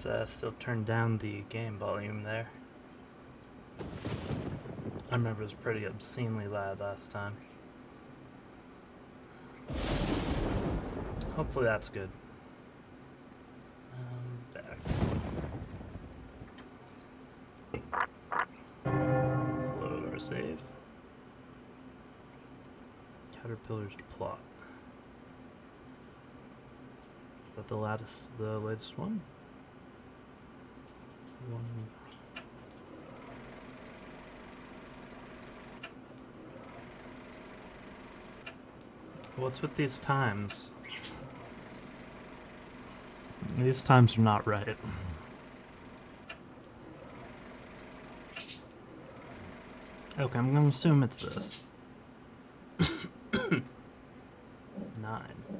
Just uh, still turned down the game volume there. I remember it was pretty obscenely loud last time. Hopefully that's good. Um, back. Let's load our save. Caterpillar's plot. Is that the latest, the latest one? One. What's with these times? These times are not right. Okay, I'm gonna assume it's this. Nine.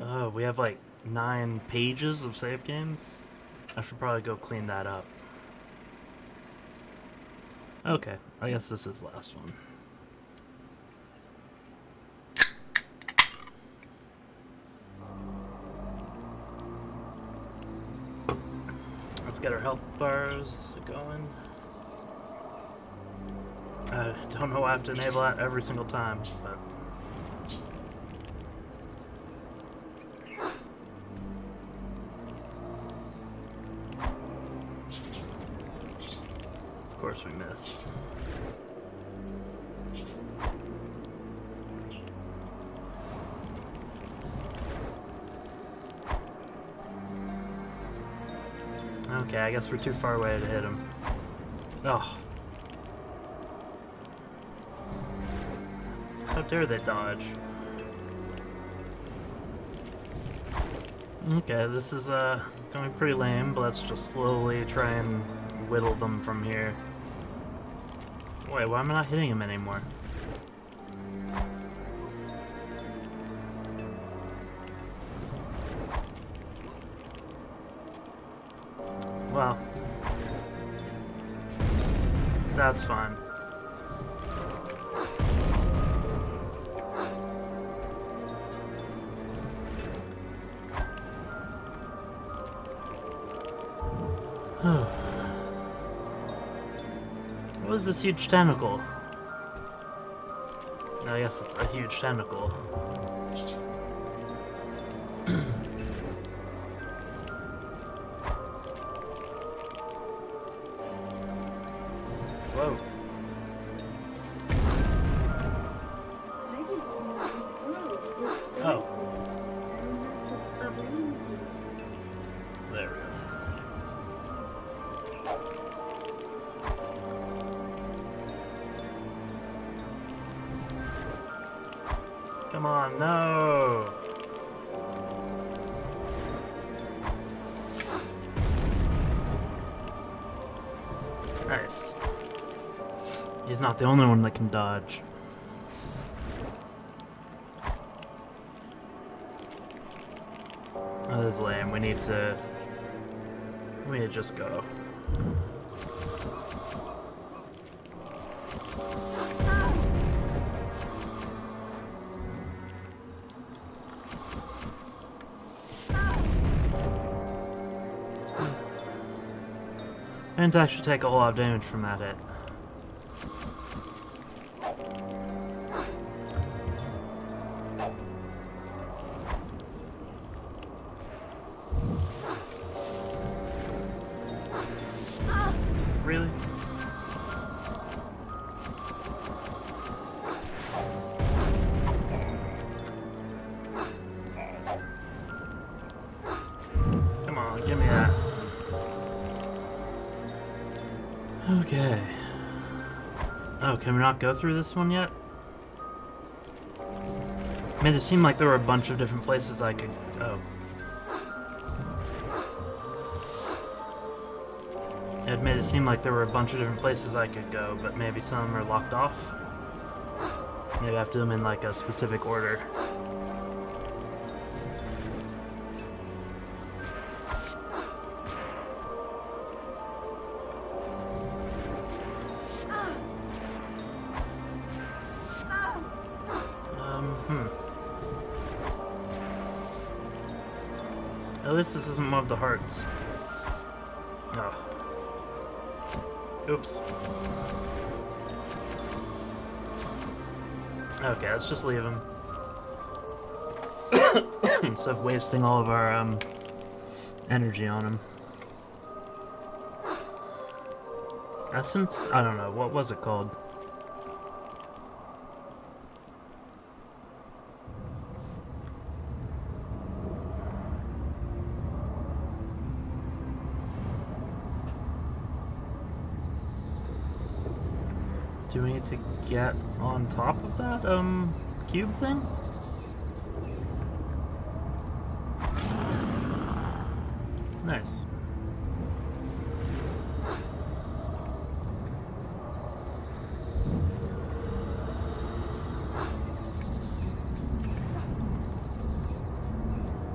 Oh, we have like nine pages of save games? I should probably go clean that up. Okay, I guess this is last one. Let's get our health bars going. I don't know why I have to enable that every single time, but... course we missed. Okay, I guess we're too far away to hit him. Oh. How dare they dodge? Okay, this is uh going pretty lame, but let's just slowly try and whittle them from here. Wait, why am I not hitting him anymore? Huge tentacle? I guess it's a huge tentacle. Not the only one that can dodge. Oh, this is lame. We need to... We need to just go. Didn't actually take a whole lot of damage from that hit. Go through this one yet? Made it seem like there were a bunch of different places I could go. It made it seem like there were a bunch of different places I could go, but maybe some are locked off. Maybe I have to do them in like a specific order. The hearts. Oh. Oops. Okay, let's just leave him. Instead of wasting all of our um, energy on him. Essence? I don't know. What was it called? Do we need to get on top of that, um, cube thing? Nice.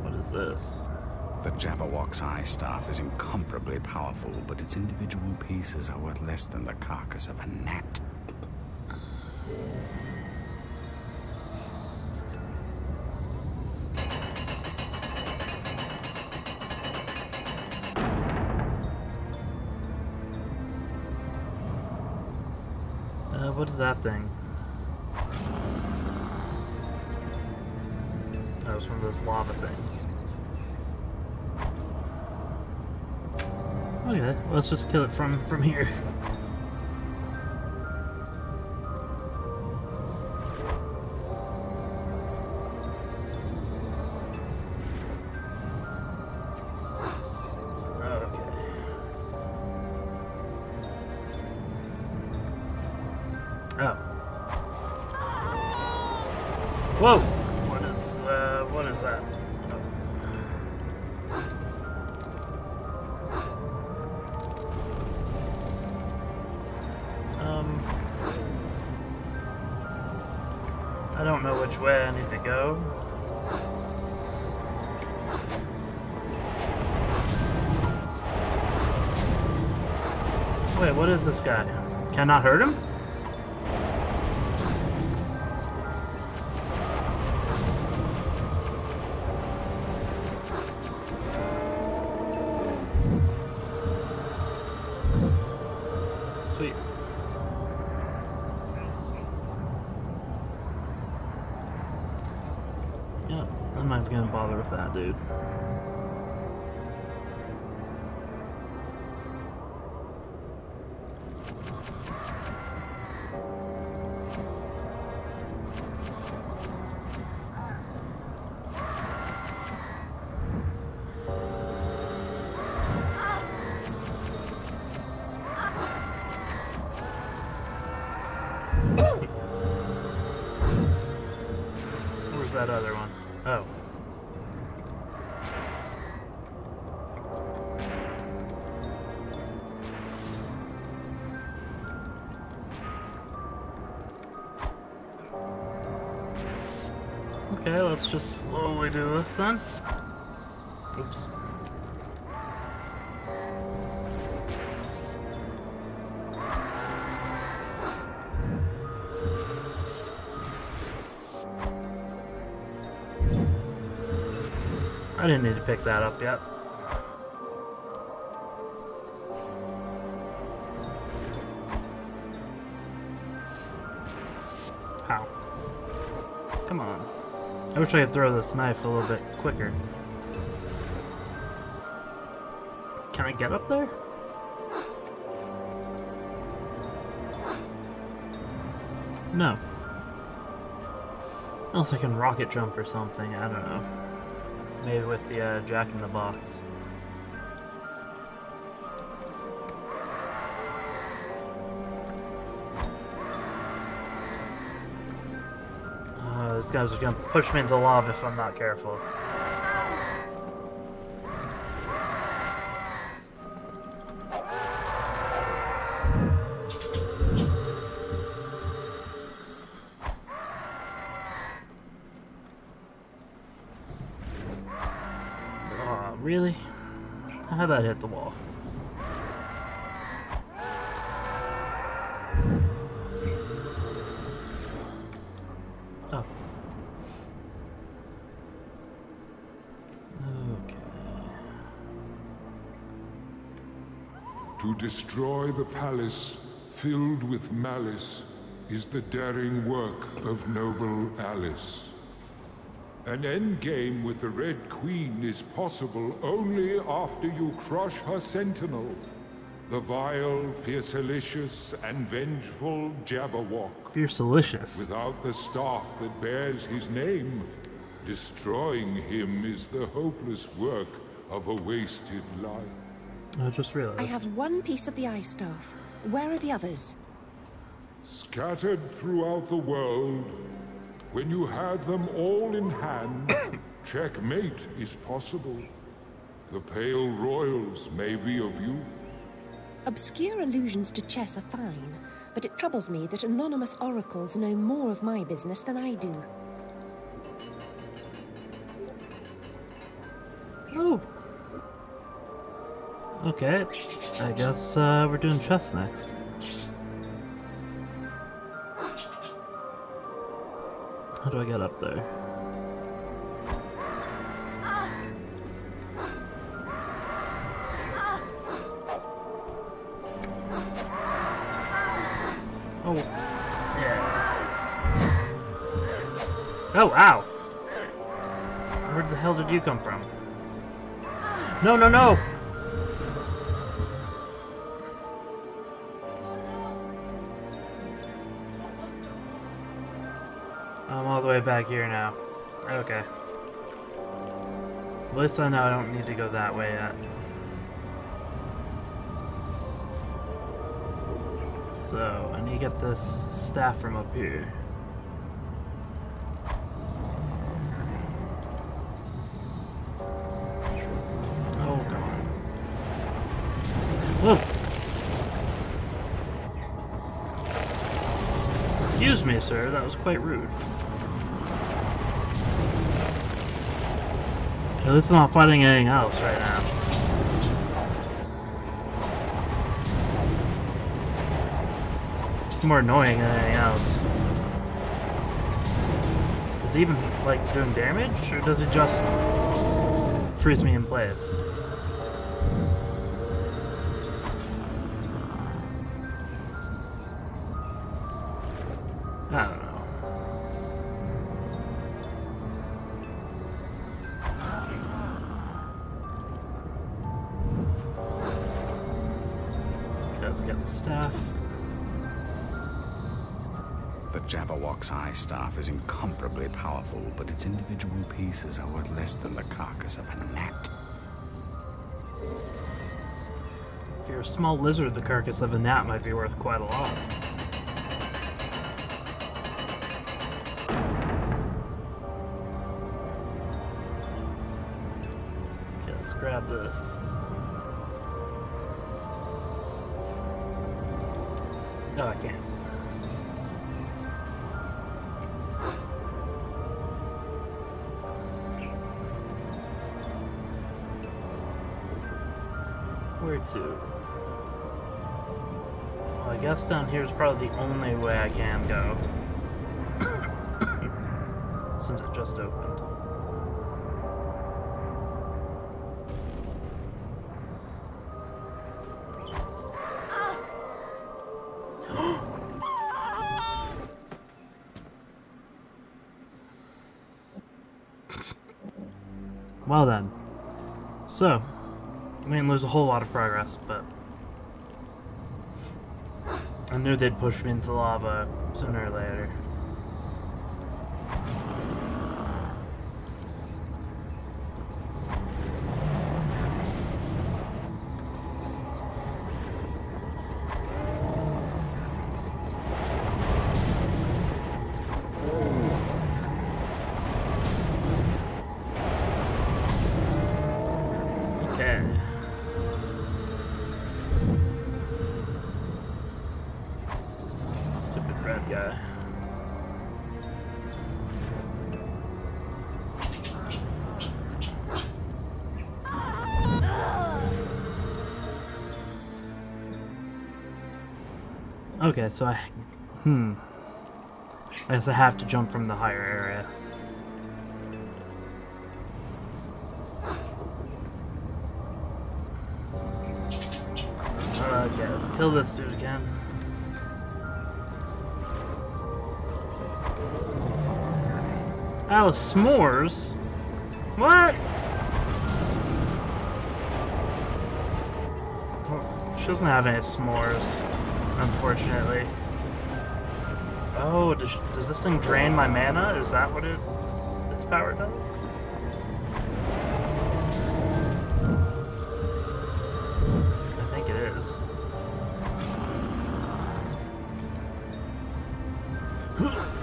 What is this? The Jabberwock's eye staff is incomparably powerful, but its individual pieces are worth less than the carcass of a gnat. Let's just kill it from from here. Cannot hurt him? This then. Oops. I didn't need to pick that up yet. Wish I could throw this knife a little bit quicker. Can I get up there? No. Unless I can rocket jump or something, I don't know. Maybe with the uh, Jack in the Box. This guy's gonna push me into lava if I'm not careful. Aw, really? How'd that hit the wall? With malice is the daring work of noble Alice. An endgame with the Red Queen is possible only after you crush her sentinel, the vile, fiercelicious, and vengeful Jabberwock. Fiercelicious. Without the staff that bears his name, destroying him is the hopeless work of a wasted life. I just realized. I have one piece of the Eye Staff. Where are the others? Scattered throughout the world, when you have them all in hand, checkmate is possible. The Pale Royals may be of use. Obscure allusions to chess are fine, but it troubles me that anonymous oracles know more of my business than I do. Oh. Okay. I guess uh, we're doing chess next. How do I get up there? Oh. Oh, ow! Where the hell did you come from? No, no, no! Back here now. Okay. At least I know I don't need to go that way yet. So, I need to get this staff from up here. Oh, come on. Whoa! Excuse me, sir, that was quite rude. At least I'm not fighting anything else right now. It's more annoying than anything else. Is he even, like, doing damage? Or does it just freeze me in place? Jabberwock's eye staff is incomparably powerful, but its individual pieces are worth less than the carcass of a gnat. If you're a small lizard, the carcass of a gnat might be worth quite a lot. Probably the only way I can go. Since it just opened. well then. So, I mean, lose a whole lot of progress, but I knew they'd push me into lava sooner or later. So I... Hmm. I guess I have to jump from the higher area. Okay, let's kill this dude again. Oh, s'mores? What? She doesn't have any s'mores, unfortunately. Oh, does, does this thing drain my mana? Is that what it its power does? I think it is.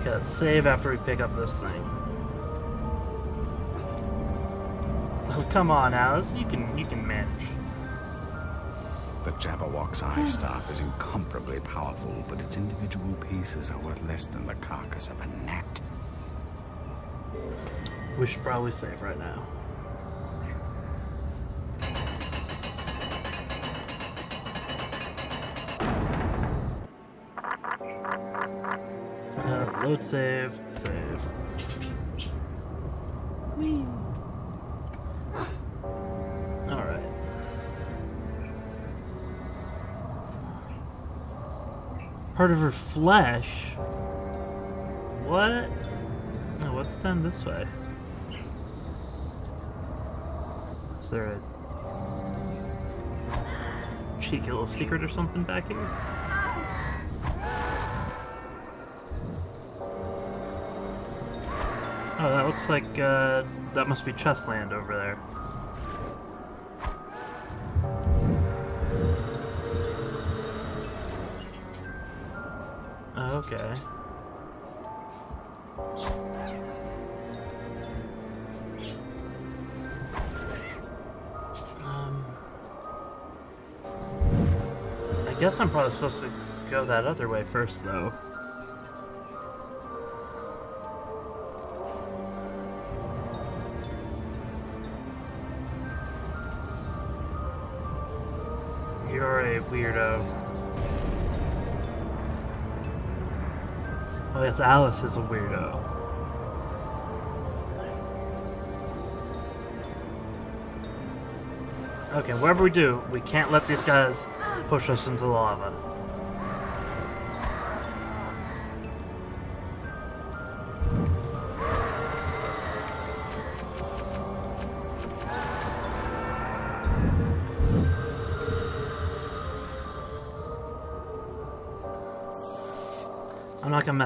Okay, let's save after we pick up this thing. Come on, Alice. You can you can manage. The Jabberwock's eye staff is incomparably powerful, but its individual pieces are worth less than the carcass of a gnat. We should probably save right now. Uh, load save, save. Part of her flesh? What? No, what's done this way? Is there a cheeky little secret or something back here? Oh, that looks like, uh, that must be chest land over there. Okay. Um, I guess I'm probably supposed to go that other way first, though. You're a weirdo. Oh, yes, Alice is a weirdo. Okay, whatever we do, we can't let these guys push us into the lava.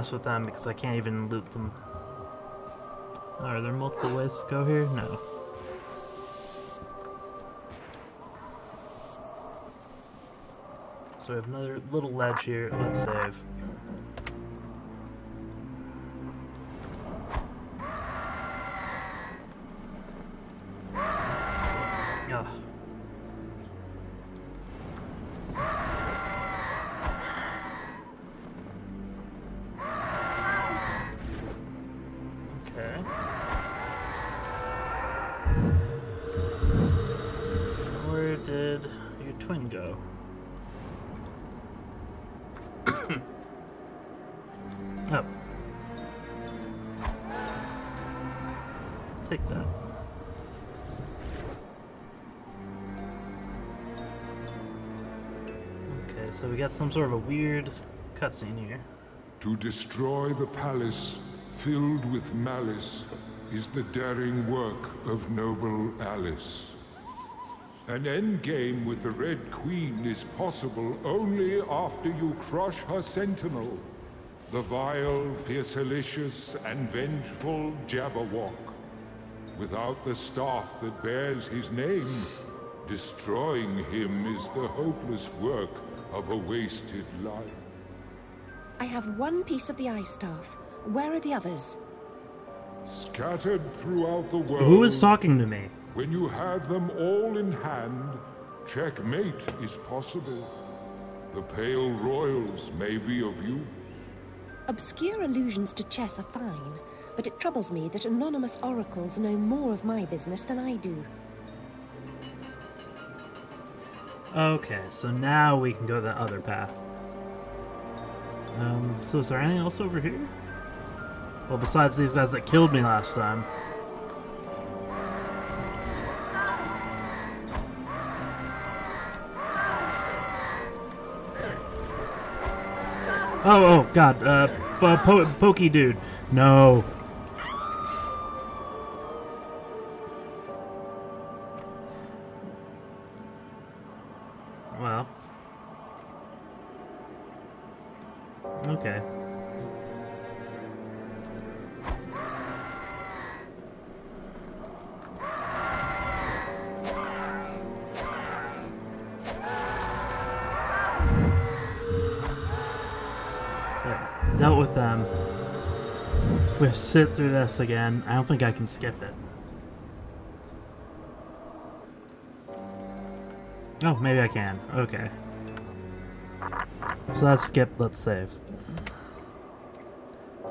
Mess with them because I can't even loot them. Are there multiple ways to go here? No. So we have another little ledge here. Let's save. Some sort of a weird cutscene here. To destroy the palace filled with malice is the daring work of noble Alice. An endgame with the Red Queen is possible only after you crush her sentinel, the vile, fiercelicious, and vengeful Jabberwock. Without the staff that bears his name, destroying him is the hopeless work of a wasted life. I have one piece of the eye staff. Where are the others? Scattered throughout the world. Who is talking to me? When you have them all in hand, checkmate is possible. The Pale Royals may be of use. Obscure allusions to chess are fine, but it troubles me that anonymous oracles know more of my business than I do. Okay, so now we can go the other path. Um, so is there anything else over here? Well, besides these guys that killed me last time. Oh, oh, God, uh, po Pokey Dude. No, sit through this again. I don't think I can skip it. Oh, maybe I can. Okay. So let's skip, let's save.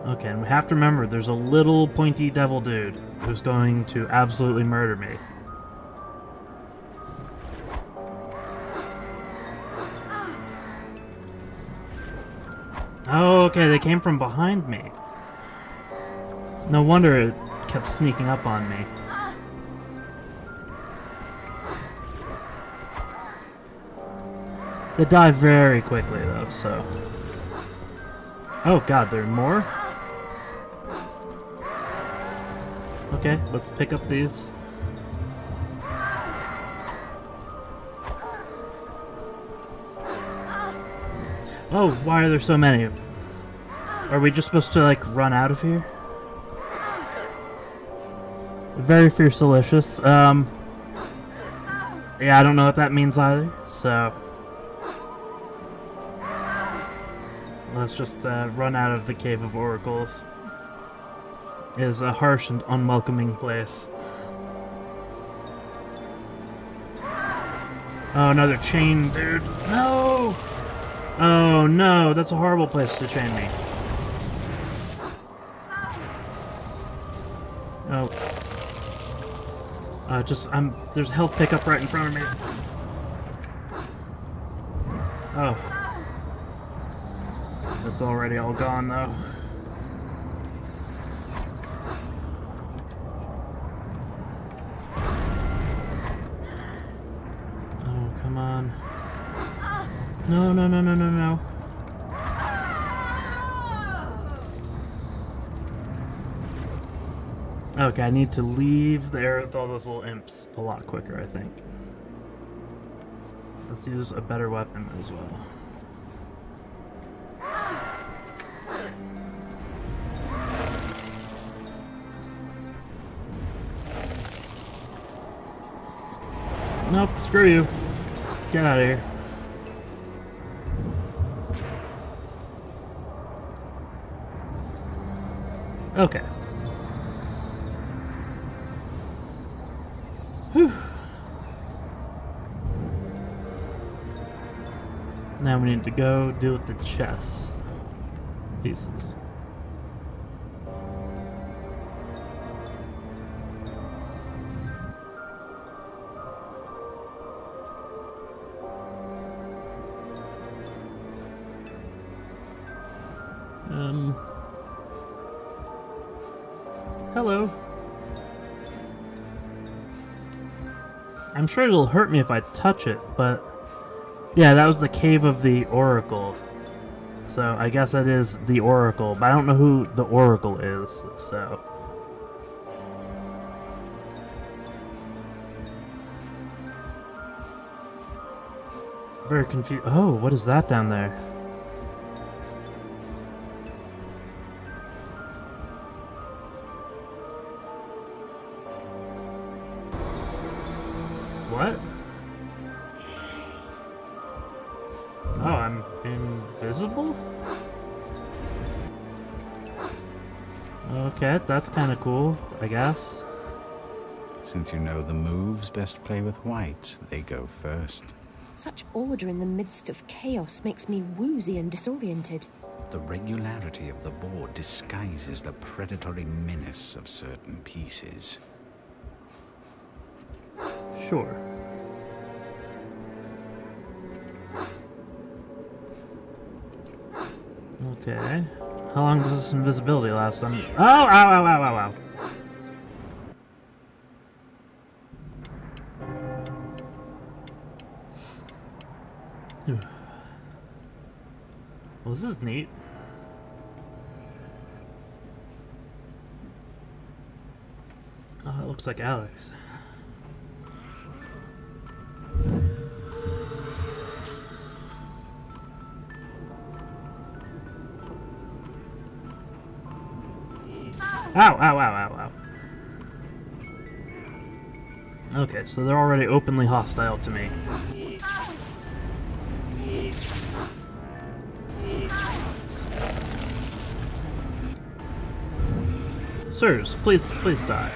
Okay, and we have to remember there's a little pointy devil dude who's going to absolutely murder me. Oh, okay, they came from behind me. No wonder it kept sneaking up on me. They die very quickly, though, so... Oh god, there are more? Okay, let's pick up these. Oh, why are there so many? Are we just supposed to, like, run out of here? Very fierce delicious. Um, yeah, I don't know what that means either, so... Let's just uh, run out of the Cave of Oracles. It is a harsh and unwelcoming place. Oh, another chain, dude. No! Oh no, that's a horrible place to chain me. Uh, just, I'm, there's a health pickup right in front of me. Oh. It's already all gone, though. Oh, come on. No, no, no, no, no, no. Okay, I need to leave there with all those little imps a lot quicker, I think. Let's use a better weapon as well. Nope, screw you. Get out of here. Okay. Need to go deal with the chess pieces. Um... Hello. I'm sure it'll hurt me if I touch it, but... Yeah, that was the Cave of the Oracle. So I guess that is the Oracle, but I don't know who the Oracle is, so... Very confused. Oh, what is that down there? That's kind of cool, I guess. Since you know the moves, best play with whites. They go first. Such order in the midst of chaos makes me woozy and disoriented. The regularity of the board disguises the predatory menace of certain pieces. Sure. Okay. How long does this invisibility last? I'm... Oh, ow, ow, ow, ow, ow. Well, this is neat. Oh, it looks like Alex. Ow, ow, ow, ow, ow. Okay, so they're already openly hostile to me. Sirs, please, please die.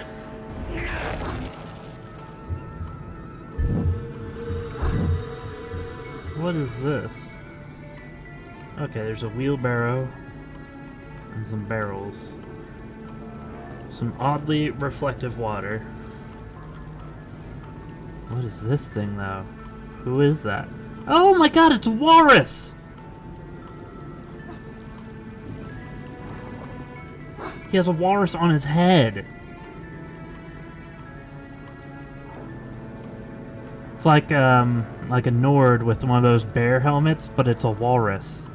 What is this? Okay, there's a wheelbarrow and some barrels. Some oddly reflective water. What is this thing, though? Who is that? Oh my god, it's a Walrus! He has a walrus on his head. It's like um like a Nord with one of those bear helmets, but it's a walrus.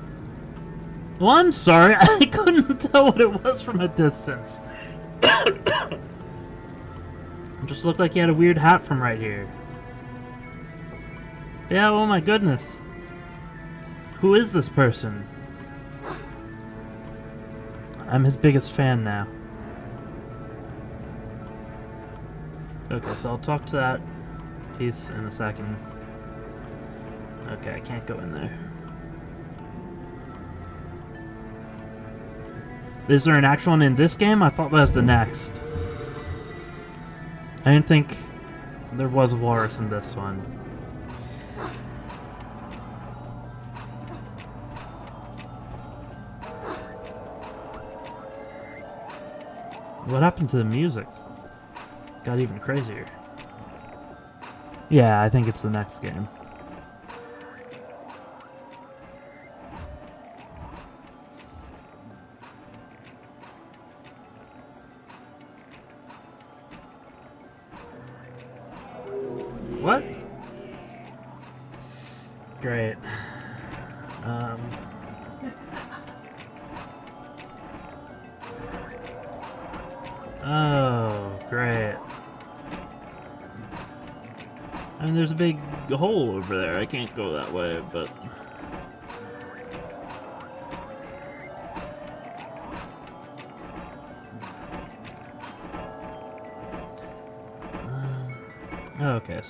Well, I'm sorry, I couldn't tell what it was from a distance. just looked like he had a weird hat from right here. Yeah, oh my goodness. Who is this person? I'm his biggest fan now. Okay, so I'll talk to that piece in a second. Okay, I can't go in there. Is there an actual one in this game? I thought that was the next. I didn't think there was a walrus in this one. What happened to the music? Got even crazier. Yeah, I think it's the next game.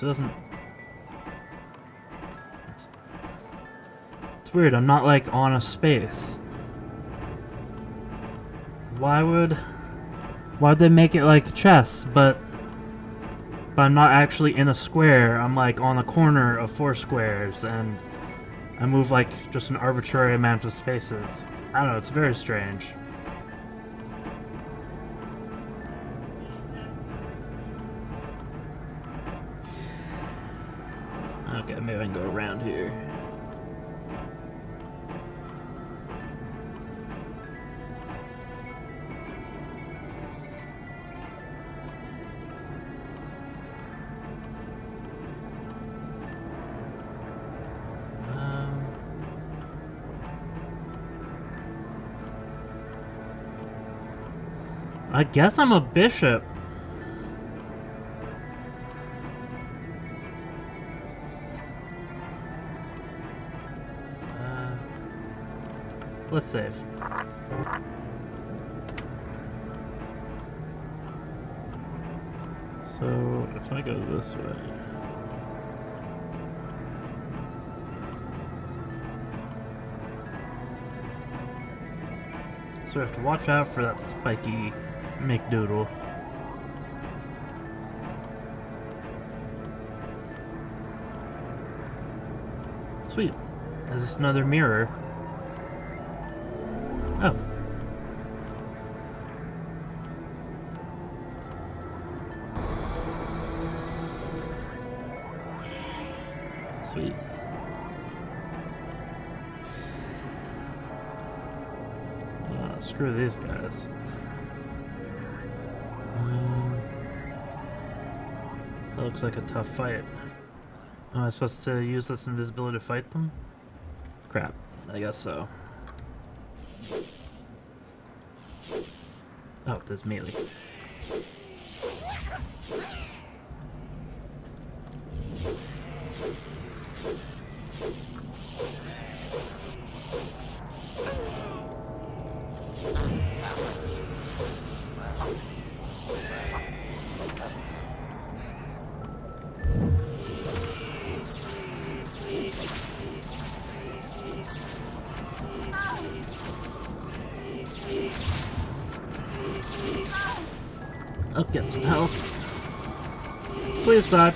It doesn't... It's, it's weird, I'm not, like, on a space. Why would... Why'd they make it like chess, but, but I'm not actually in a square, I'm like on a corner of four squares, and I move like just an arbitrary amount of spaces. I don't know, it's very strange. I guess I'm a bishop. Uh, let's save. So, if I go this way... So we have to watch out for that spiky McDoodle. Sweet. Is this another mirror? Fight. Am I supposed to use this invisibility to fight them? Crap. I guess so. Oh, there's melee.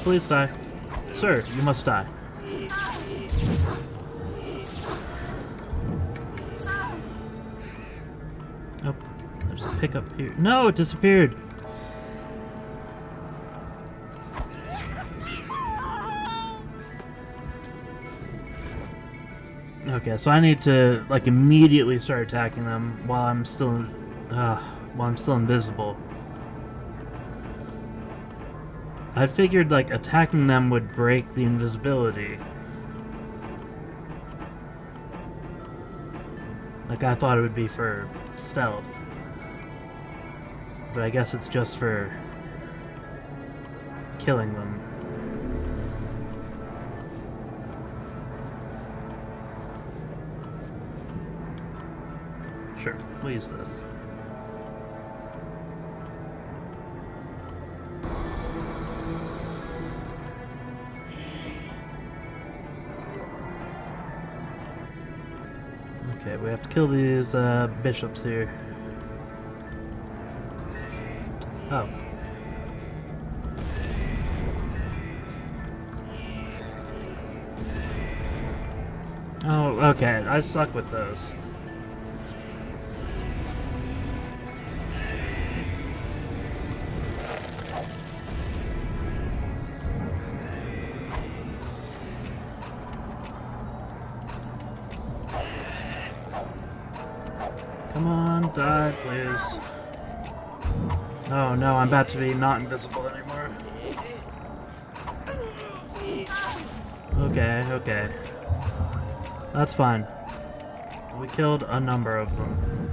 Please die. Sir, you must die. Oh, there's a pickup here. No, it disappeared. Okay, so I need to like immediately start attacking them while I'm still, uh, while I'm still invisible. I figured like attacking them would break the invisibility. Like I thought it would be for stealth. But I guess it's just for killing them. Sure, we'll use this. We have to kill these uh, bishops here. Oh. Oh, okay. I suck with those. About to be not invisible anymore. Okay, okay. That's fine. We killed a number of them.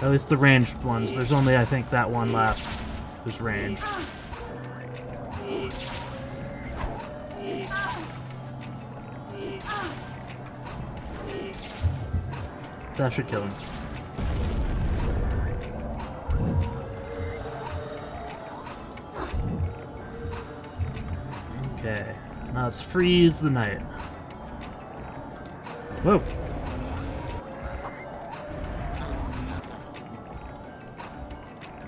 At least the ranged ones. There's only, I think, that one left who's ranged. That should kill him. Let's freeze the night. Whoa!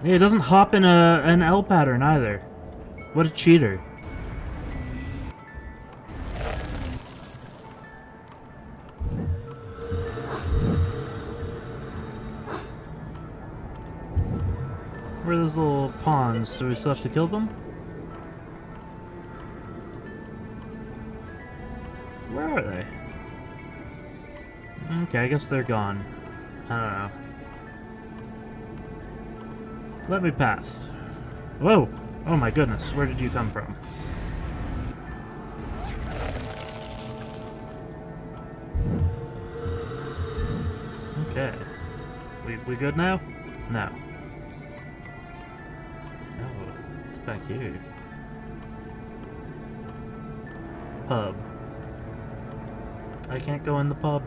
It doesn't hop in a an L pattern either. What a cheater. Where are those little pawns? Do we still have to kill them? Okay, I guess they're gone. I don't know. Let me pass. Whoa! Oh my goodness, where did you come from? Okay. We, we good now? No. Oh, it's back here. Pub. I can't go in the pub.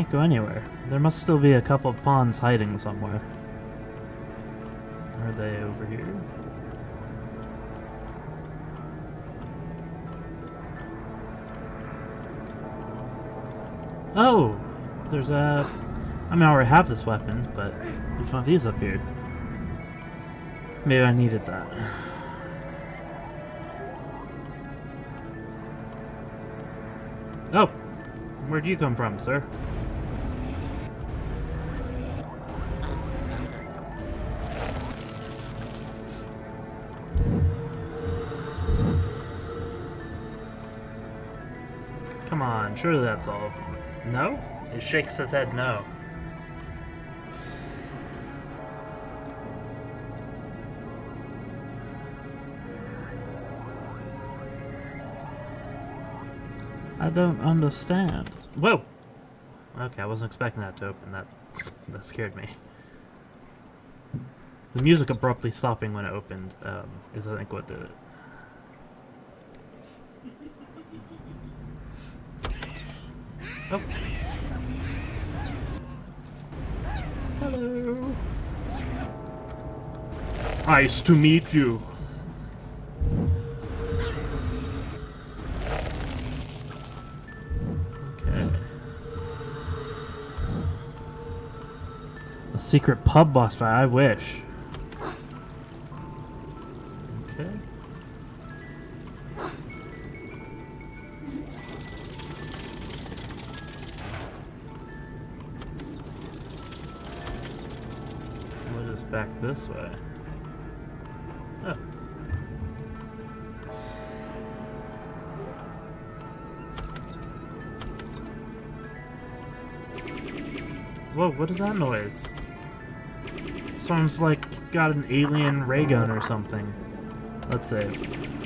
Can't go anywhere. There must still be a couple of pawns hiding somewhere. Are they over here? Oh! There's a... I mean, I already have this weapon, but there's one of these up here. Maybe I needed that. Oh! Where'd you come from, sir? Surely that's all. No? It shakes his head no. I don't understand. Whoa! Okay, I wasn't expecting that to open. That that scared me. The music abruptly stopping when it opened um, is, I think, what did it. Nice to meet you. Okay. A secret pub boss fight, I wish. Okay. What is back this way? What is that noise? Someone's like got an alien ray gun or something. Let's save.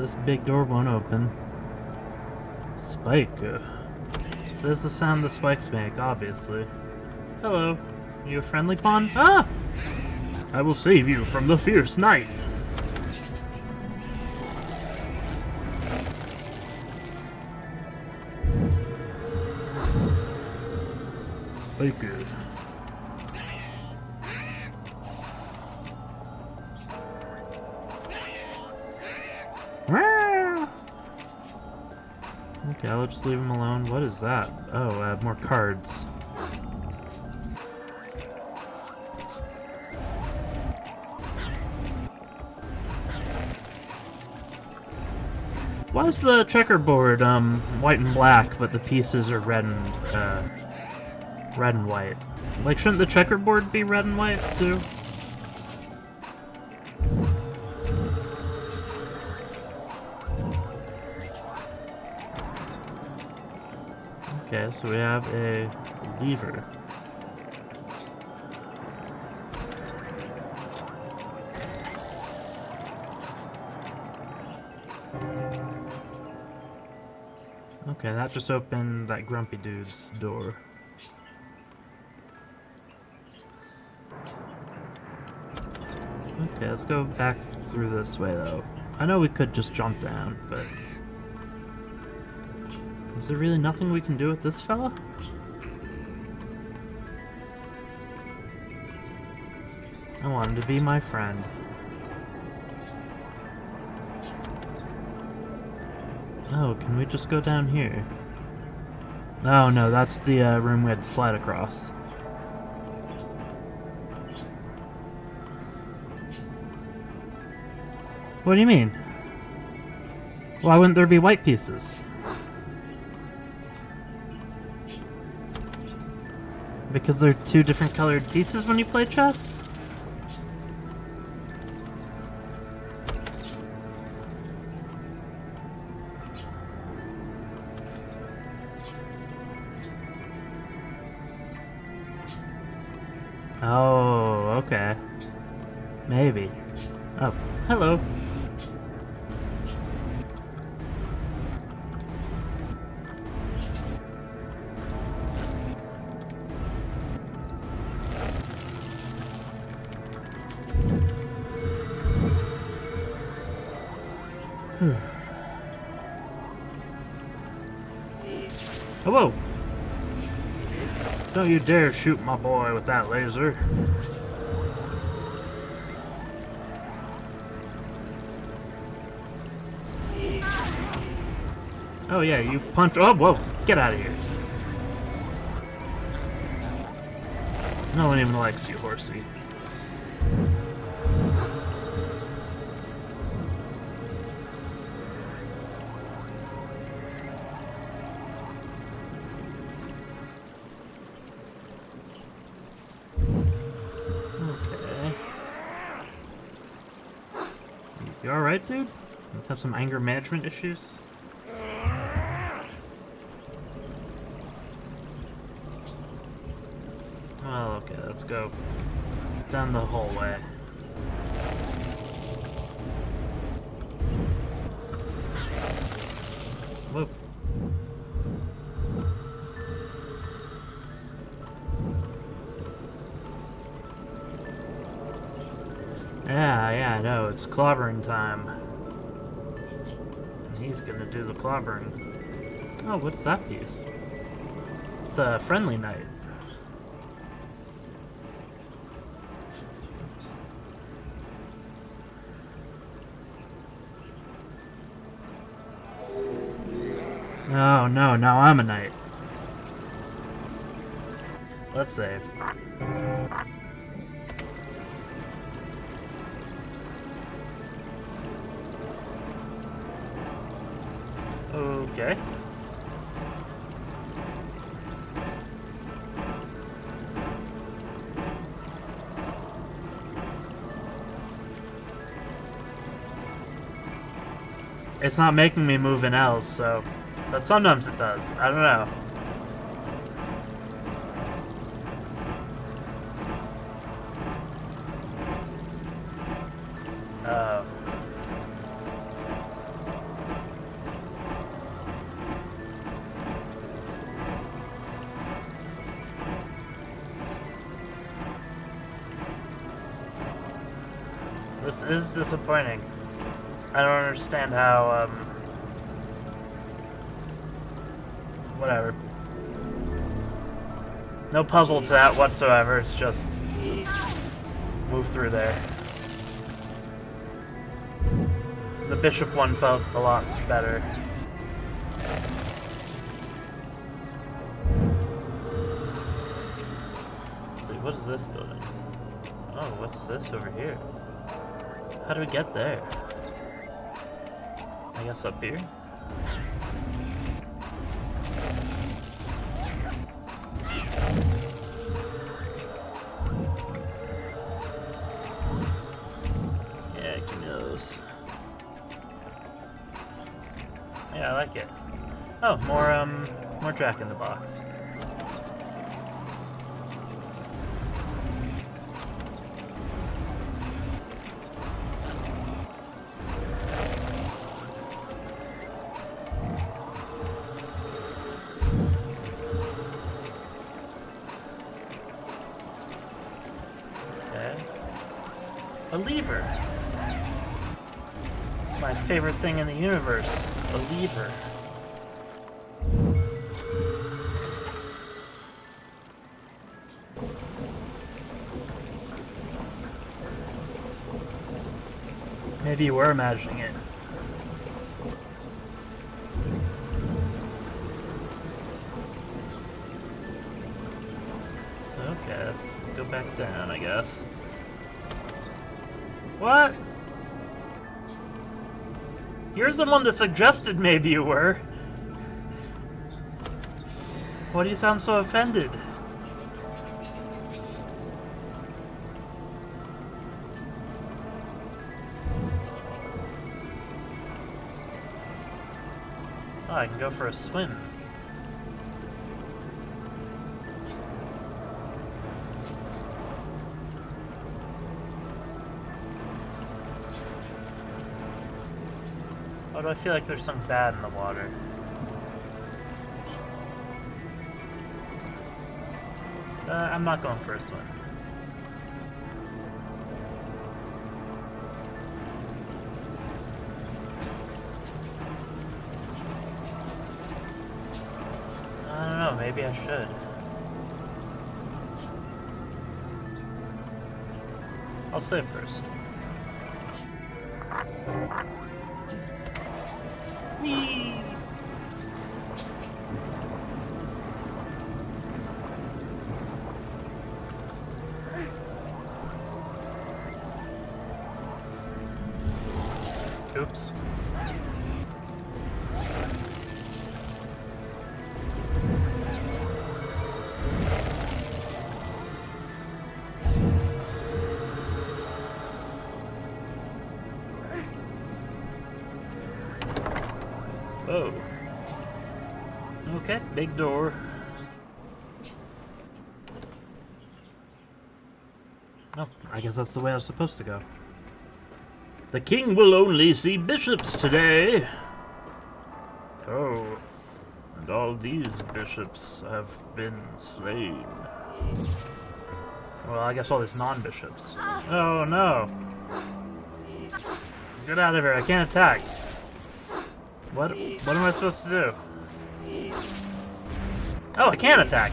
This big door won't open. Spike. Uh, there's the sound the spikes make, obviously. Hello. You a friendly pawn? Ah! I will save you from the fierce knight. Spike Okay, I'll just leave him alone. What is that? Oh, I uh, more cards. Why is the checkerboard um white and black, but the pieces are red and uh, red and white? Like, shouldn't the checkerboard be red and white too? So we have a lever. Okay, that just opened that grumpy dude's door. Okay, let's go back through this way though. I know we could just jump down, but... Is there really nothing we can do with this fella? I want him to be my friend. Oh, can we just go down here? Oh no, that's the uh, room we had to slide across. What do you mean? Why wouldn't there be white pieces? Because they're two different colored pieces when you play chess? dare shoot my boy with that laser. Oh yeah, you punch- oh, whoa! Get out of here! No one even likes you, horsey. Have some anger management issues? Well, okay, let's go down the hallway. Whoop. Yeah, yeah, I know, it's clobbering time. He's gonna do the clobbering. Oh, what's that piece? It's a friendly knight. Oh no, now I'm a knight. Let's save. Okay. It's not making me move in L's, so... But sometimes it does. I don't know. Is disappointing. I don't understand how, um... Whatever. No puzzle to that whatsoever, it's just... Move through there. The bishop one felt a lot better. What is this building? Oh, what's this over here? How do we get there? I guess up here? Yeah. Yeah, I like it. Oh, more, um, more Jack in the Box. Favorite thing in the universe. A lever. Maybe you were imagining it. You're the one that suggested maybe you were. Why do you sound so offended? Oh, I can go for a swim. Do I feel like there's something bad in the water? Uh, I'm not going for a swim. I don't know, maybe I should. I'll save first. That's the way I was supposed to go. The king will only see bishops today. Oh, and all these bishops have been slain. Well, I guess all these non-bishops. Oh no! Get out of here! I can't attack. What? What am I supposed to do? Oh, I can attack.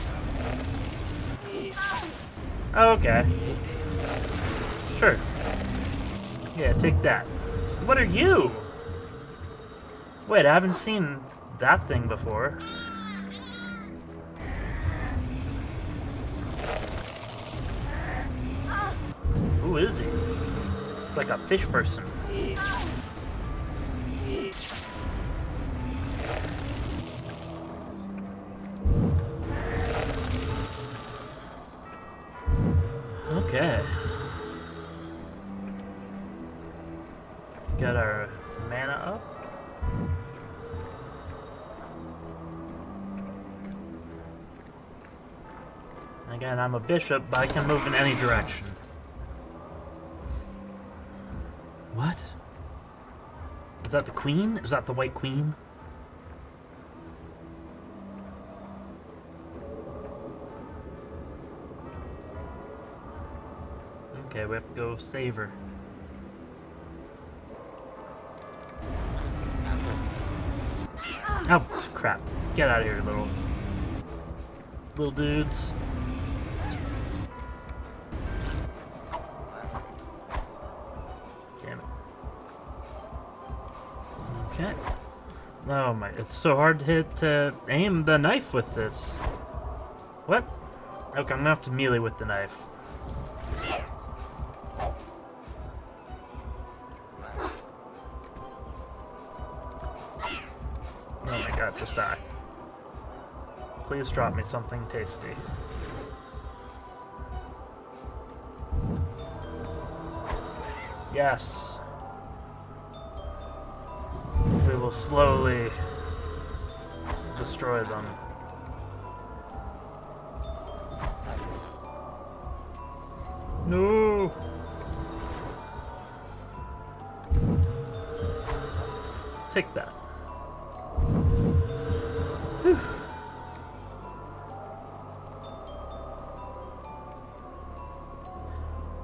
Okay. Yeah, take that. What are you? Wait, I haven't seen that thing before. Who is he? It's like a fish person. Bishop, but I can move in any direction. What? Is that the queen? Is that the white queen? Okay, we have to go save her. Oh, crap. Get out of here, little... Little dudes. It's so hard to hit, to aim the knife with this. What? Okay, I'm gonna have to melee with the knife. Oh my god, just die. Please drop me something tasty. Yes. We will slowly destroy them. No! Take that.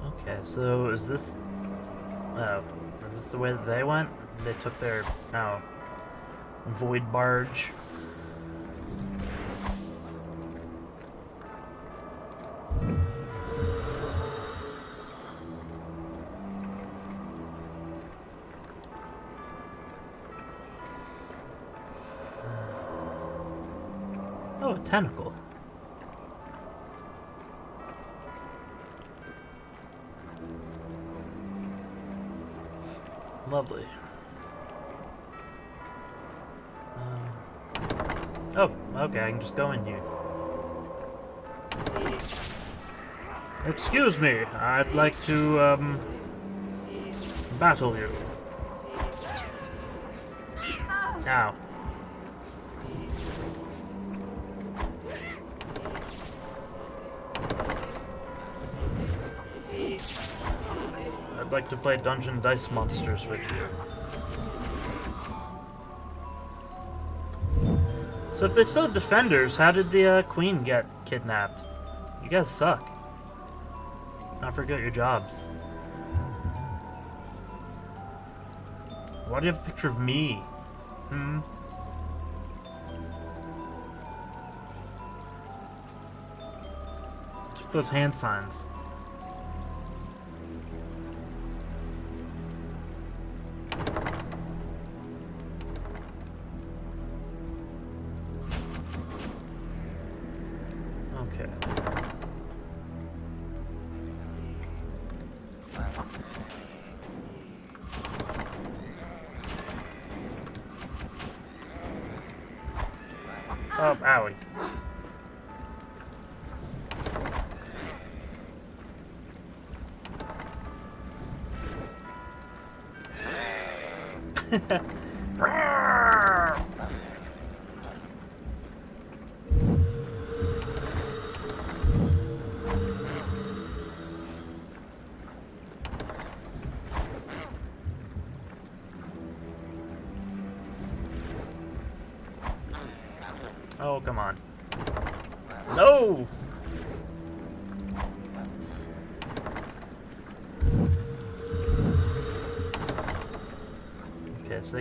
Okay, so is this... Oh, is this the way that they went? They took their... No. Void barge. Just go in here. Excuse me, I'd like to, um, battle you. Ow. I'd like to play Dungeon Dice Monsters with you. So if they still defenders, how did the uh, queen get kidnapped? You guys suck. Not forget your jobs. Why do you have a picture of me? Hmm? Took those hand signs.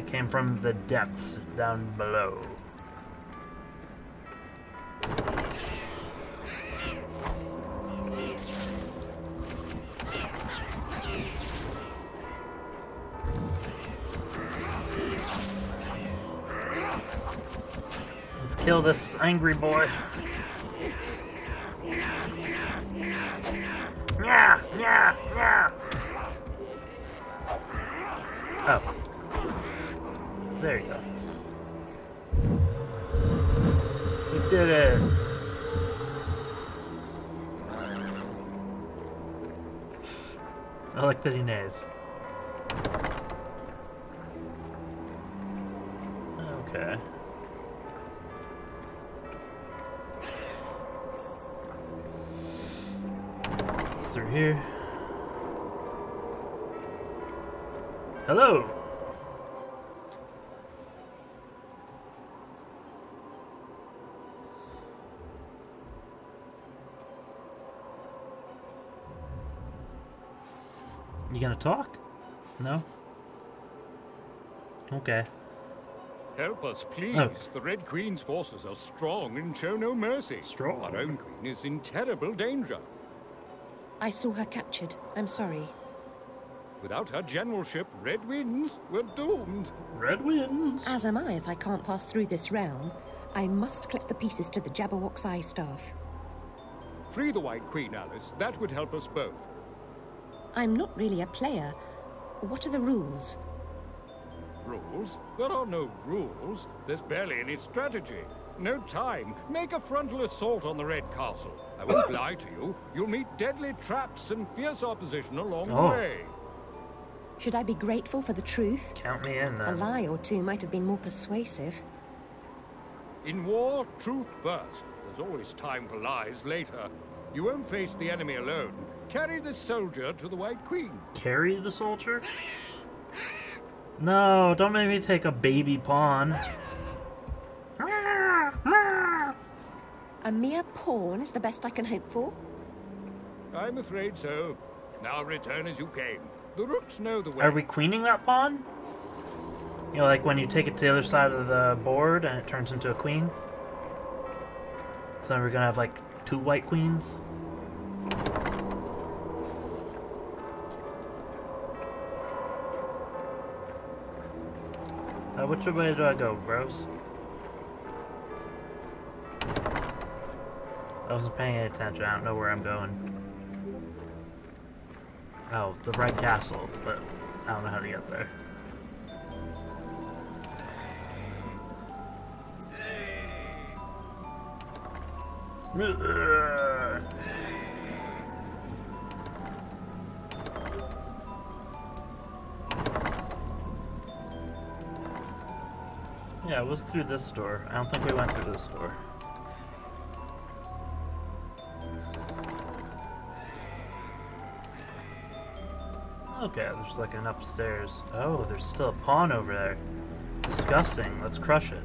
They came from the depths down below. Let's kill this angry boy. I like talk? No? Okay. Help us, please. Oh. The Red Queen's forces are strong and show no mercy. Strong? Our own queen is in terrible danger. I saw her captured. I'm sorry. Without her generalship, Red Winds, we're doomed. Red wins. As am I if I can't pass through this realm. I must collect the pieces to the Jabberwock's eye staff. Free the White Queen, Alice. That would help us both. I'm not really a player. What are the rules? Rules? There are no rules. There's barely any strategy. No time. Make a frontal assault on the Red Castle. I won't lie to you. You'll meet deadly traps and fierce opposition along Oh. the way. Should I be grateful for the truth? Count me in A lie or two might have been more persuasive. In war, truth first. There's always time for lies later. You won't face the enemy alone. Carry the soldier to the White Queen. Carry the soldier? No, don't make me take a baby pawn. A mere pawn is the best I can hope for? I'm afraid so. Now return as you came. The rooks know the way. Are we queening that pawn? You know, like when you take it to the other side of the board and it turns into a queen? So we're gonna have like two white queens? Uh, which way do I go, bros? I wasn't paying any attention. I don't know where I'm going. Oh, the Red Castle, but I don't know how to get there. Yeah, it was through this door. I don't think we went through this door. Okay, there's like an upstairs. Oh, there's still a pawn over there. Disgusting. Let's crush it.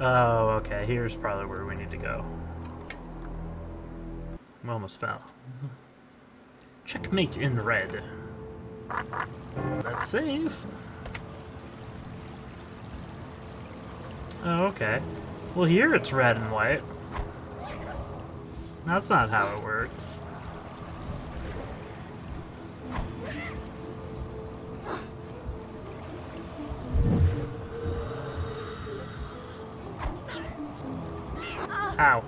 Oh, okay. Here's probably where we need to go. We almost fell. Checkmate in red. Let's save. Oh, okay. Well, here it's red and white. That's not how it works. Ow.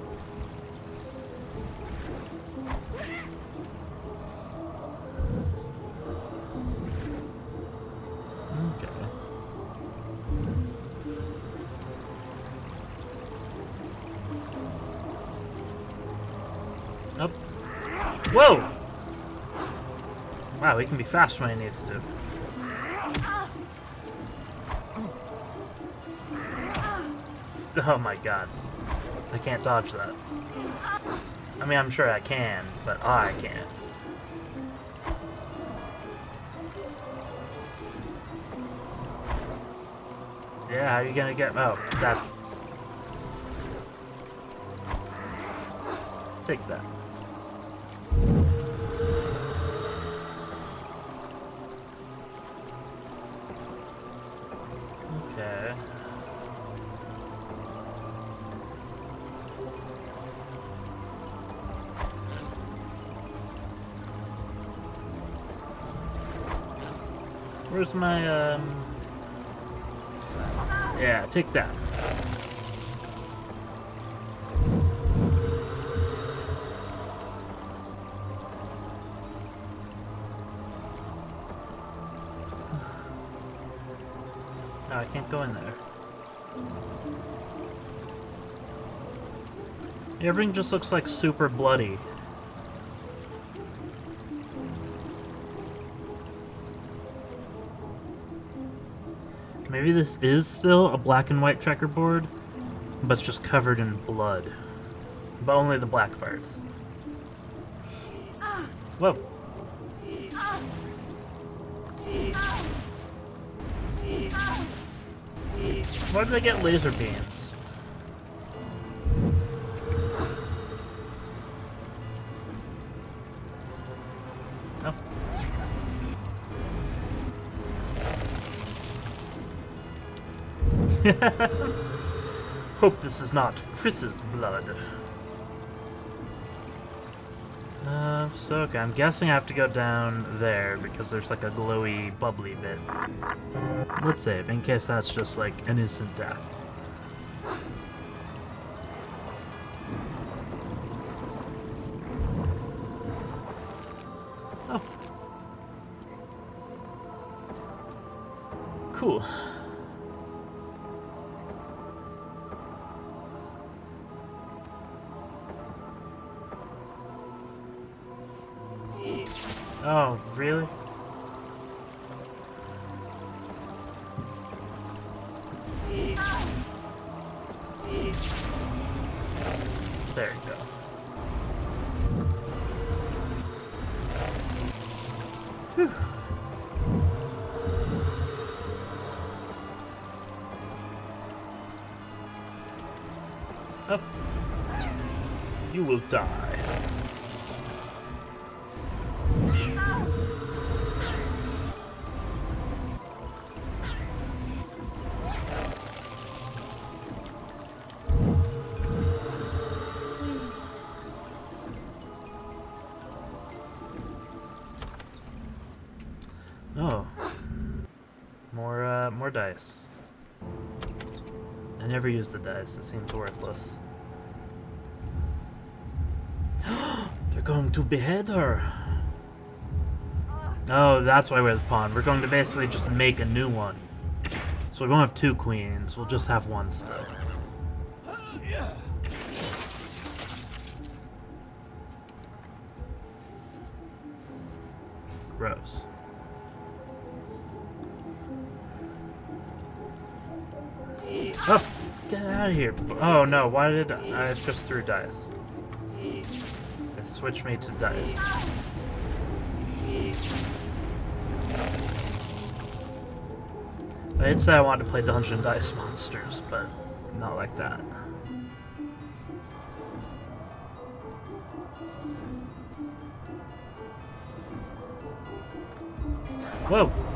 Wow, he can be fast when he needs to. Oh my god. I can't dodge that. I mean, I'm sure I can, but I can't. Yeah, how are you gonna get... Oh, that's... Take that. My, um... Yeah, take that. No, I can't go in there. Everything just looks like super bloody. Maybe this is still a black and white checkerboard, but it's just covered in blood. But only the black parts. Whoa. Why did I get laser beams? Hope this is not Chris's blood. Uh, so okay, I'm guessing I have to go down there because there's like a glowy, bubbly bit. Let's save, in case that's just like an instant death. Oh, really? There you go. Whew. Up. Oh. You will die. Never use the dice, it seems worthless. They're going to behead her! Oh, that's why we're the pawn. We're going to basically just make a new one. So we won't have two queens, we'll just have one still. Out of here. Oh no, why did I, I just threw dice? It switched me to dice. I did say I wanted to play Dungeon Dice Monsters, but not like that. Whoa!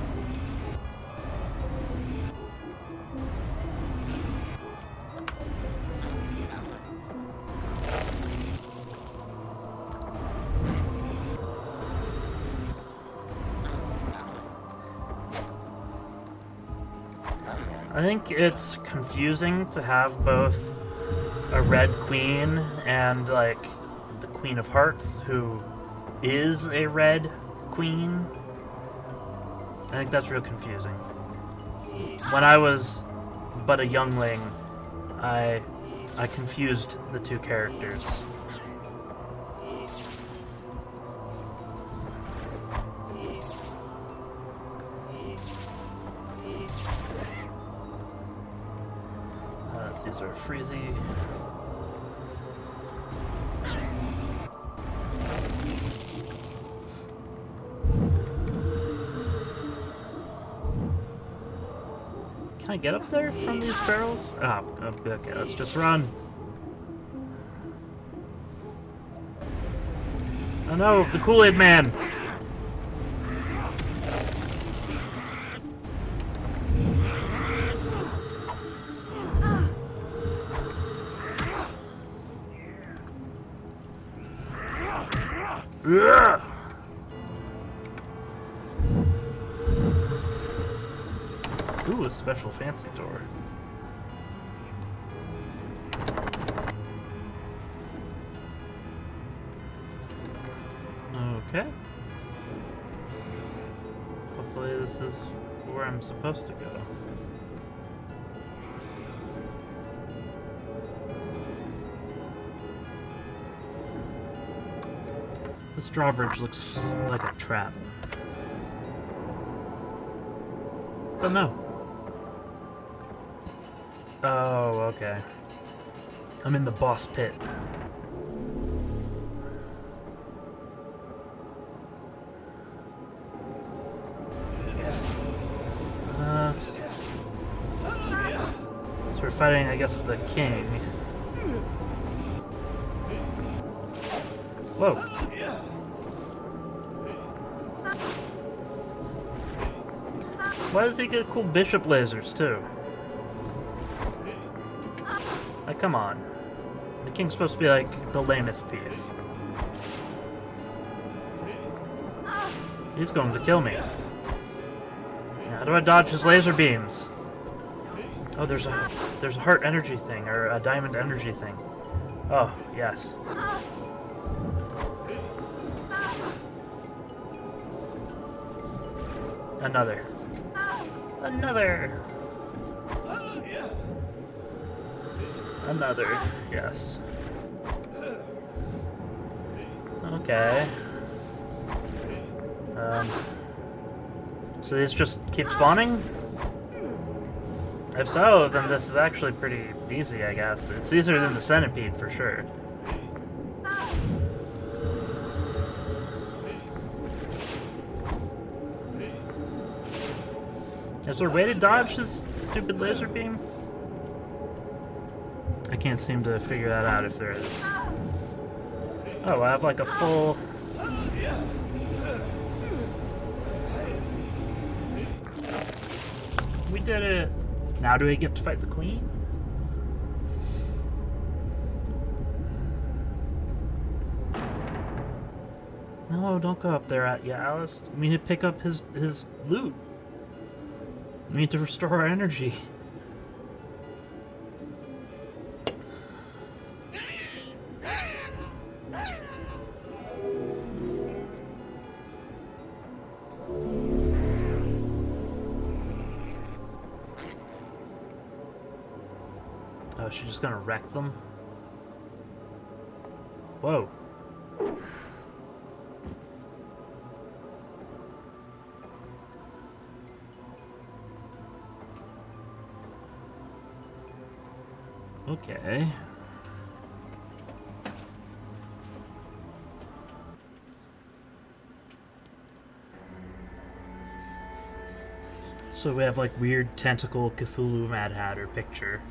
Think it's confusing to have both a red queen and like the queen of hearts who is a red queen. I think that's real confusing. When I was but a youngling, I I confused the two characters. Get up there from these barrels? Oh, okay, let's just run. Oh no, the Kool-Aid Man! Drawbridge looks like a trap. But no. Oh, okay. I'm in the boss pit. Uh, so we're fighting, I guess, the king. Whoa. Why does he get cool bishop lasers, too? Like, come on. The king's supposed to be, like, the lamest piece. He's going to kill me. How do I dodge his laser beams? Oh, there's a there's a heart energy thing or a diamond energy thing. Oh, yes. Another. Another. Another. Yes. Okay. Um. So these just keep spawning? If so, then this is actually pretty easy, I guess. It's easier than the centipede, for sure. Is there a way to dodge this stupid laser beam? Can't seem to figure that out if there is. Oh, I have like a full... We did it! Now do we get to fight the queen? No, don't go up there at yeah, Alice. We need to pick up his his loot. We need to restore our energy. Just gonna wreck them? Whoa. Okay. So we have like weird tentacle Cthulhu Mad Hatter picture.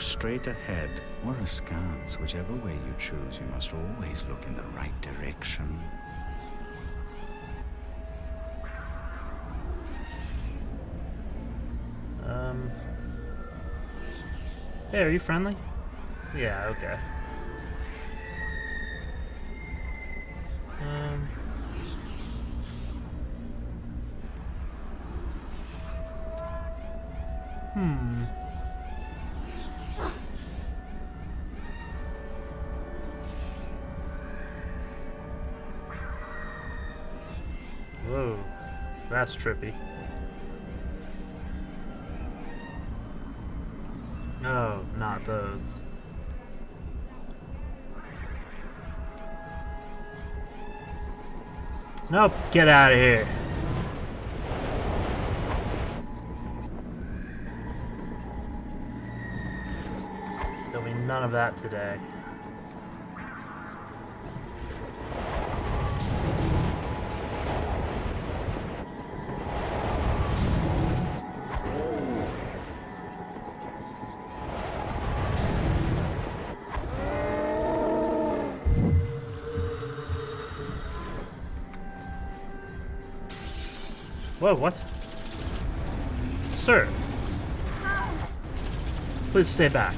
Look straight ahead or askance, whichever way you choose. You must always look in the right direction. Um. Hey, are you friendly? Yeah, okay. That's trippy. No, not those. Nope, get out of here. There'll be none of that today. Whoa, what? Sir. Please stay back.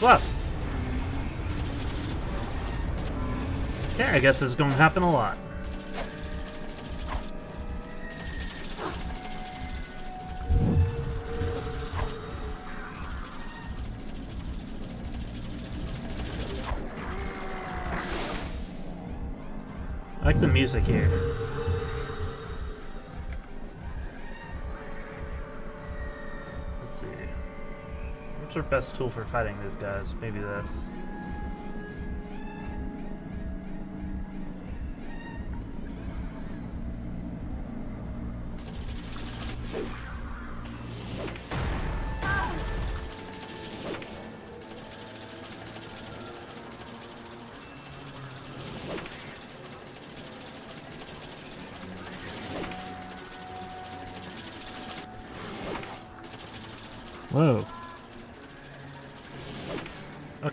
What? Yeah, I guess this is going to happen a lot. Music here. Let's see. What's our best tool for fighting these guys? Maybe this.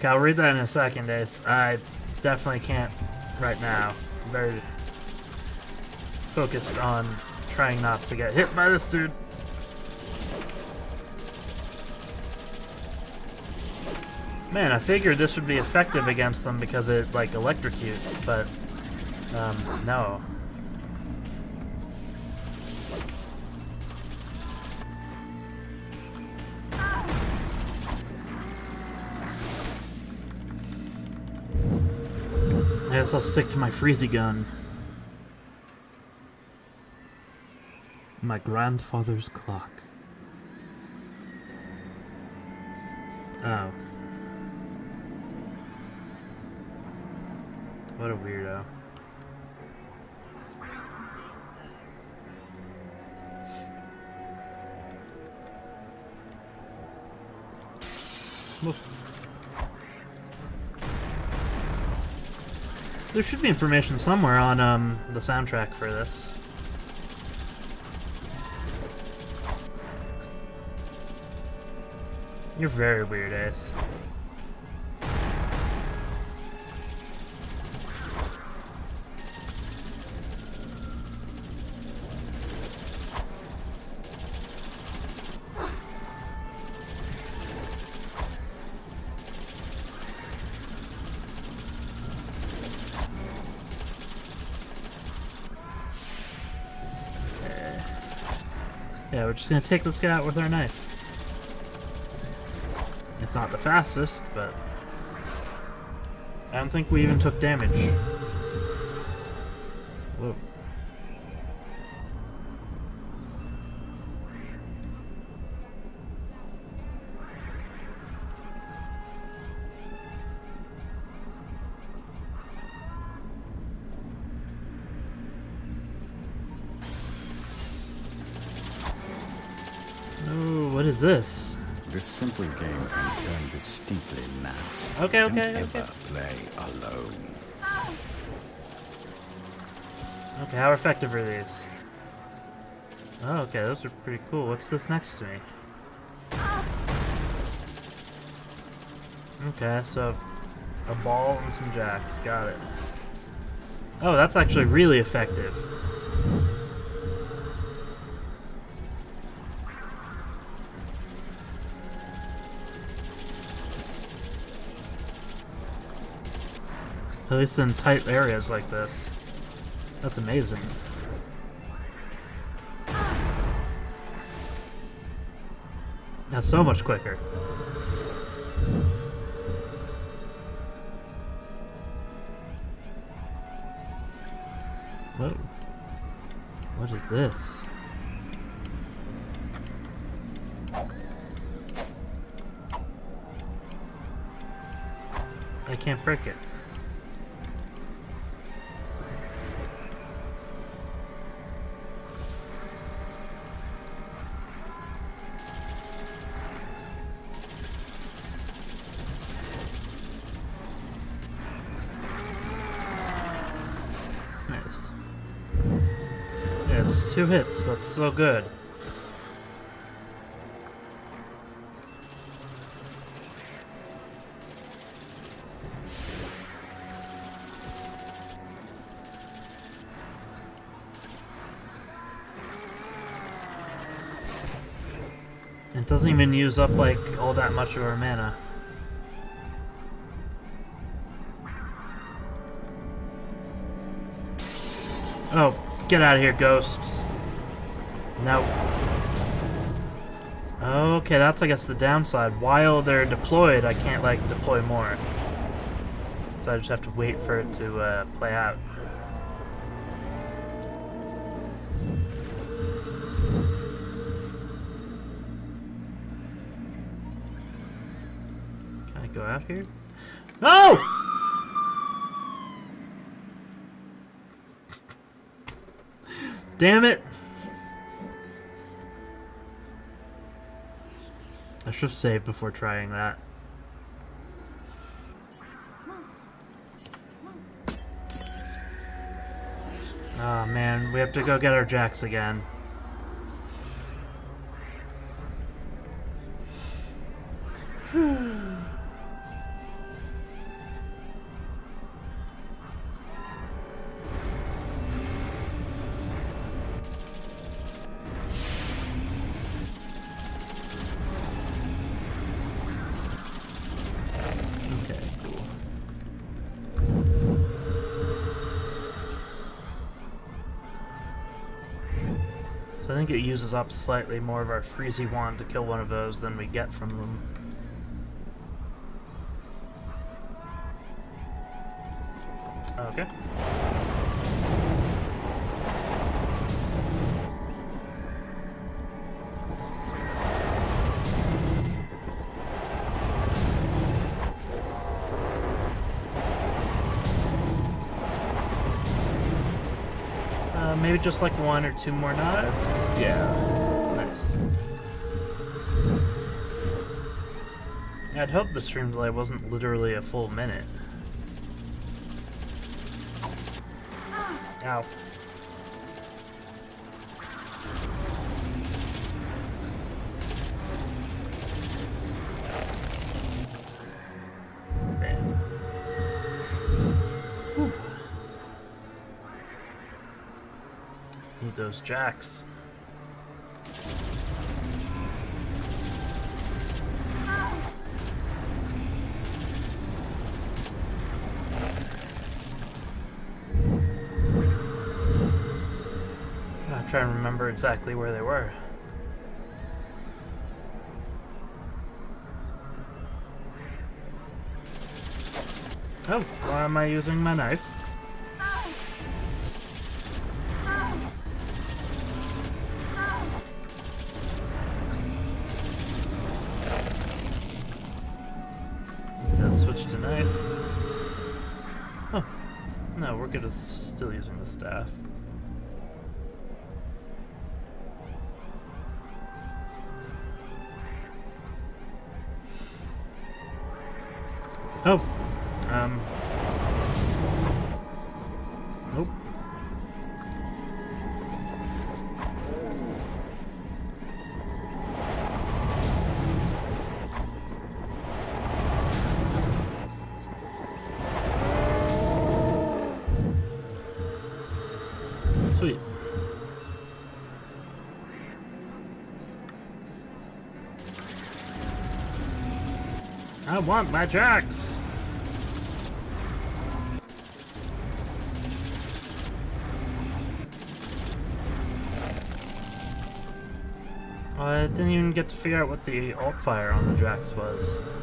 I'll read that in a second, Ace. I definitely can't right now. I'm very focused on trying not to get hit by this dude. Man, I figured this would be effective against them because it, like, electrocutes, but, um, no. Guess I'll stick to my freezy gun. My grandfather's clock. Should be information somewhere on um, the soundtrack for this. You're very weird, Ace. Just gonna take this guy out with our knife. It's not the fastest, but I don't think we even took damage. Simple game can turn distinctly nasty. Okay, Don't okay, ever okay. play alone. Okay, how effective are these? Oh, okay, those are pretty cool. What's this next to me? Okay, so a ball and some jacks. Got it. Oh, that's actually really effective. At least in tight areas like this. That's amazing. That's so much quicker. Whoa. What is this? I can't break it. So good. It doesn't even use up like all that much of our mana. Oh, get out of here, ghosts. No. Okay, that's I guess the downside. While they're deployed, I can't like deploy more. So I just have to wait for it to uh, play out. Can I go out here? No! Damn it! Should have saved before trying that. Oh man, we have to go get our jacks again. Uses up slightly more of our freezy wand to kill one of those than we get from them. Just like one or two more nods? Yeah. Nice. I'd hope the stream delay wasn't literally a full minute. Ow. Jacks. I'm trying to remember exactly where they were. Oh, why am I using my knife? Oh, um, nope. Sweet. I want my jacks. I didn't even get to figure out what the alt fire on the Jacks was.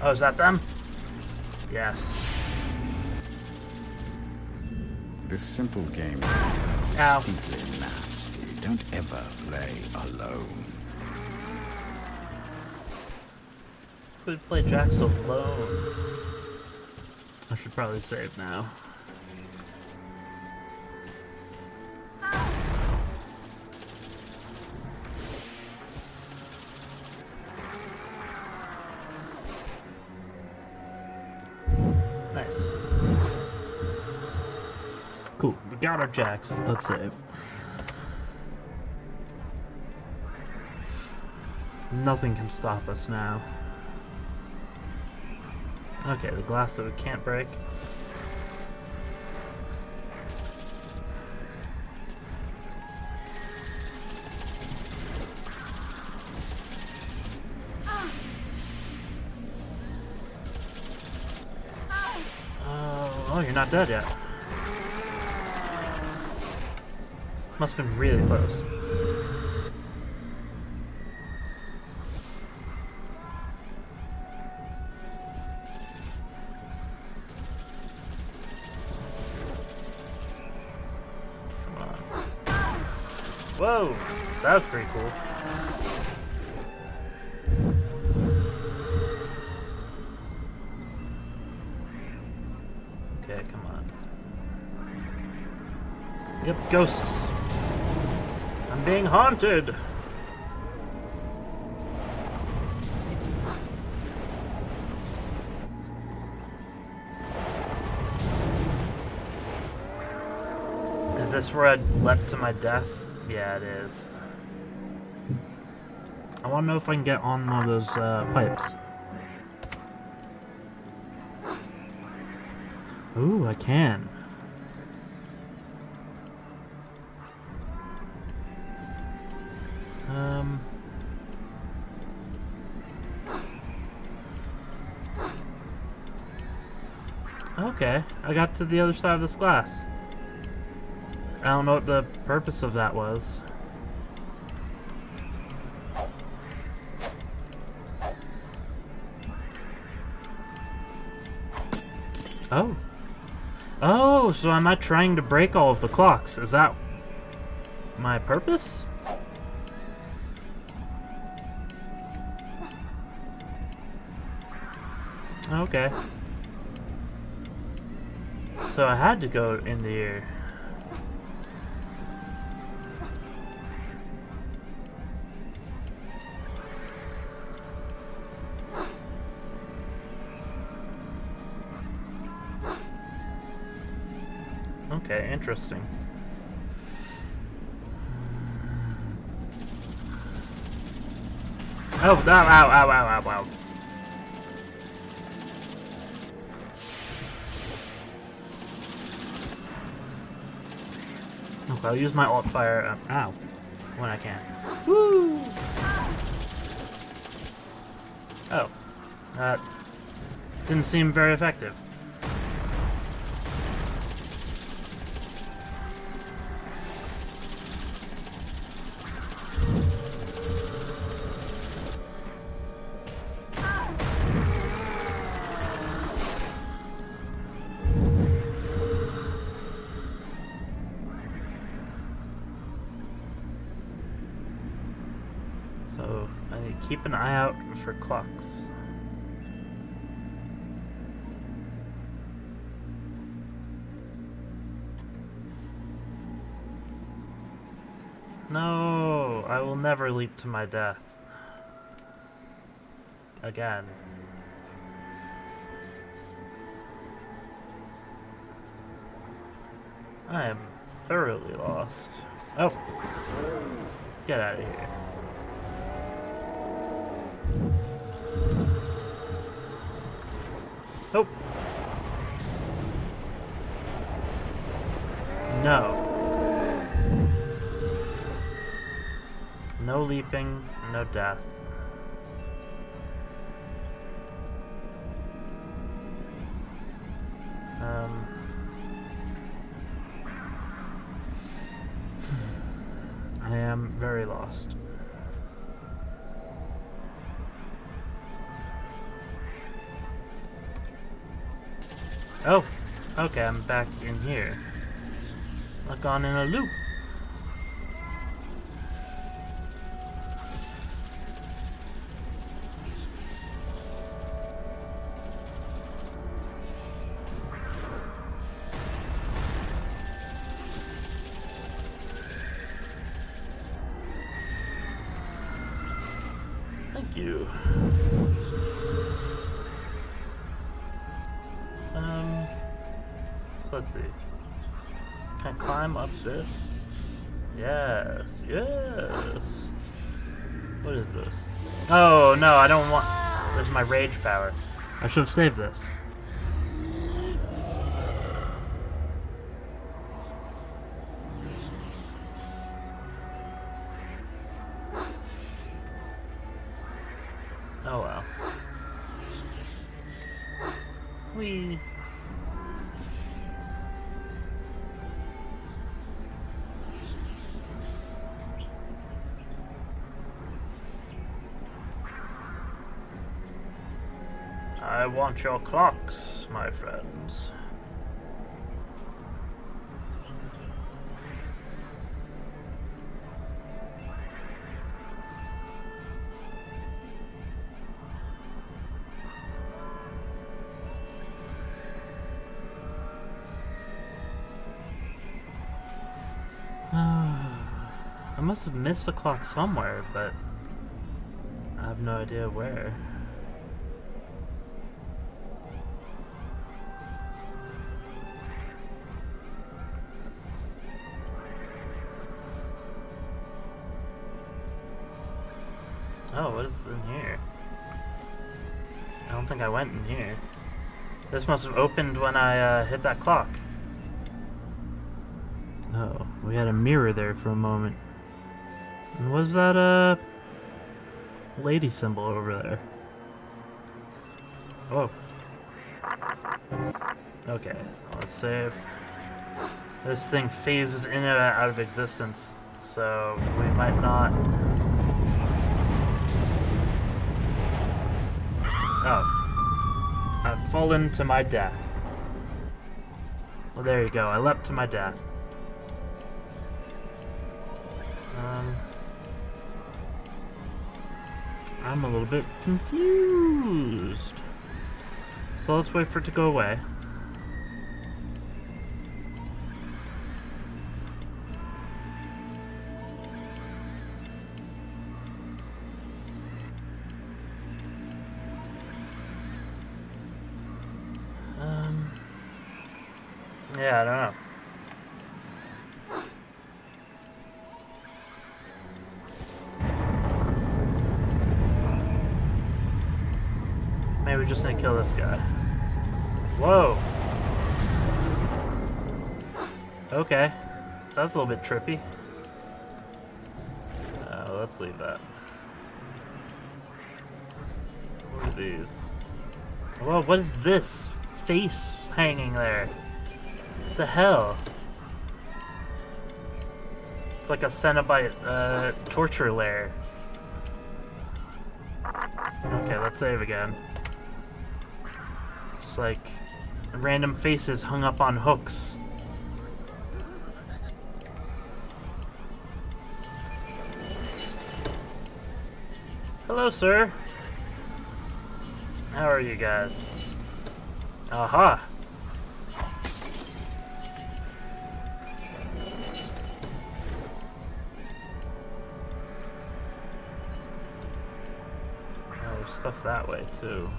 Oh, is that them? Yes. This simple game is distinctly nasty. Don't ever play alone. We play Jacks alone. I should probably save now. Nice. Cool. We got our jacks. Let's save. Nothing can stop us now. Okay, the glass that we can't break. Oh, oh, you're not dead yet. Must have been really close. Is this where I leapt to my death? Yeah, it is. I want to know if I can get on one of those uh, pipes. Ooh, I can. I got to the other side of this glass. I don't know what the purpose of that was. Oh. Oh, so am I trying to break all of the clocks? Is that my purpose? Okay. So I had to go in the air. Okay, interesting. Oh, ow, ow, ow, ow, ow, ow. Okay, I'll use my alt fire. Um, ow. When I can. Woo! Oh. That didn't seem very effective. Leap to my death. Again. I am thoroughly lost. Oh. Get out of here. Oh. no death. Um. I am very lost. Oh, okay, I'm back in here. I've gone in a loop. This? Yes, yes. What is this? Oh, no, I don't want... There's my rage power. I should have saved this. Your clocks, my friends. I must have missed a clock somewhere, but I have no idea where. In here? I don't think I went in here. This must have opened when I uh, hit that clock. Oh, we had a mirror there for a moment. And was that a lady symbol over there? Oh. Okay, let's save. This thing phases in and out of existence, so we might not. Oh. I've fallen to my death. Well, there you go. I leapt to my death. Um, I'm a little bit confused. So let's wait for it to go away. That's a little bit trippy. Uh, let's leave that. What are these? Whoa, what is this? Face hanging there. What the hell? It's like a Cenobite uh, torture lair. Okay, let's save again. Just like random faces hung up on hooks. Hello, sir. How are you guys? Aha! Oh, there's stuff that way too.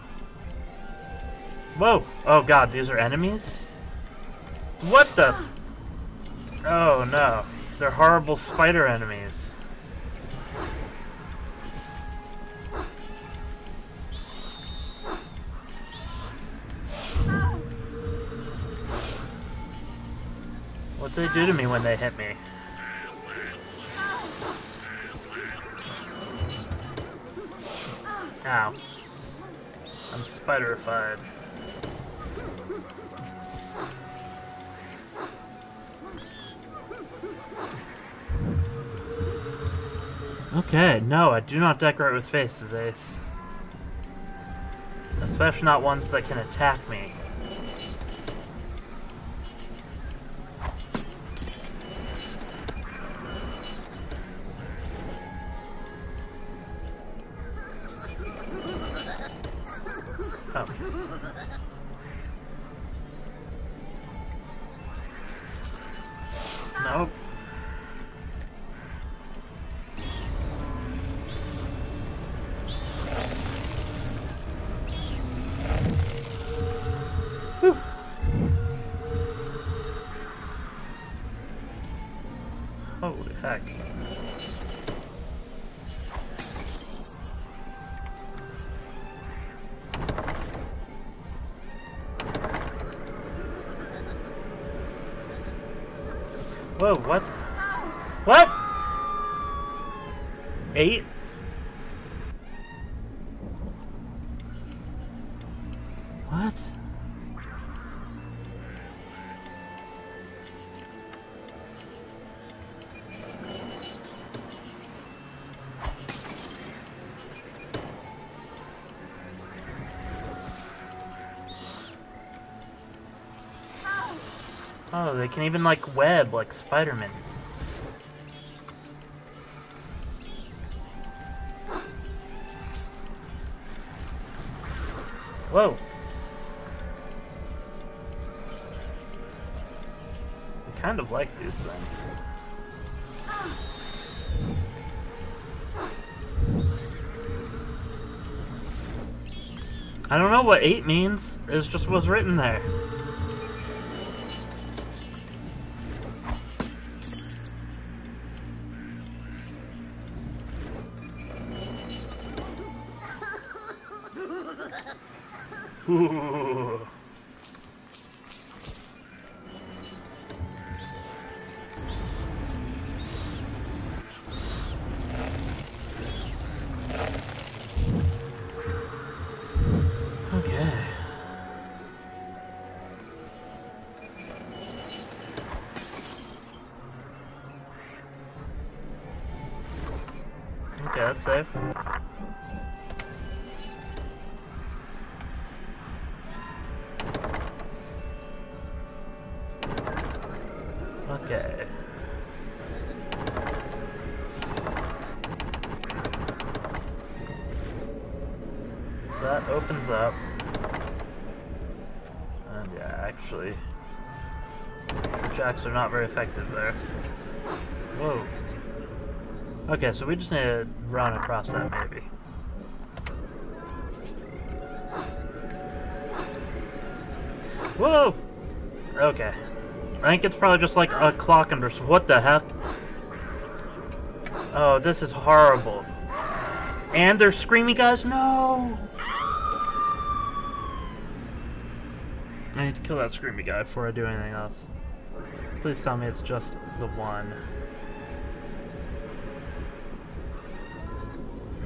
Whoa! Oh god, these are enemies? What the? Oh no. They're horrible spider enemies. What did they do to me when they hit me? Ow. I'm spiderified. Okay, no, I do not decorate with faces, Ace. Especially not ones that can attack me. Can even like web like Spider-Man. Whoa. I kind of like these things. I don't know what 8 means. It's just what's written there. Are not very effective there. Whoa. Okay, so we just need to run across that maybe. Whoa! Okay. I think it's probably just like a clock under. What the heck? Oh, this is horrible. And they're screaming guys. No! I need to kill that screamy guy before I do anything else. Please tell me it's just the one.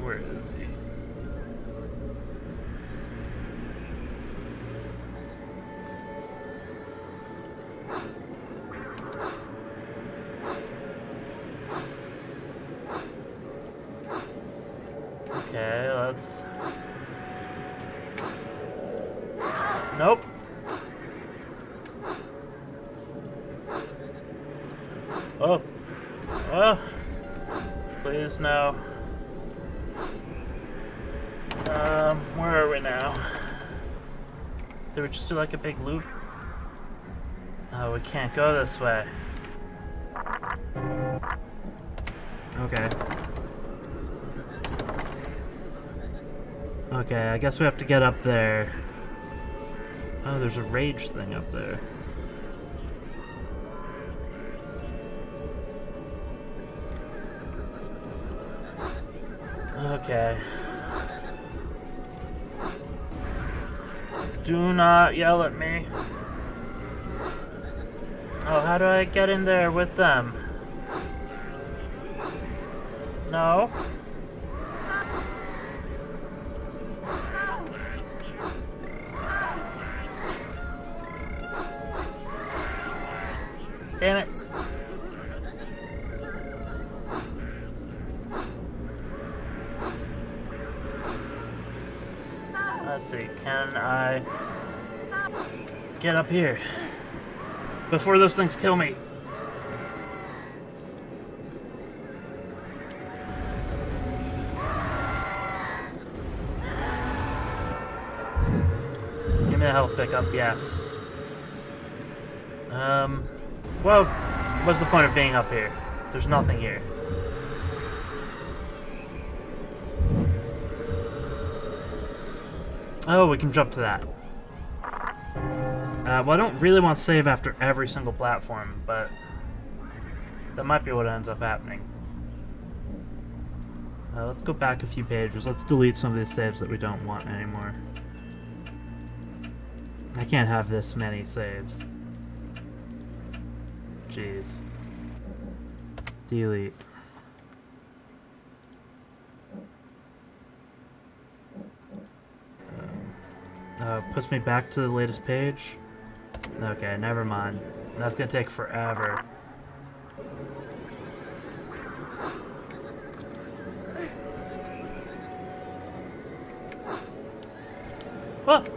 Where is he? Okay, let's. Nope. Oh. Oh. Please, no. Um, where are we now? Did we just do like a big loop? Oh, we can't go this way. Okay. Okay, I guess we have to get up there. Oh, there's a rage thing up there. Okay. Do not yell at me. How do I get in there with them? No? Damn it. Let's see, can I get up here? Before those things kill me? Give me a health pickup, yes. Um, well, what's the point of being up here? There's nothing here. Oh, we can jump to that. Uh, well, I don't really want to save after every single platform, but that might be what ends up happening. Uh, let's go back a few pages. Let's delete some of these saves that we don't want anymore. I can't have this many saves. Jeez. Delete. Uh, puts me back to the latest page. Okay, never mind. That's gonna take forever. What?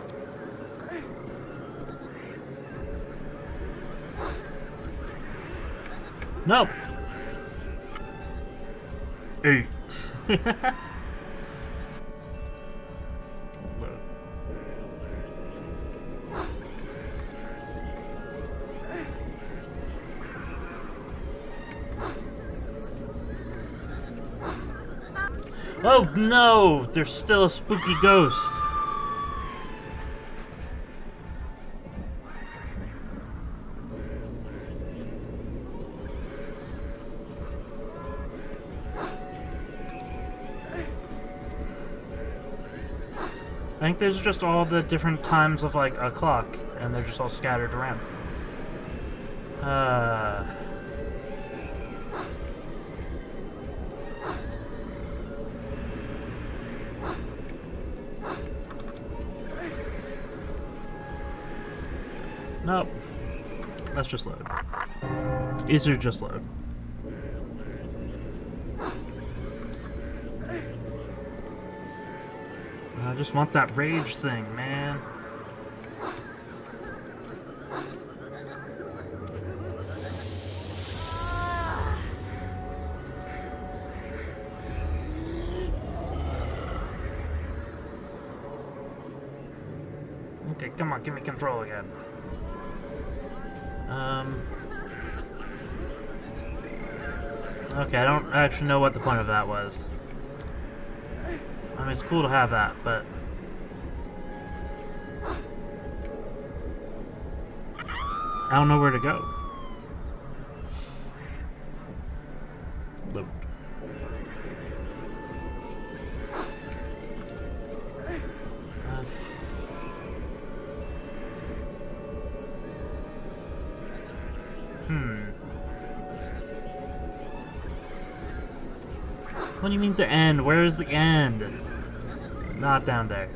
No. Hey. Oh no! There's still a spooky ghost. I think there's just all the different times of like a clock, and they're just all scattered around. Uh. Nope. Let's just load. Easier to just load. I just want that rage thing, man. Okay, come on, give me control again. Okay, I don't actually know what the point of that was. I mean, it's cool to have that, but... I don't know where to go. The end? Where is the end? Not down there.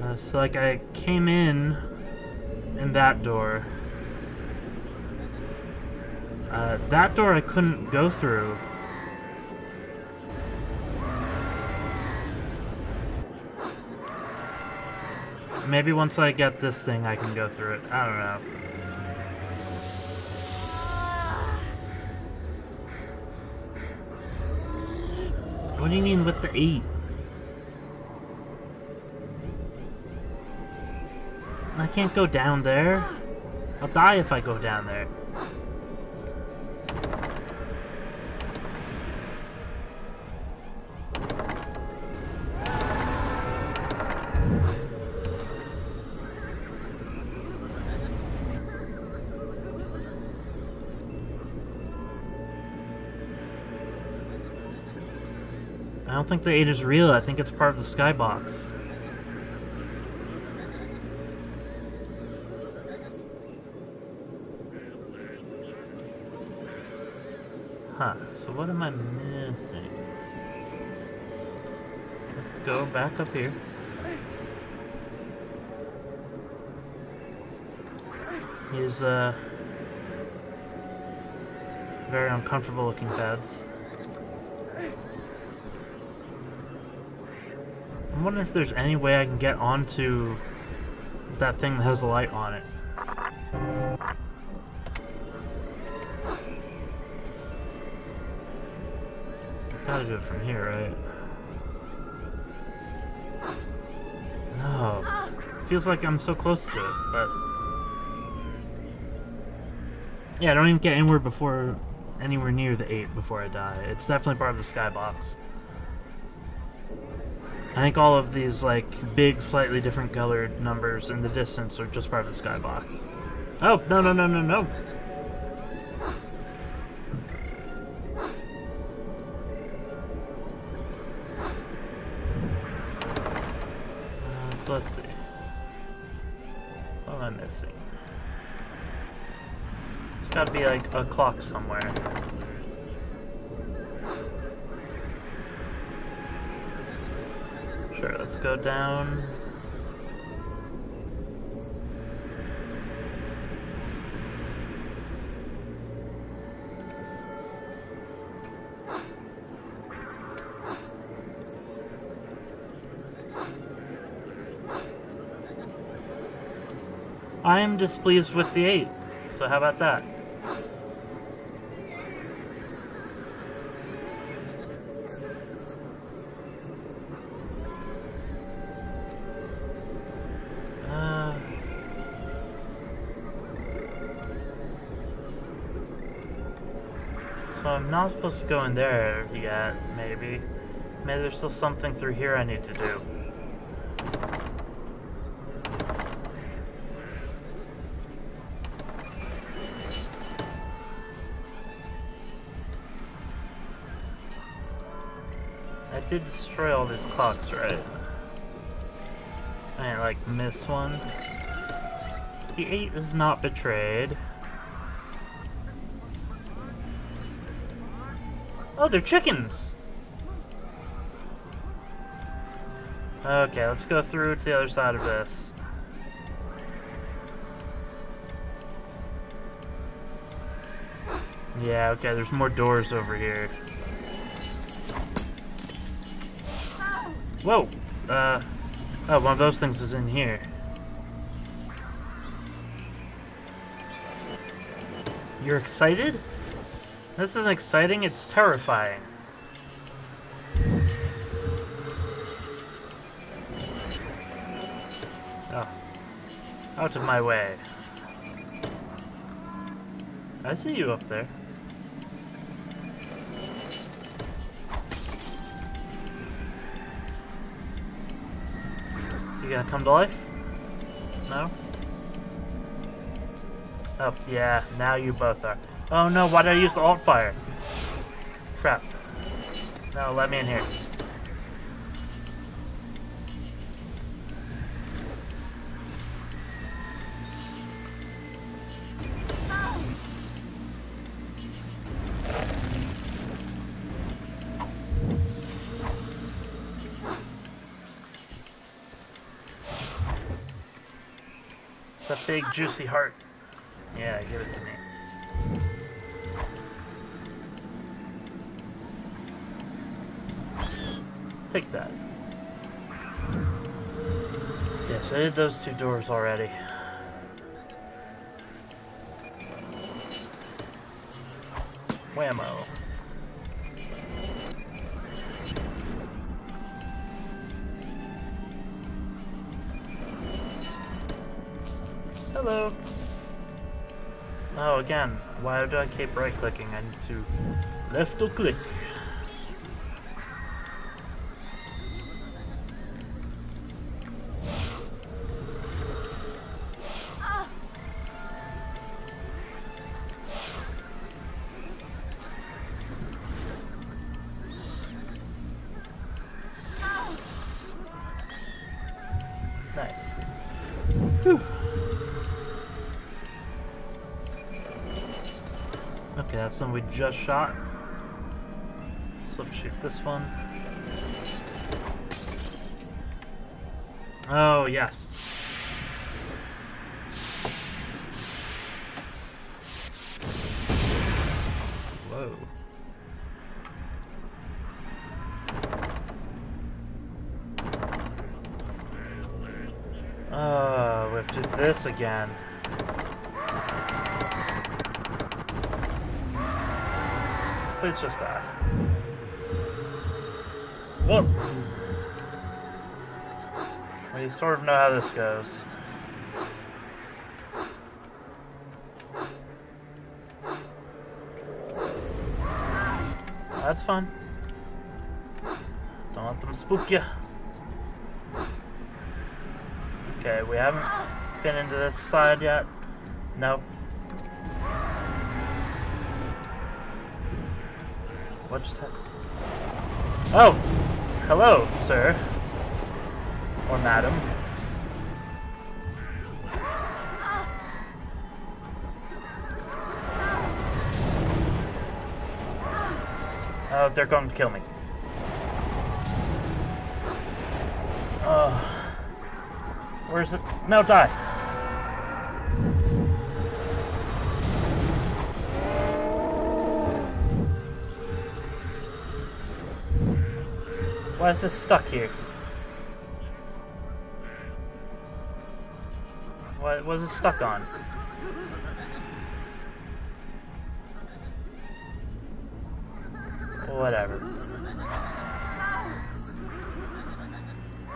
Uh, so like I came in in that door. Uh, that door I couldn't go through. Maybe once I get this thing, I can go through it. I don't know. What do you mean with the eight? I can't go down there. I'll die if I go down there. don't think the 8 is real. I think it's part of the skybox. Huh, so what am I missing? Let's go back up here. Use, uh, very uncomfortable looking pads. I'm wondering if there's any way I can get onto that thing that has a light on it. Gotta do it from here, right? No. Feels like I'm so close to it, but... Yeah, I don't even get anywhere before... Anywhere near the 8 before I die. It's definitely part of the skybox. I think all of these, like, big, slightly different colored numbers in the distance are just part of the skybox. Oh, no, no, no, no, no. Uh, so let's see. What am I missing? There's gotta be, like, a clock somewhere. Go down. I am displeased with the 8, so how about that? I'm supposed to go in there yet, maybe. Maybe there's still something through here I need to do. I did destroy all these clocks, right? I didn't, like miss one. The 8 is not betrayed. Oh, they're chickens! Okay, let's go through to the other side of this. Yeah, okay, there's more doors over here. Whoa! Uh, oh, one of those things is in here. You're excited? This isn't exciting, it's terrifying. Oh. Out of my way. I see you up there. You gonna come to life? No? Oh, yeah, now you both are. Oh no, why did I use the alt fire? Crap. No, let me in here. The big juicy heart. Yeah, give it to me. Take that. Yes, I did those two doors already. Whammo. Hello. Oh, again, why do I keep right clicking? I need to left or click. person we just shot. Slip shoot this one. Oh, yes. Whoa. Oh, we have to do this again. Please just die. Whoa! We sort of know how this goes. That's fun. Don't let them spook you. Okay, we haven't been into this side yet. Nope. What just happened? Oh! Hello, sir. Or madam. Oh, they're going to kill me. Oh. Where's it? No, die. Why is this stuck here? What was it stuck on? Whatever.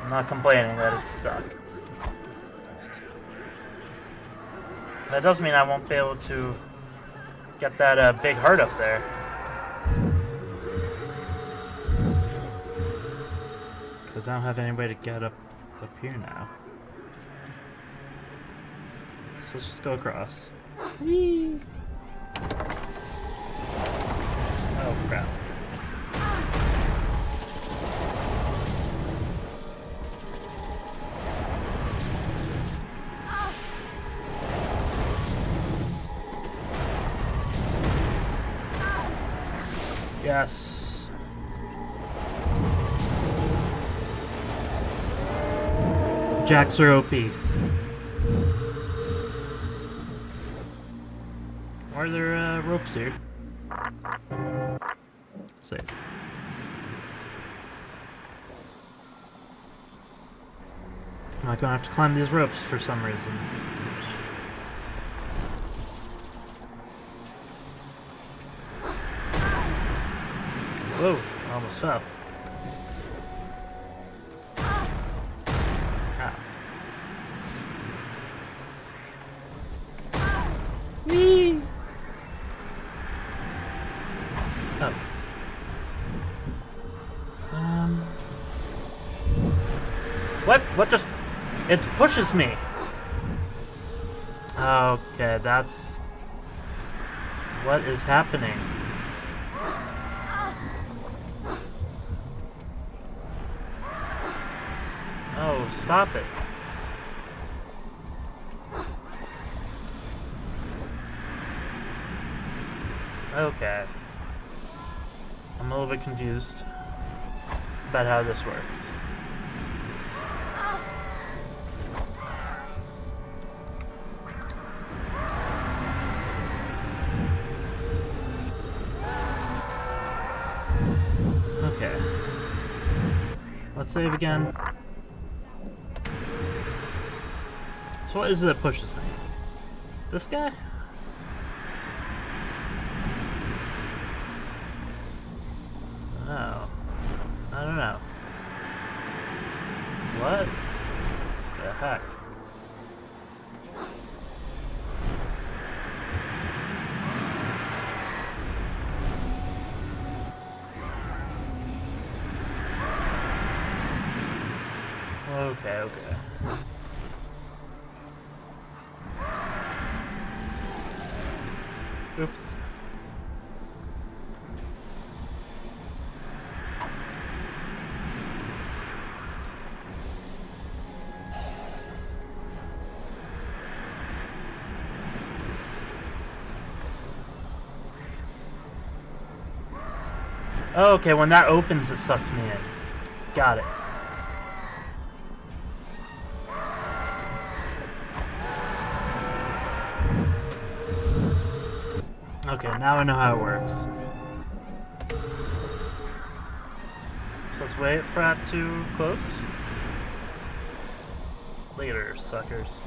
I'm not complaining that it's stuck. That does mean I won't be able to get that uh, big heart up there. Because I don't have any way to get up up here now. So let's just go across. Whee! Jacks are OP. Are there uh, ropes here? Save. I'm not gonna have to climb these ropes for some reason. Whoa, I almost fell. Is happening? Oh, stop it. Okay. I'm a little bit confused about how this works. Save again. So what is it that pushes me? This guy? Okay, when that opens, it sucks me in. Got it. Okay, now I know how it works. So let's wait for that to close. Later, suckers.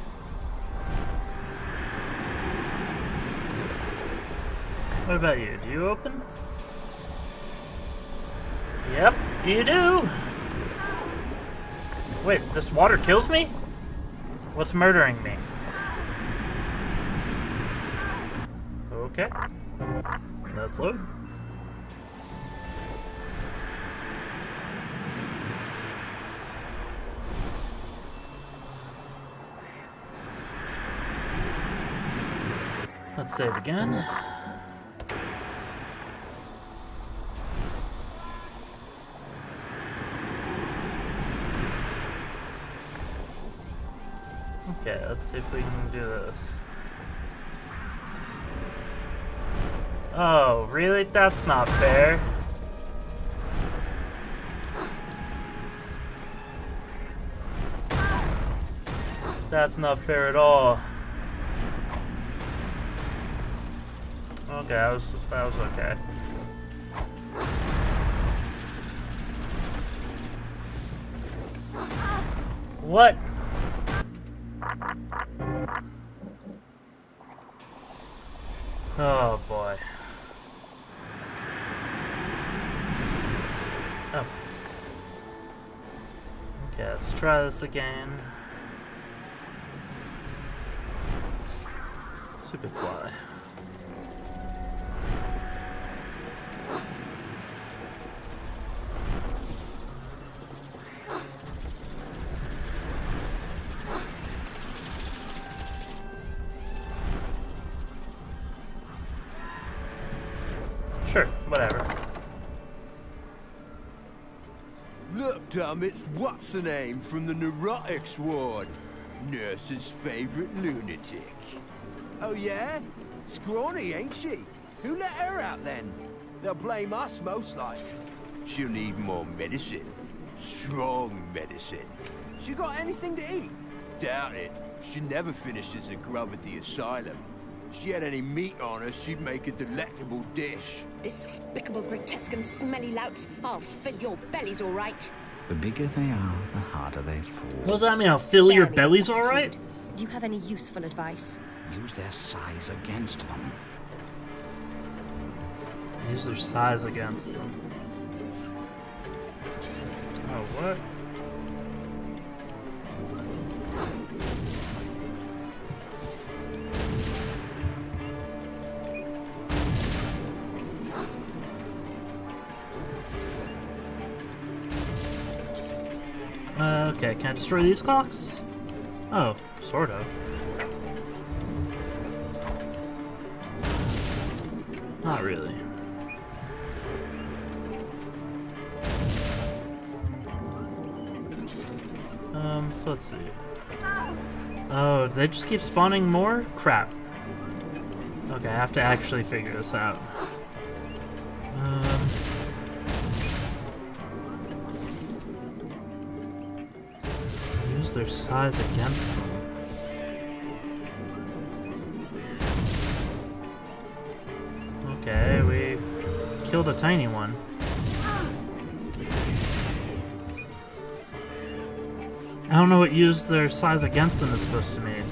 What about you? Do you open? Yep, you do! Wait, this water kills me? What's murdering me? Okay. Let's load. Let's save again. Okay, let's see if we can do this. Oh, really? That's not fair. That's not fair at all. Okay, that was that was okay. What? Again. Look, it's what's her name from the neurotics ward. Nurse's favorite lunatic. Oh, yeah? Scrawny, ain't she? Who let her out then? They'll blame us, most like. She'll need more medicine. Strong medicine. She got anything to eat? Doubt it. She never finishes the grub at the asylum. If she had any meat on her, she'd make a delectable dish. Despicable, grotesque, and smelly louts. I'll fill your bellies all right. The bigger they are, the harder they fall. What does that mean? I'll fill your Spare me bellies attitude. alright? Do you have any useful advice? Use their size against them. Use their size against them. Destroy these clocks? Oh, sort of. Not really. Um, so let's see. Oh, they just keep spawning more? Crap. Okay, I have to actually figure this out. Against them. Okay, we killed a tiny one. I don't know what use their size against them is supposed to mean.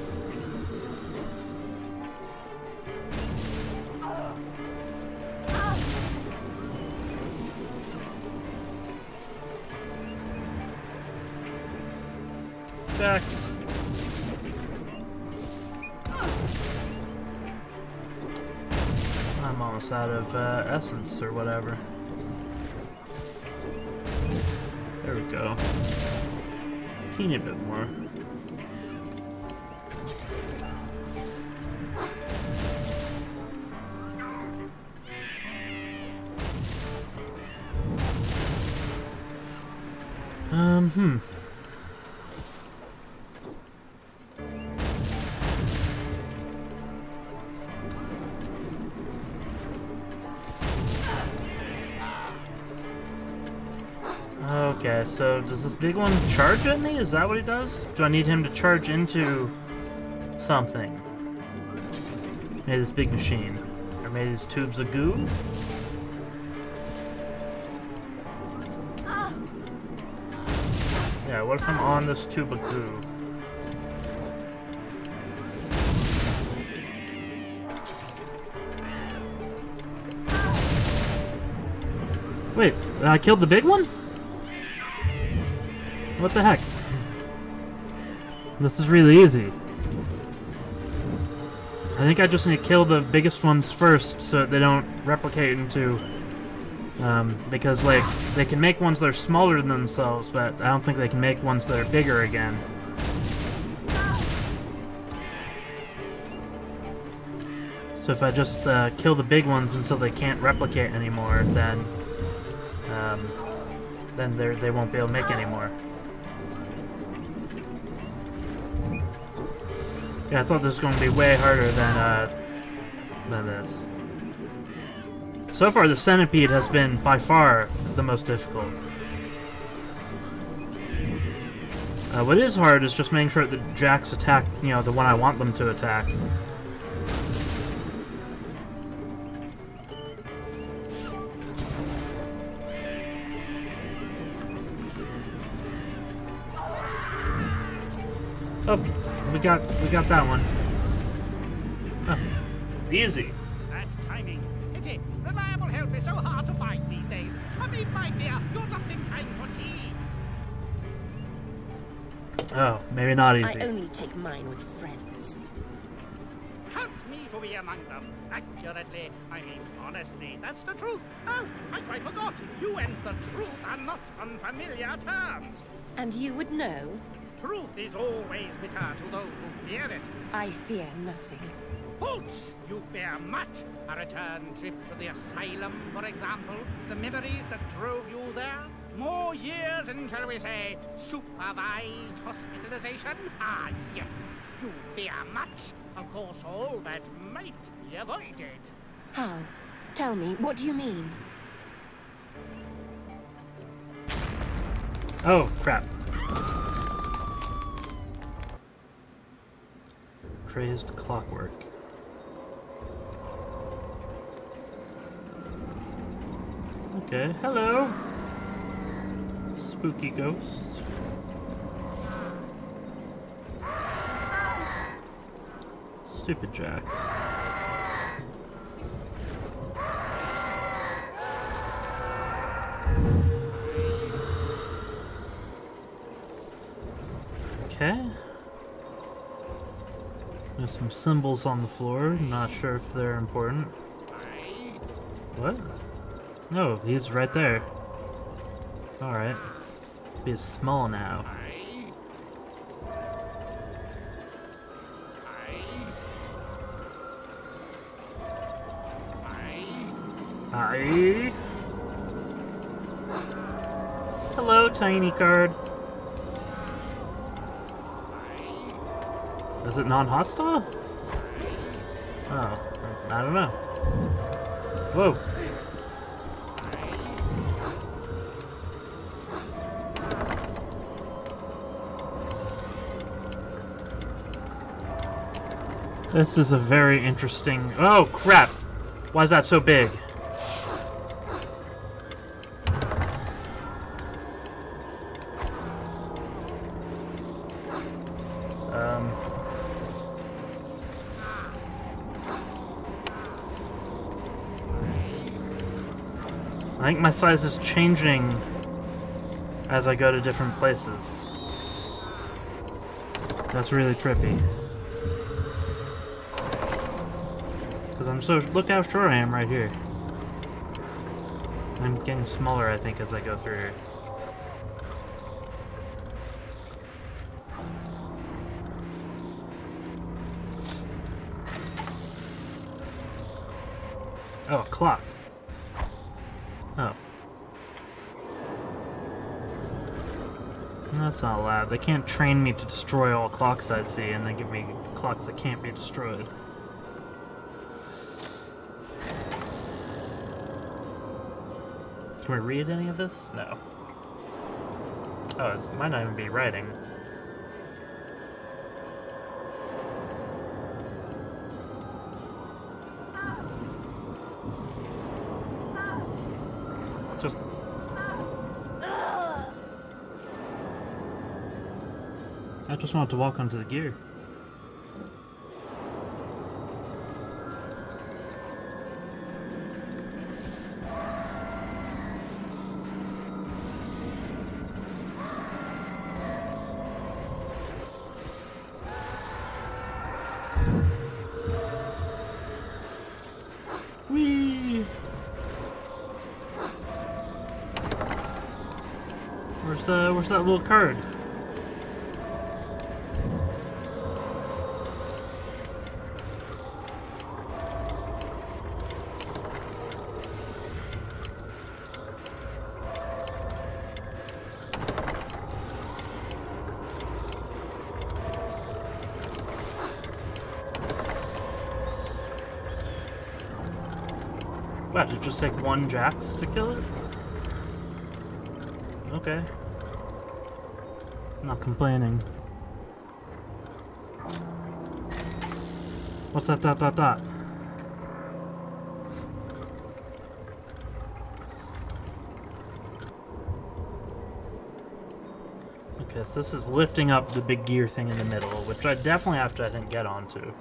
Or whatever. There we go. Teeny bit more. Um, hmm. So does this big one charge at me? Is that what he does? Do I need him to charge into something? Maybe this big machine. Or maybe these tubes of goo? Yeah, what if I'm on this tube of goo? Wait, I killed the big one? What the heck? This is really easy. I think I just need to kill the biggest ones first so they don't replicate into... Um, because, like, they can make ones that are smaller than themselves, but I don't think they can make ones that are bigger again. So if I just uh, kill the big ones until they can't replicate anymore, then um, then they they won't be able to make any Yeah, I thought this was going to be way harder than uh, than this. So far, the centipede has been by far the most difficult. Uh, what is hard is just making sure that the jacks attack, you know, the one I want them to attack. Oh, got we got that one. Oh, easy. That's timing. Pity. Reliable help is so hard to find these days. Come in, my dear. You're just in time for tea. Oh, maybe not easy. I only take mine with friends. Count me to be among them. Accurately, I mean honestly, that's the truth. Oh, I quite forgot. You and the truth are not on familiar terms. And you would know? Truth is always bitter to those who fear it. I fear nothing. False! You fear much. A return trip to the asylum, for example. The memories that drove you there. More years in, shall we say, supervised hospitalization? Ah, yes. You fear much. Of course, all that might be avoided. How? Tell me, what do you mean? Oh, crap. Crazed clockwork. Okay, hello. Spooky ghost. Stupid jacks. Symbols on the floor. Not sure if they're important. What? No, he's right there. Alright. He's small now. Hi. Hello, tiny card. Is it non-hostile? Oh, I don't know. Whoa. This is a very interesting... Oh, crap! Why is that so big? Think my size is changing as I go to different places. That's really trippy. Because I'm so... Look how short I am right here. I'm getting smaller, I think, as I go through here. They can't train me to destroy all clocks I see and then give me clocks that can't be destroyed. Can we read any of this? No. Oh, it might not even be writing. Just wanted to walk onto the gear. Whee! Where's the where's that little card? Take one Jacks to kill it? Okay. Not complaining. What's that dot dot dot? Okay, so this is lifting up the big gear thing in the middle, which I definitely have to, I think, get onto.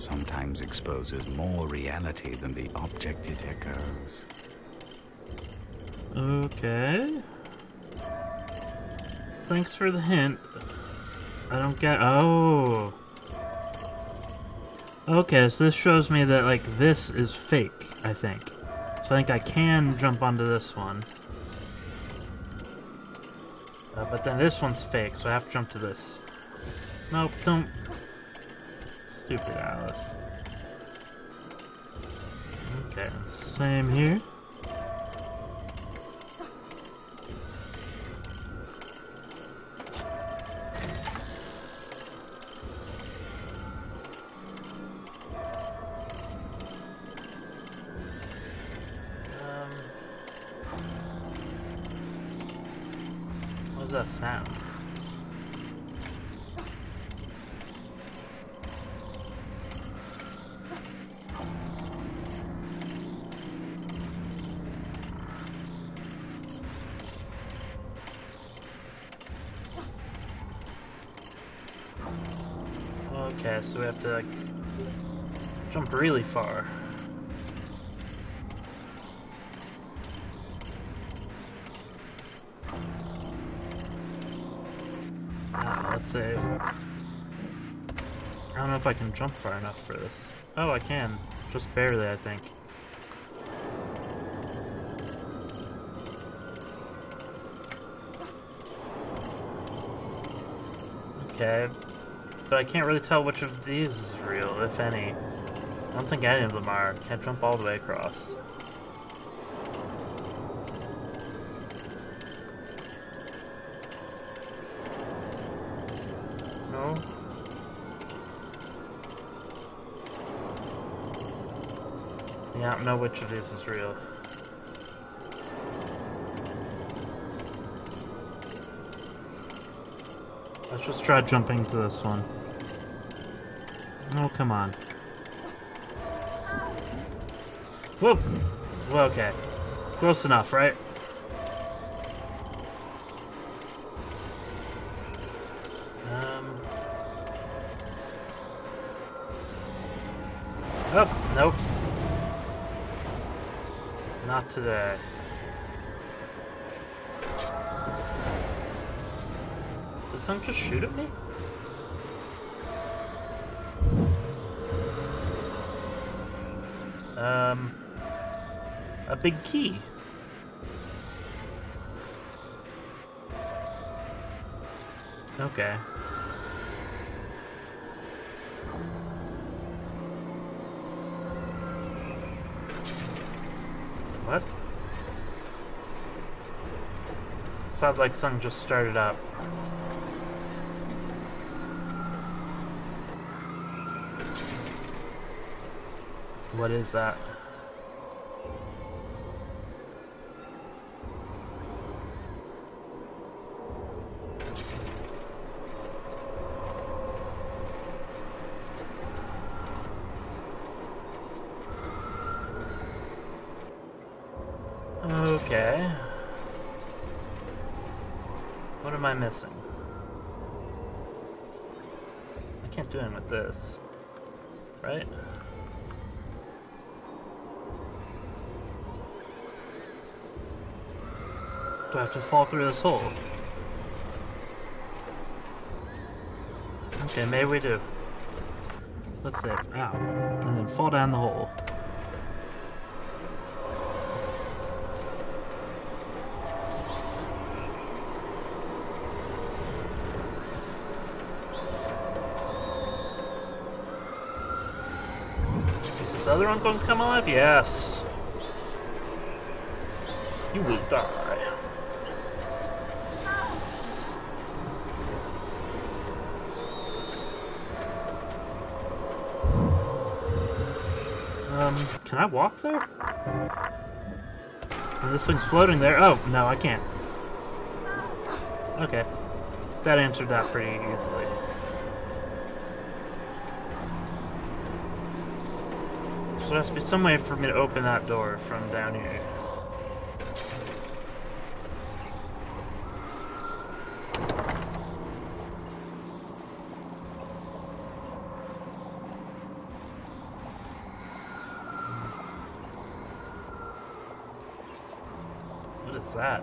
Sometimes exposes more reality than the object it echoes. Okay. Thanks for the hint. I don't get. Oh. Okay, so this shows me that, like, this is fake, I think. So I think I can jump onto this one. Uh, but then this one's fake, so I have to jump to this. Nope, don't. Stupid Alice. Okay, same here. Save. I don't know if I can jump far enough for this. Oh, I can. Just barely, I think. Okay. But I can't really tell which of these is real, if any. I don't think any of them are. Can't jump all the way across. Don't know which of these is real. Let's just try jumping to this one. Oh, come on. Whoop! Okay. Close enough, right? Not today. Did someone just shoot at me? Um, a big key. Okay. Sounds like something just started up. What is that? This. Right? Do I have to fall through this hole? Okay, maybe we do. Let's say, ow. And then fall down the hole. One going to come alive? Yes. You will die. Um, can I walk there? Oh, this thing's floating there. Oh, no, I can't. Okay. That answered that pretty easily. Has be some way for me to open that door from down here. What is that?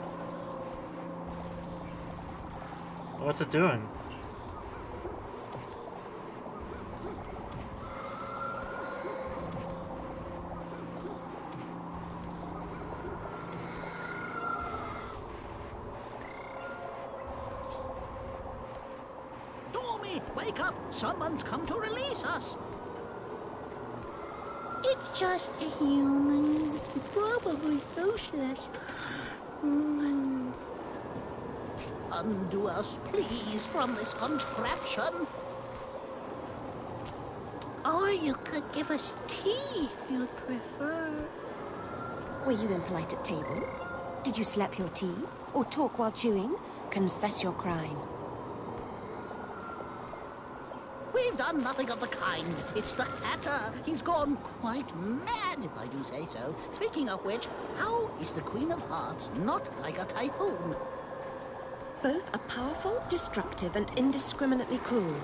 What's it doing? Dormy, wake up! Someone's come to release us! It's just a human, Undo us, please, from this contraption. Or you could give us tea if you'd prefer. Were you impolite at table? Did you slap your tea? Or talk while chewing? Confess your crime. Done nothing of the kind. It's the Hatter. He's gone quite mad, if I do say so. Speaking of which, how is the Queen of Hearts not like a typhoon? Both are powerful, destructive, and indiscriminately cruel.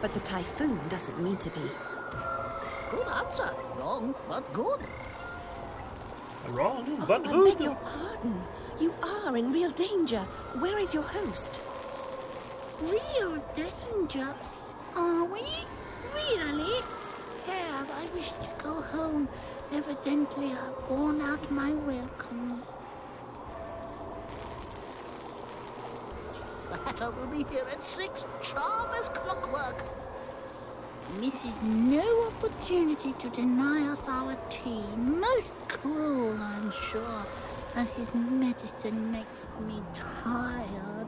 But the typhoon doesn't mean to be. Good answer. Wrong, but good. Wrong, oh, but good. I beg your pardon. You are in real danger. Where is your host? Real danger? Are we? Really? Herb, I wish to go. Evidently, I've worn out my welcome. The Hatter will be here at six, sharp as clockwork. Misses no opportunity to deny us our tea. Most cruel, I'm sure. And his medicine makes me tired.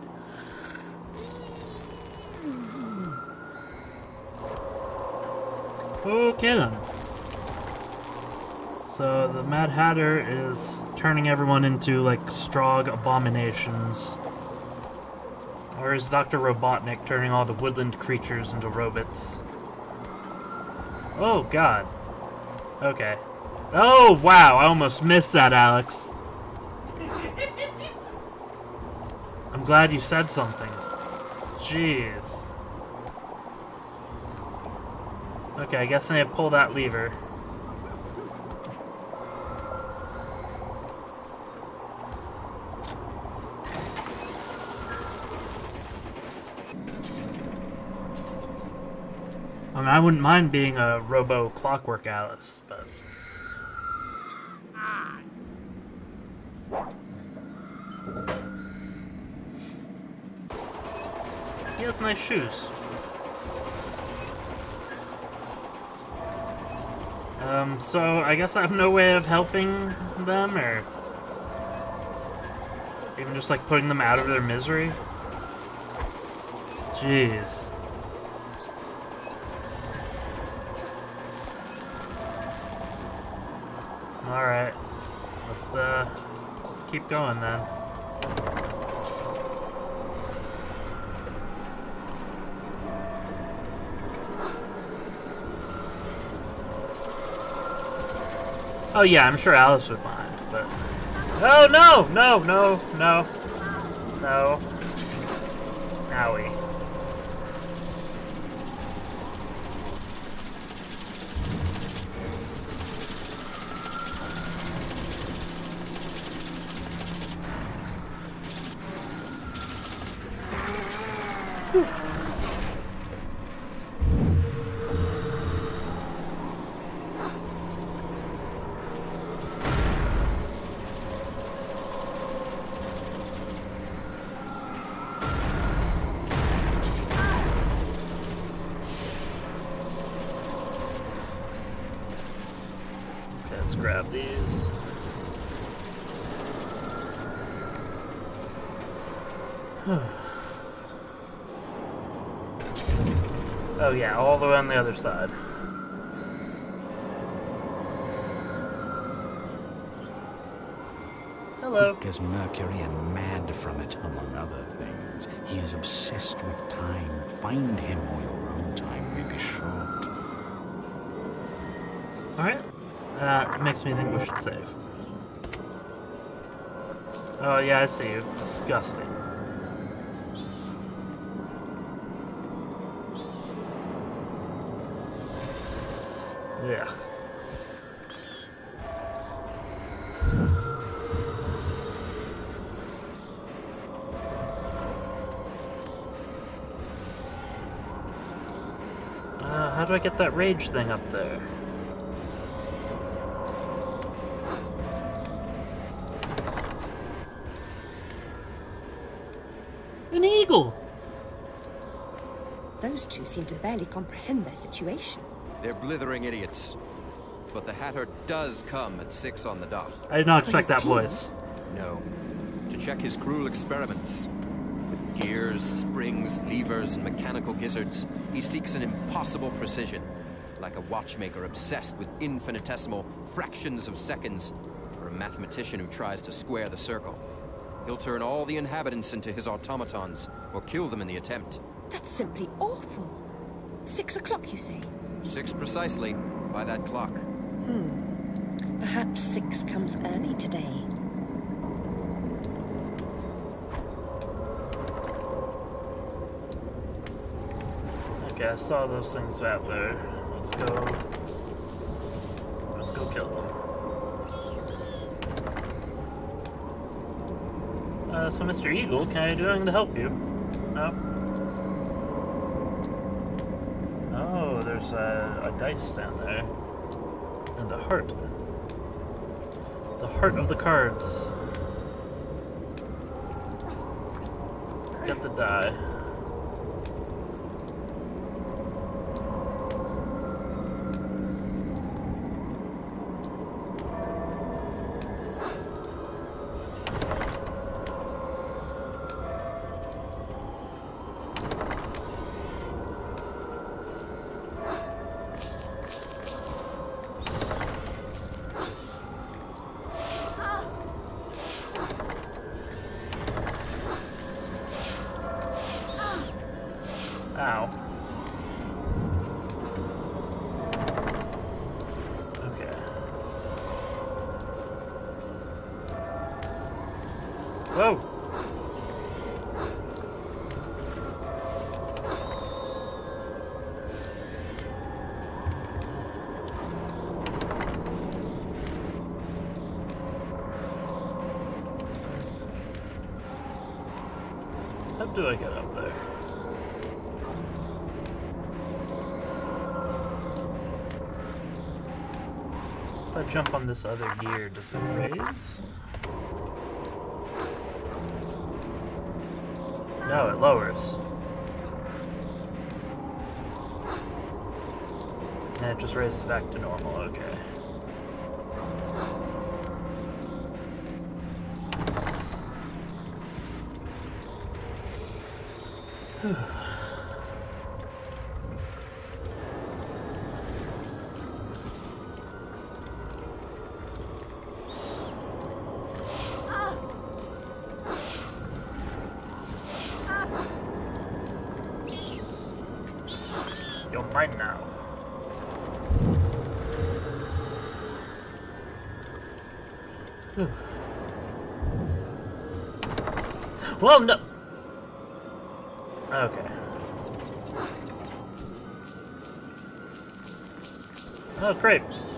Okay then. So the Mad Hatter is turning everyone into like Strogg abominations. Or is Dr. Robotnik turning all the woodland creatures into robots? Oh god. Okay. Oh wow, I almost missed that, Alex. I'm glad you said something. Jeez. Okay, I guess I need to pull that lever. I wouldn't mind being a Robo Clockwork Alice, but he has nice shoes. Um, so I guess I have no way of helping them, or even just like putting them out of their misery. Jeez. Alright. Let's, uh, let's keep going then. Oh yeah, I'm sure Alice would mind, but... Oh no! No, no, no. No. Owie. Okay, let's grab these. oh yeah, all the way on the other side. Hello. Weak as mercury and mad from it, among other things. He is obsessed with time. Find him, or your own time may be short. Alright. That uh, makes me think we should save. Oh yeah, I see you. Disgusting. How do I get that rage thing up there? An eagle! Those two seem to barely comprehend their situation. They're blithering idiots. But the Hatter does come at six on the dot. I did not expect that team? voice. No. To check his cruel experiments. Gears, springs, levers, and mechanical gizzards, he seeks an impossible precision. Like a watchmaker obsessed with infinitesimal fractions of seconds, or a mathematician who tries to square the circle. He'll turn all the inhabitants into his automatons, or kill them in the attempt. That's simply awful. Six o'clock, you say? Six precisely, by that clock. Hmm. Perhaps six comes early today. Okay, I saw those things out there. Let's go. Let's go kill them. Uh, so, Mr. Eagle, can I do anything to help you? No? Oh, there's a, a dice down there. And a heart. The heart of the cards. Let's get the die. Jump on this other gear, does it raise? No, it lowers. And it just raises back to normal, okay. Whoa, no! Okay. Oh, grapes.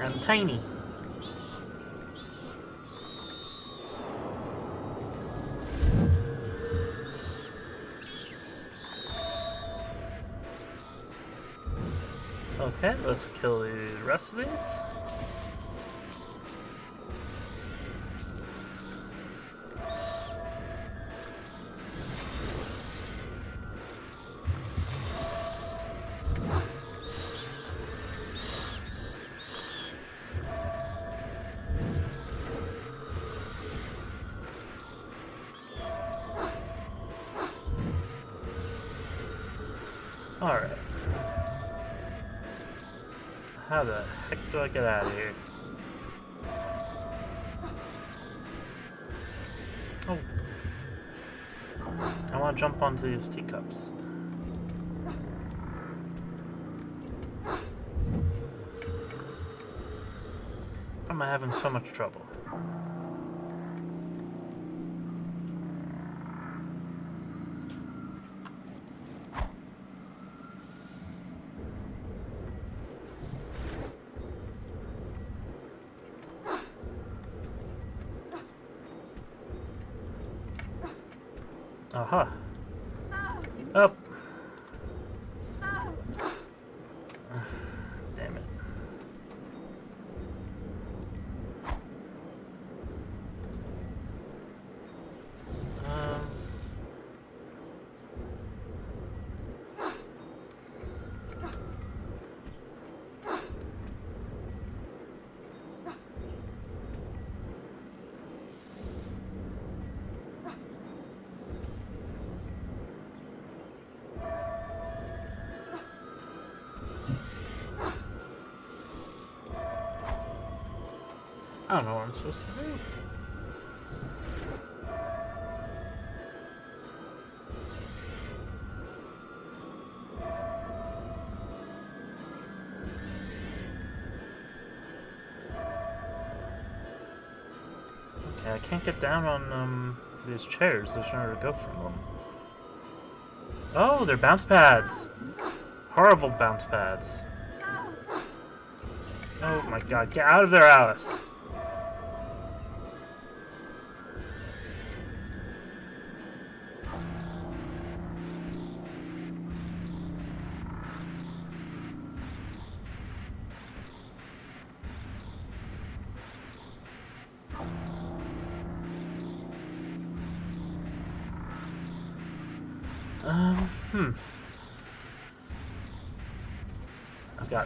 And tiny. Okay, let's kill the rest of these. Want to these teacups. Am I having so much trouble? Aha. Up. I don't know what I'm supposed to do. Okay, I can't get down on um, these chairs. There's nowhere to go from them. Oh, they're bounce pads. Horrible bounce pads. Oh my god, get out of there, Alice.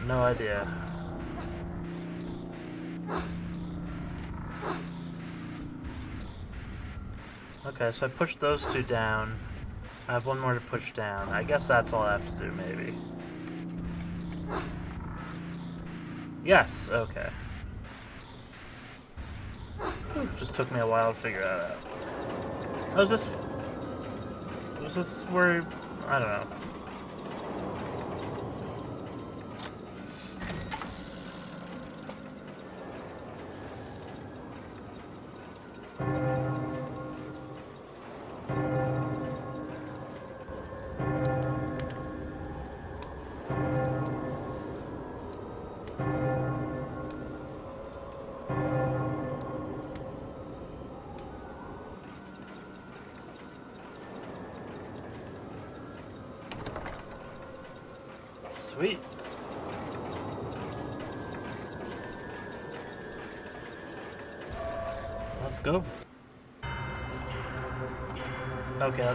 No idea. Okay, so I pushed those two down. I have one more to push down. I guess that's all I have to do, maybe. Yes, okay. Just took me a while to figure that out. Oh, is this... Was this where... I don't know.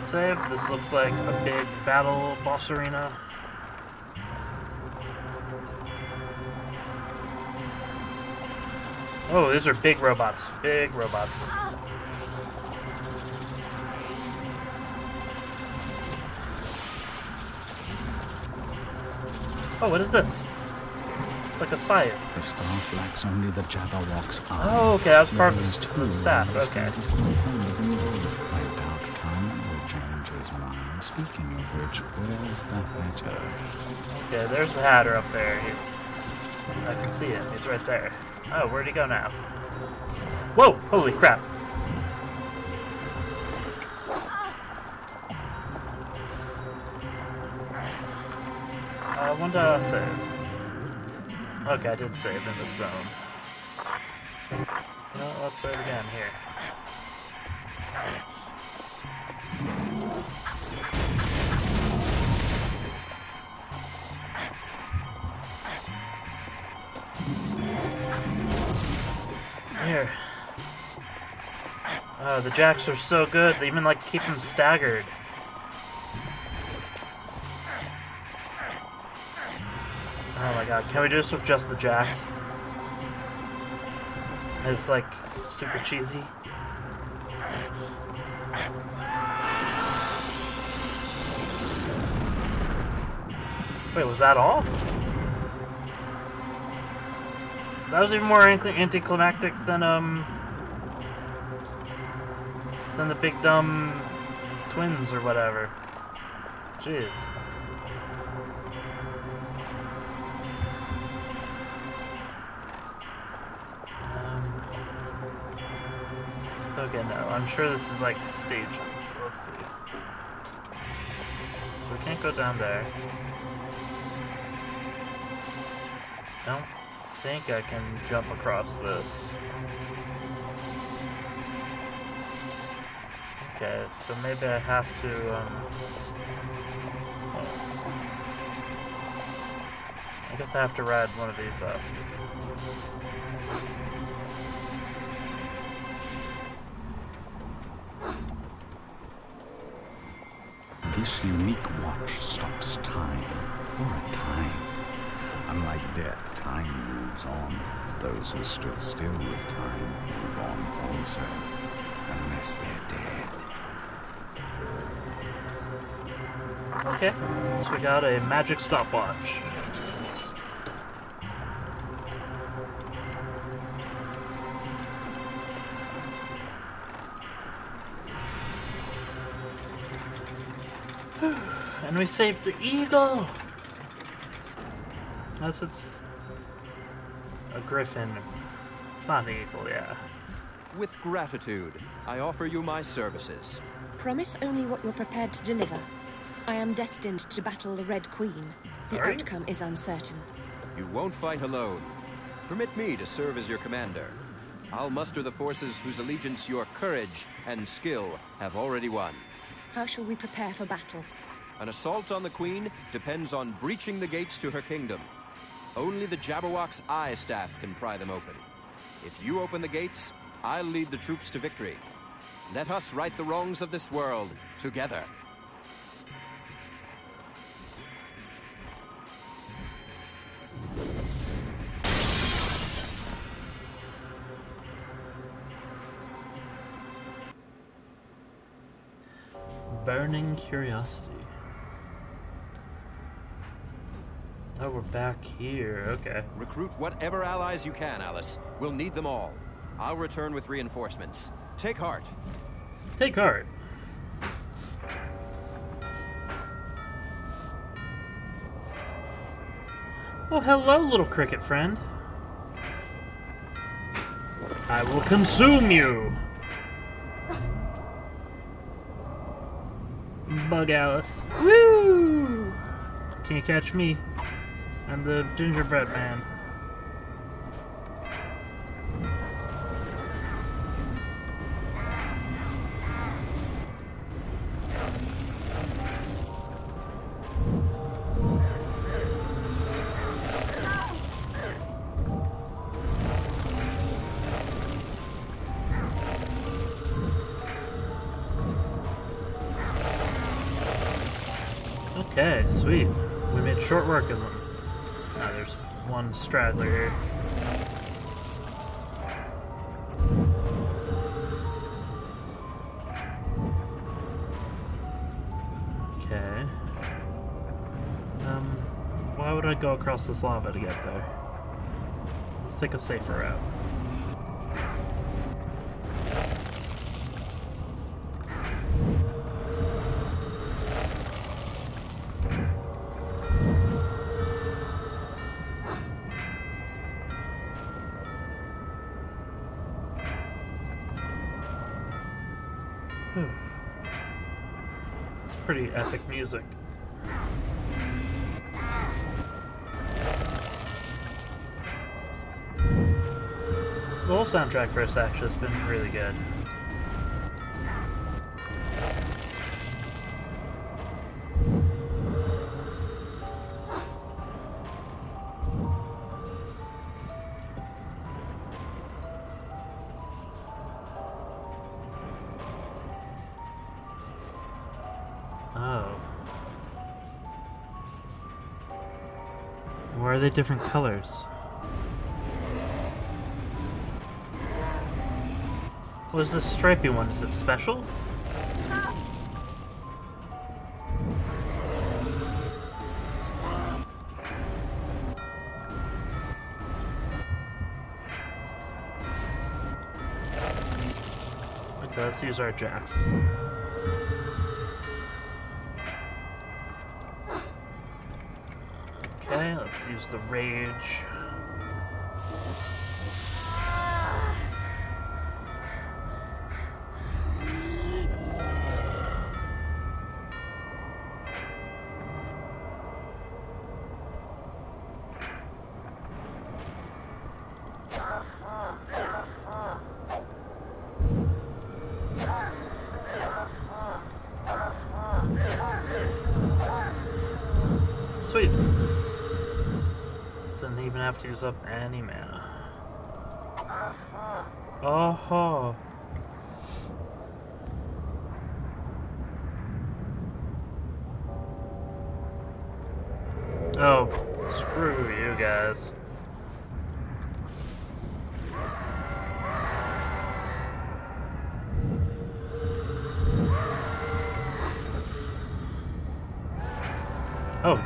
Let's save. This looks like a big battle boss arena. Oh, these are big robots. Big robots. Oh, what is this? It's like a scythe. The staff lacks only the Jabberwock's eye. Oh, okay, that's part of the staff, okay. Which, where's the Hatter? Okay, there's the Hatter up there. He's. I can see him. He's right there. Oh, where'd he go now? Whoa! Holy crap! Uh, when did I save? Okay, I did save in the zone. Let's save again. Here. The jacks are so good. They even like keep them staggered. Oh my god, can we do this with just the jacks? It's like super cheesy. Wait, was that all? That was even more anticlimactic than um than the big dumb twins or whatever. Jeez. Um, okay, no, I'm sure this is like stages. Let's see. So we can't go down there. I don't think I can jump across this. Okay, so maybe I have to, um... I guess I have to ride one of these up. This unique watch stops time for a time. Unlike death, time moves on. Those who stood still with time move on also, unless they're dead. Okay, so we got a magic stopwatch. and we saved the eagle! Unless it's a griffin. It's not an eagle, yeah. With gratitude, I offer you my services. Promise only what you're prepared to deliver. I am destined to battle the Red Queen. The Are you? outcome is uncertain. You won't fight alone. Permit me to serve as your commander. I'll muster the forces whose allegiance your courage and skill have already won. How shall we prepare for battle? An assault on the Queen depends on breaching the gates to her kingdom. Only the Jabberwock's eye staff can pry them open. If you open the gates, I'll lead the troops to victory. Let us right the wrongs of this world together. Burning curiosity. Oh, we're back here. Okay. Recruit whatever allies you can, Alice. We'll need them all. I'll return with reinforcements. Take heart. Take heart. Oh, hello, little cricket friend. I will consume you! Bug Alice. Woo! Can't catch me. I'm the gingerbread man. Across this lava to get there? Let's take a safer route. Soundtrack for us actually has been really good. Oh. Why are they different colors? What is this stripy one? Is it special? Okay, let's use our jacks. Okay, let's use the rage.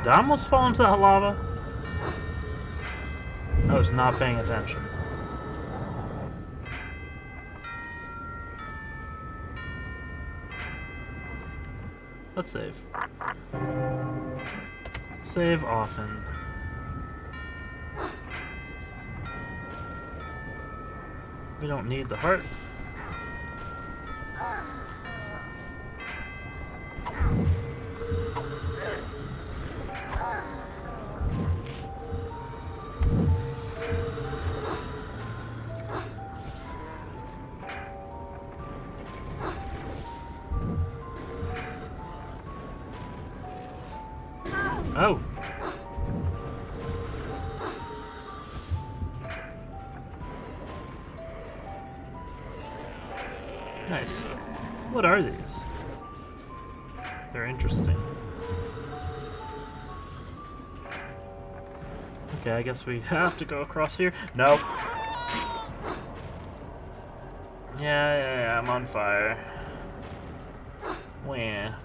Did I almost fall into that lava? I was not paying attention. Let's save. Save often. We don't need the heart. Guess we have to go across here. Nope. Yeah, yeah, yeah, I'm on fire. Where?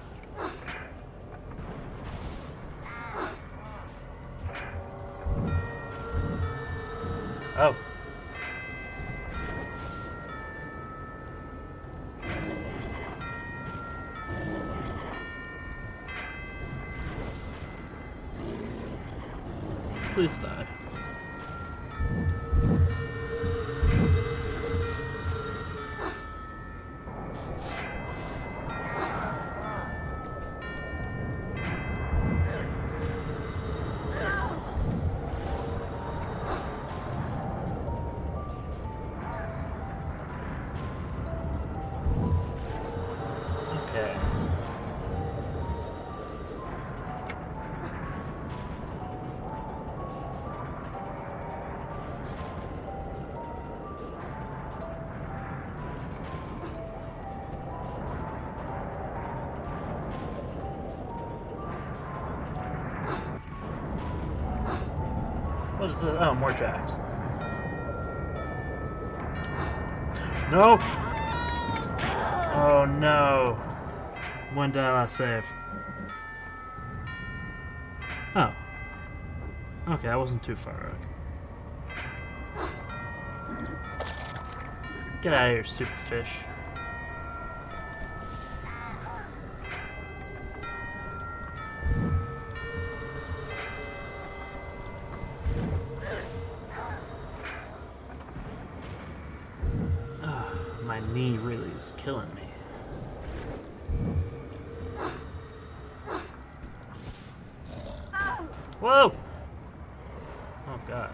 It? Uh, oh, more jacks. No! Oh no. When did I last save? Oh. Okay, I wasn't too far. Okay. Get out of here, stupid fish. Whoa! Oh god.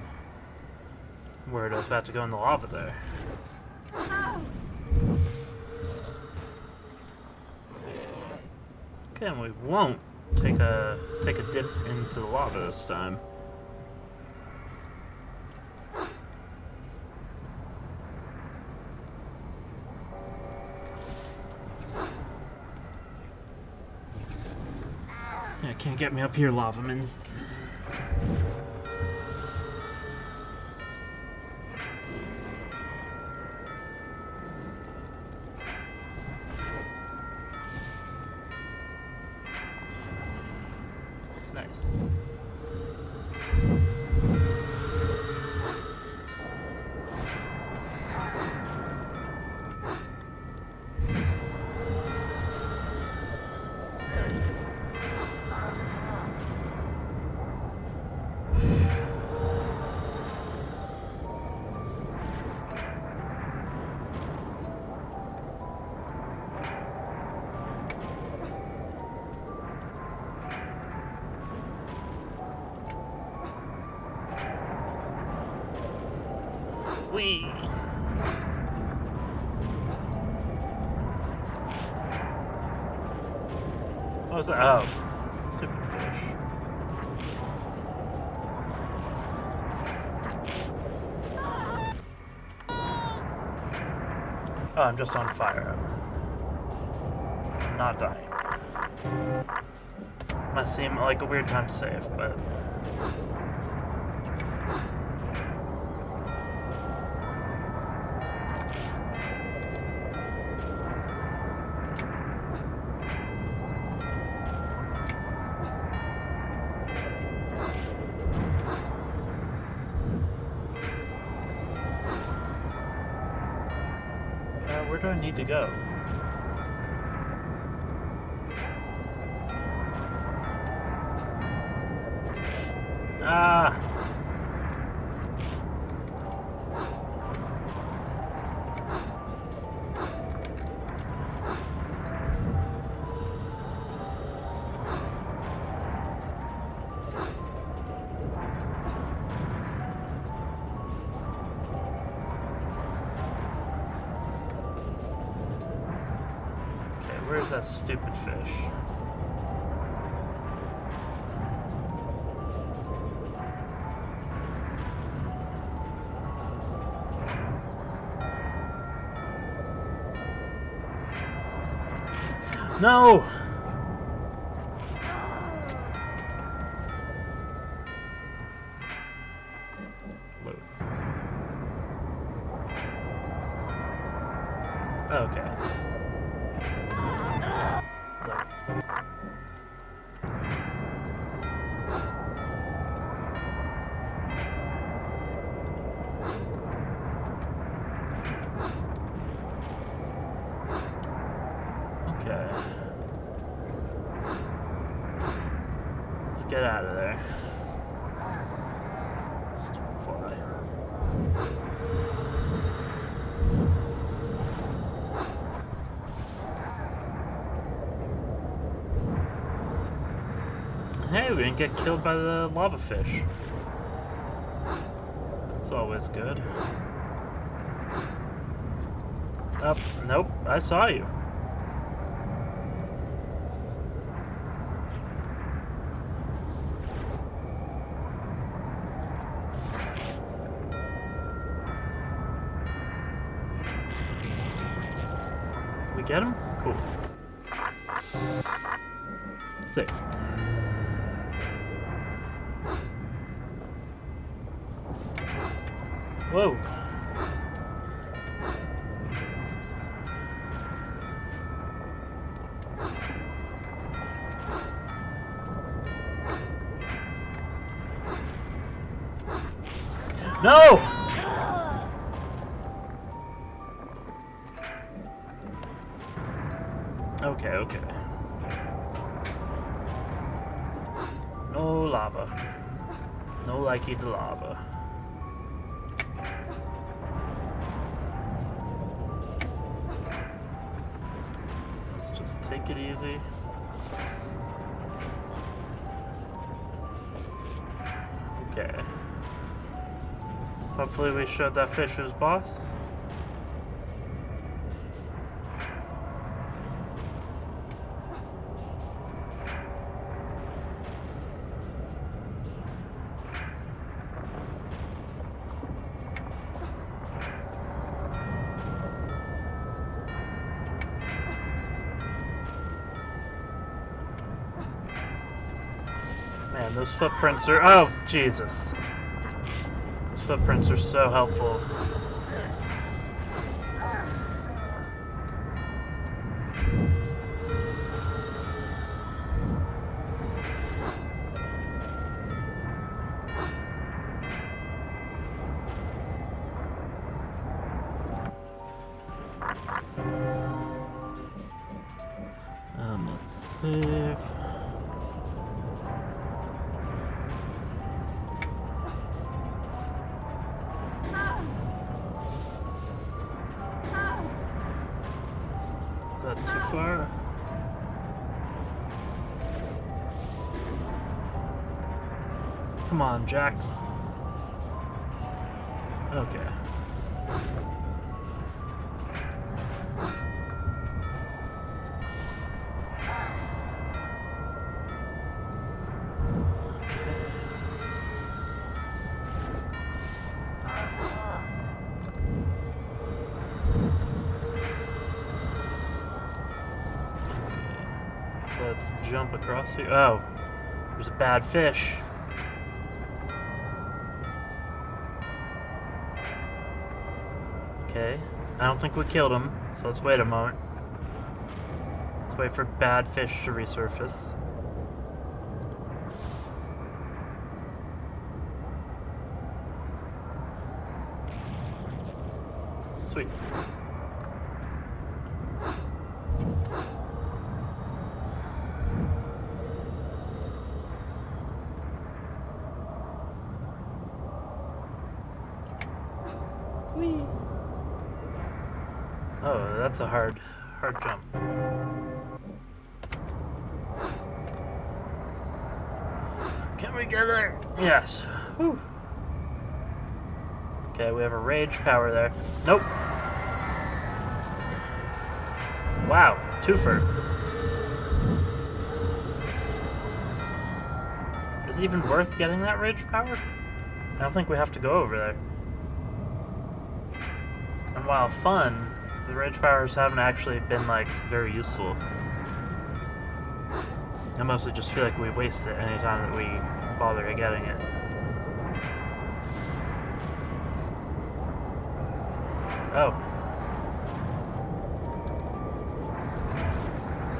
Was about to go in the lava there. Okay, and we won't take a take a dip into the lava this time. Yeah, can't get me up here, Lavaman. Nice. Oh, stupid fish. Oh, I'm just on fire. I'm not dying. Must seem like a weird time to save, but go? Stupid fish? No! Get killed by the lava fish. It's always good. Nope, I saw you. Showed that fish boss. Man, those footprints are. Oh, Jesus. Footprints are so helpful. Jacks. Okay. Let's jump across here. Oh, there's a bad fish. Okay, I don't think we killed him, so let's wait a moment. Let's wait for bad fish to resurface. Sweet. Whee. Oh, that's a hard, hard jump. Can we get there? Yes. Whew. Okay, we have a rage power there. Nope. Wow, twofer. Is it even worth getting that rage power? I don't think we have to go over there. And while fun, the rage powers haven't actually been like very useful. I mostly just feel like we waste it any time that we bother getting it. Oh.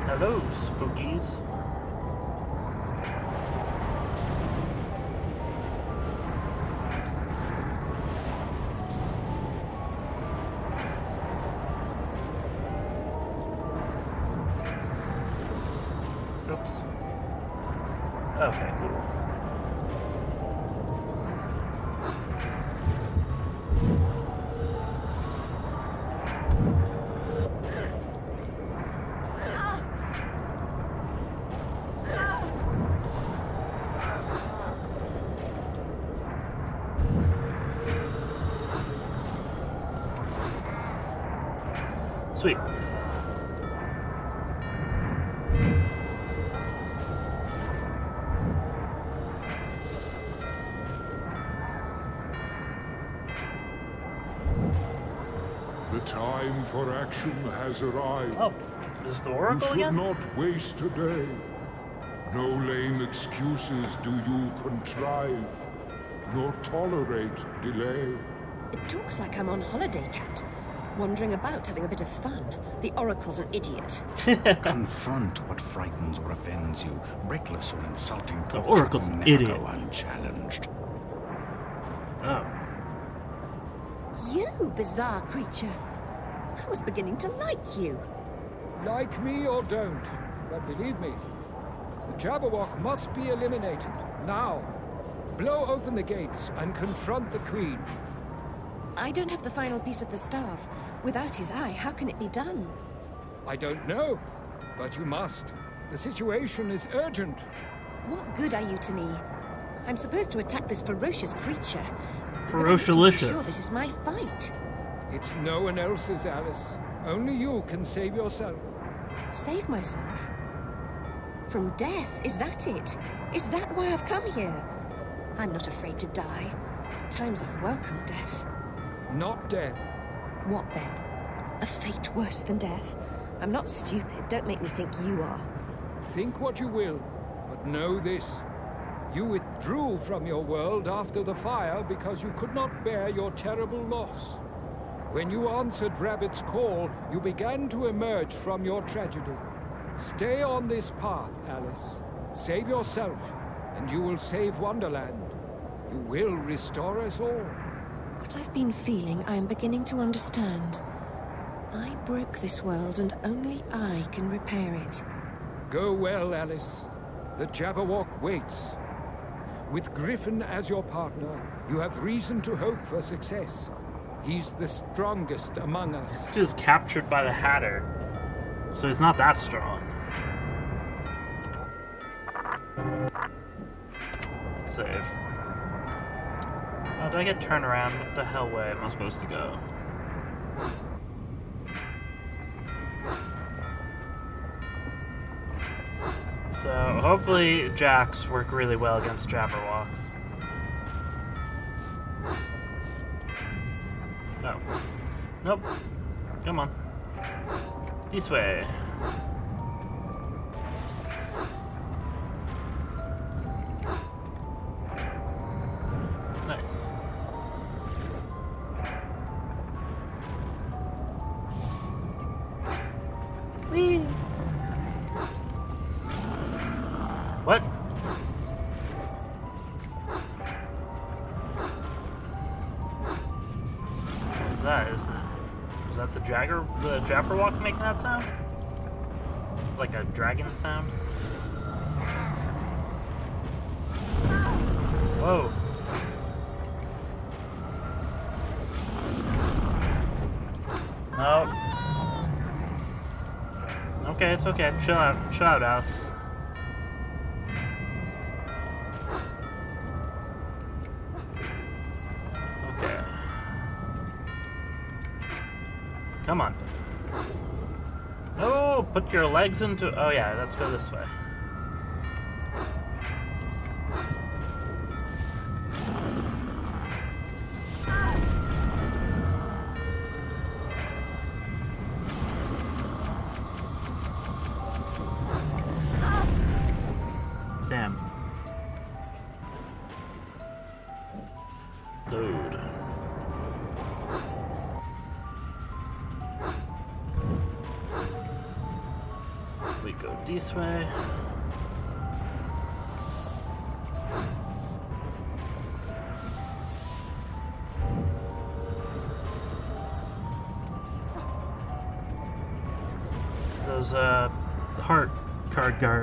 Hello, spookies. Has arrived. Oh, is this the You should again? not waste a day. No lame excuses do you contrive, nor tolerate delay. It talks like I'm on holiday, Cat. Wandering about, having a bit of fun. The Oracle's an idiot. Confront what frightens or offends you. Reckless or insulting The Oracle's will an idiot. unchallenged. Oh. You, bizarre creature. I was beginning to like you. Like me or don't, but believe me, the Jabberwock must be eliminated. Now. Blow open the gates and confront the Queen. I don't have the final piece of the staff. Without his eye, how can it be done? I don't know, but you must. The situation is urgent. What good are you to me? I'm supposed to attack this ferocious creature. but I'm Ferocious. Sure, this is my fight. It's no one else's, Alice. Only you can save yourself. Save myself? From death? Is that it? Is that why I've come here? I'm not afraid to die. At times I've welcomed death. Not death. What then? A fate worse than death? I'm not stupid. Don't make me think you are. Think what you will, but know this. You withdrew from your world after the fire because you could not bear your terrible loss. When you answered Rabbit's call, you began to emerge from your tragedy. Stay on this path, Alice. Save yourself, and you will save Wonderland. You will restore us all. What I've been feeling, I am beginning to understand. I broke this world, and only I can repair it. Go well, Alice. The Jabberwock waits. With Gryphon as your partner, you have reason to hope for success. He's the strongest among us. He was captured by the Hatter, so he's not that strong. Let's save. Oh, did I get turned around? What the hell way am I supposed to go? So, hopefully jacks work really well against Jabberwocks. Nope. Come on. This way. Sound? Like a dragon sound? Whoa. No. Okay, it's okay. Chill out. Chill out, Alice. Your legs into. Oh yeah, let's go this way.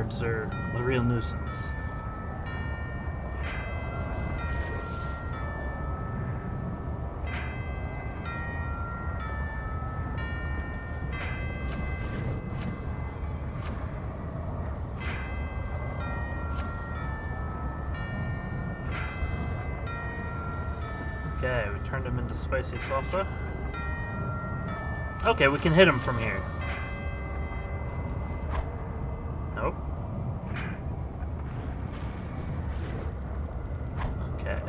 Guards are a real nuisance. Okay, we turned him into spicy salsa. Okay, we can hit him from here. Nope. Okay,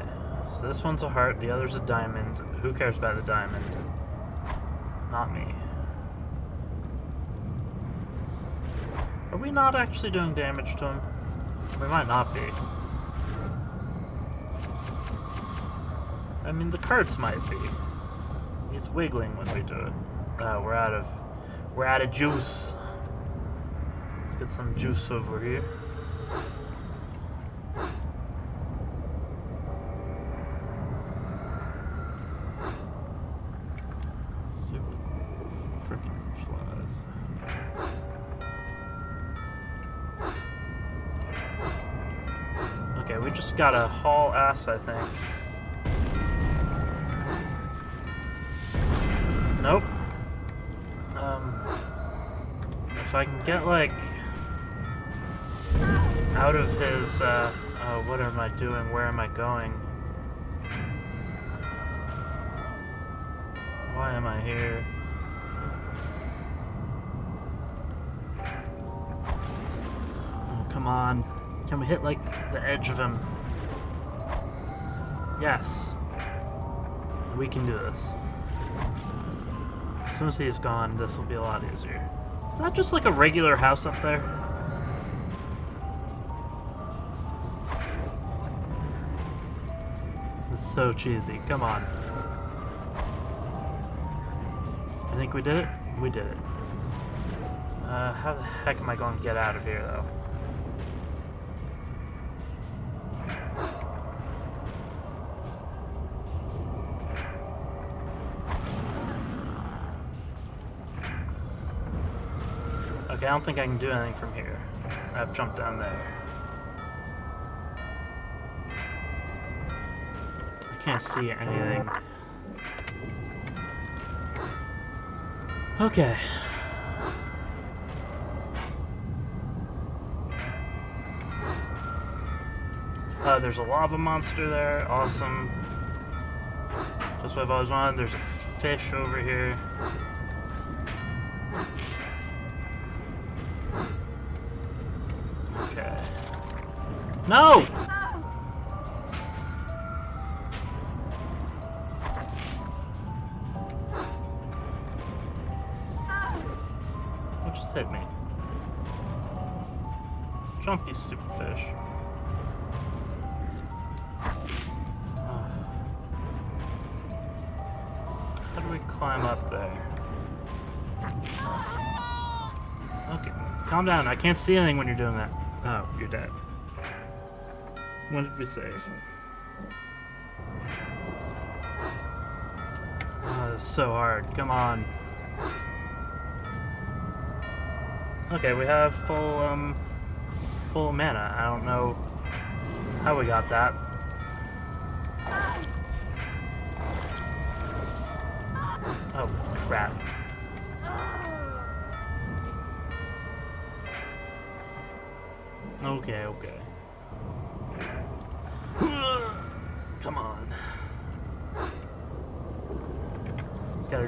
so this one's a heart, the other's a diamond. Who cares about the diamond? Not me. Are we not actually doing damage to him? We might not be. I mean, the cards might be. He's wiggling when we do it. Uh, we're out of, we're out of juice. Let's get some juice over here. Stupid freaking flies. Okay, we gotta haul ass, I think. Nope. Um, if I can get like out of his, uh, Oh, what am I doing? Where am I going? Why am I here? Oh, come on. Can we hit, like, the edge of him? Yes. We can do this. As soon as he's gone, this will be a lot easier. Is that just like a regular house up there? It's so cheesy. Come on. I think we did it? We did it. Uh, how the heck am I going to get out of here, though? Okay, I don't think I can do anything from here. I've jumped down there. I can't see anything. Okay. Uh, there's a lava monster there. Awesome. Just what I've always wanted. There's a fish over here. No! What just hit me? Jump, you stupid fish. How do we climb up there? Okay, calm down. I can't see anything when you're doing that. Oh, you're dead. What did we save? Oh, this is so hard. Come on. Okay, we have full, um, full mana. I don't know how we got that.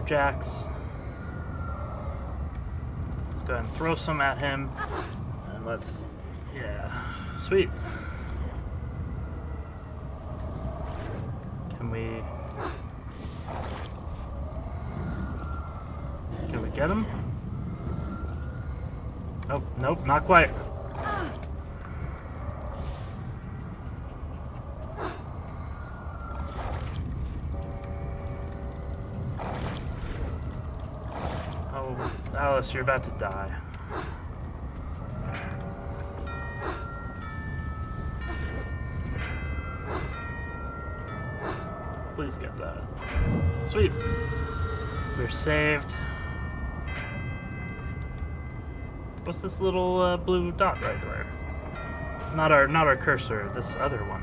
Let's get our jacks. Let's go ahead and throw some at him. And let's... Yeah. Sweet. Can we... Can we get him? Oh, nope, not quite. Alice, you're about to die. Please get that. Sweet. We're saved. What's this little uh, blue dot right there? Not our, not our cursor. This other one.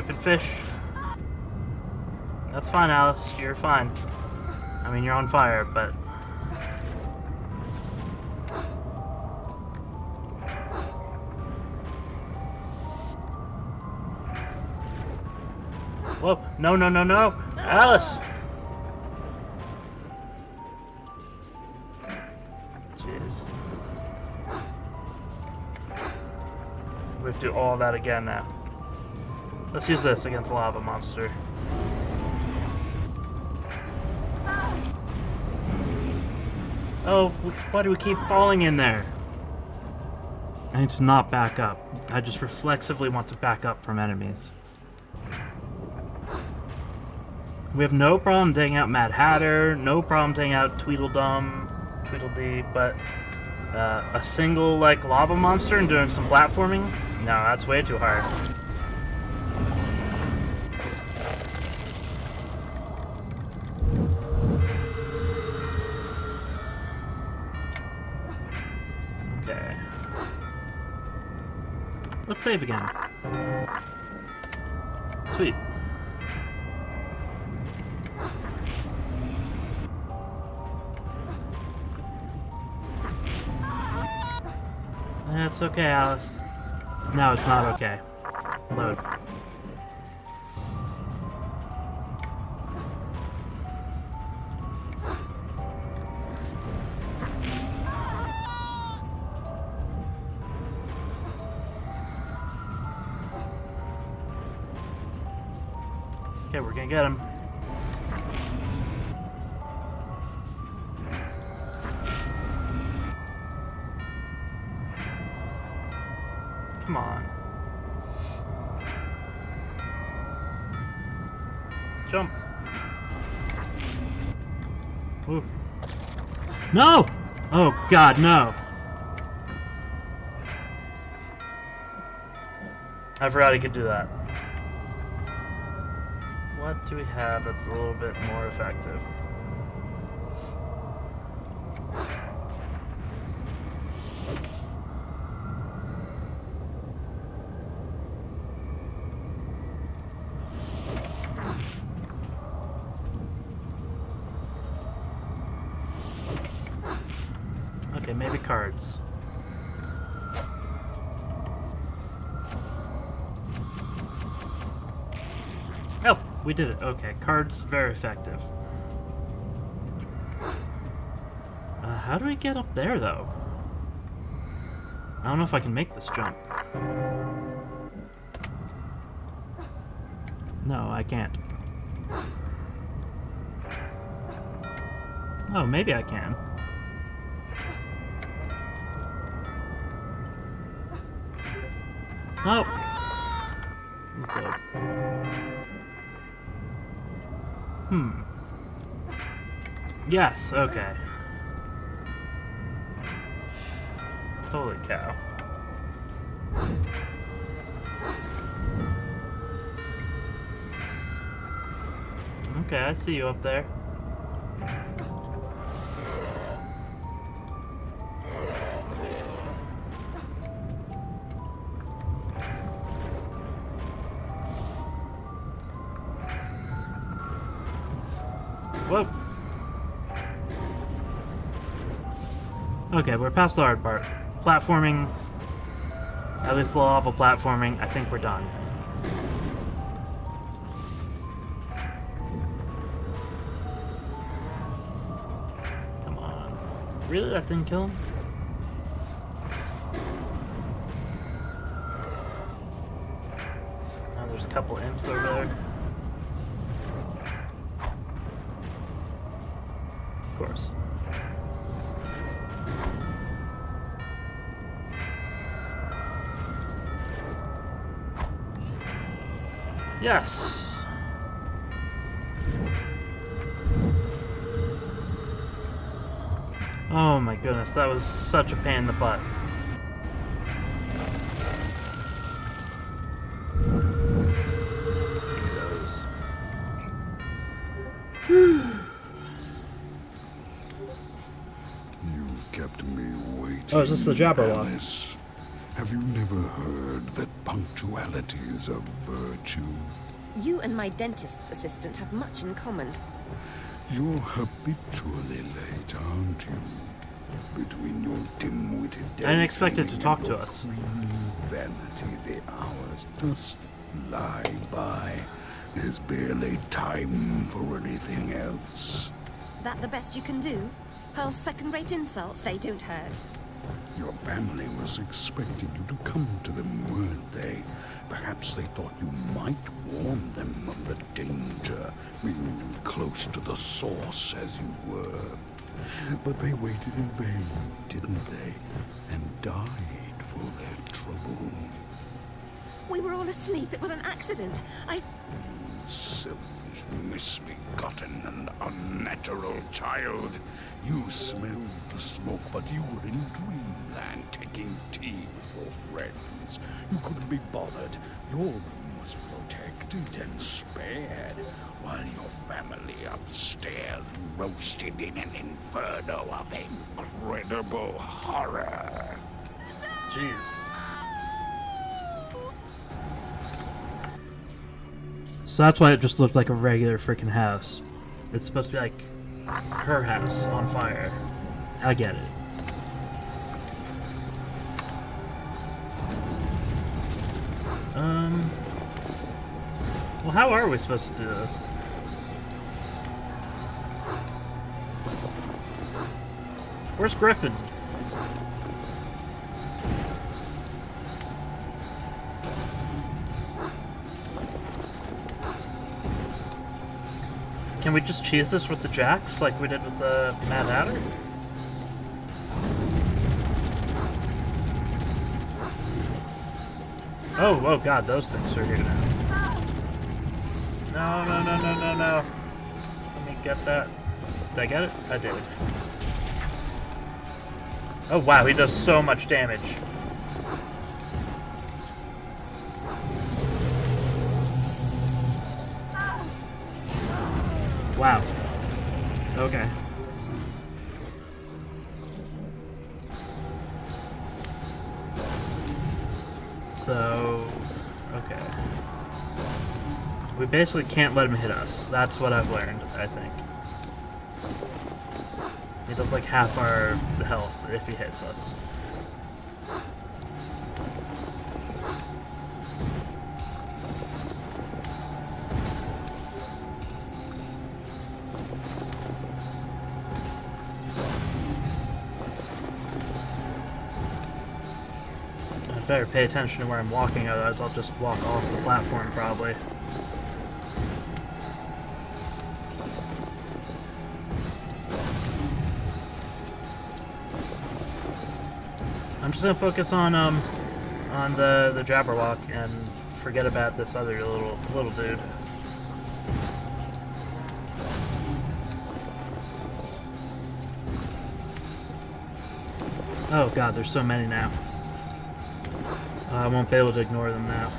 Stupid fish. That's fine, Alice. You're fine. I mean, you're on fire, but... Whoa. No, no, no, no! Alice! Jeez. We have to do all that again now. Let's use this against Lava Monster. Oh, why do we keep falling in there? I need to not back up. I just reflexively want to back up from enemies. We have no problem taking out Mad Hatter, no problem taking out Tweedledum, Tweedledee, but uh, a single, like, lava monster and doing some platforming? No, that's way too hard. Let's save again. Sweet. That's okay, Alice. No, it's not okay. Load. Okay, we're gonna get him. Come on. Jump. Ooh. No! Oh god, no. I forgot he could do that. Do we have that's a little bit more effective? Okay, maybe cards. Oh, we did it. Okay, cards very effective. Uh, how do we get up there, though? I don't know if I can make this jump. No, I can't. Oh, maybe I can. Oh! Yes, okay. Holy cow. Okay, I see you up there. We're past the hard part. Platforming, at least the lava platforming, I think we're done. Come on. Really? That didn't kill him? Oh, there's a couple imps over there. Of course. Yes. Oh my goodness, that was such a pain in the butt. You've kept me waiting. Oh, is this the Jabberwock? Alice. Have you never heard that punctuality is a virtue? You and my dentist's assistant have much in common. You're habitually late, aren't you? Between your dim-witted I didn't expect it to talk to us. vanity, the hours just fly by. There's barely time for anything else. That the best you can do? Hurl second-rate insults, they don't hurt. Your family was expecting you to come to them, weren't they? Perhaps they thought you might warn them of the danger, being close to the source as you were. But they waited in vain, didn't they? And died for their trouble. We were all asleep. It was an accident. I... Selfish, misbegotten, and unnatural child. You smelled the smoke, but you were in dreamland taking tea with your friends. You couldn't be bothered. Your room was protected and spared, while your family upstairs roasted in an inferno of incredible horror. Jeez. So that's why it just looked like a regular freaking house. It's supposed to be like her house on fire. I get it. Well, how are we supposed to do this? Where's Gryphon? Can we just cheese this with the jacks like we did with the Mad Hatter? Oh, oh god, those things are here now. No, no, no, no, no, no. Let me get that. Did I get it? I did. Oh wow, he does so much damage. Basically can't let him hit us. That's what I've learned, I think. He does like half our health if he hits us. I better pay attention to where I'm walking, otherwise I'll just walk off the platform probably. Just gonna focus on um on the the Jabberwock and forget about this other little little dude. Oh god, there's so many now. I won't be able to ignore them now.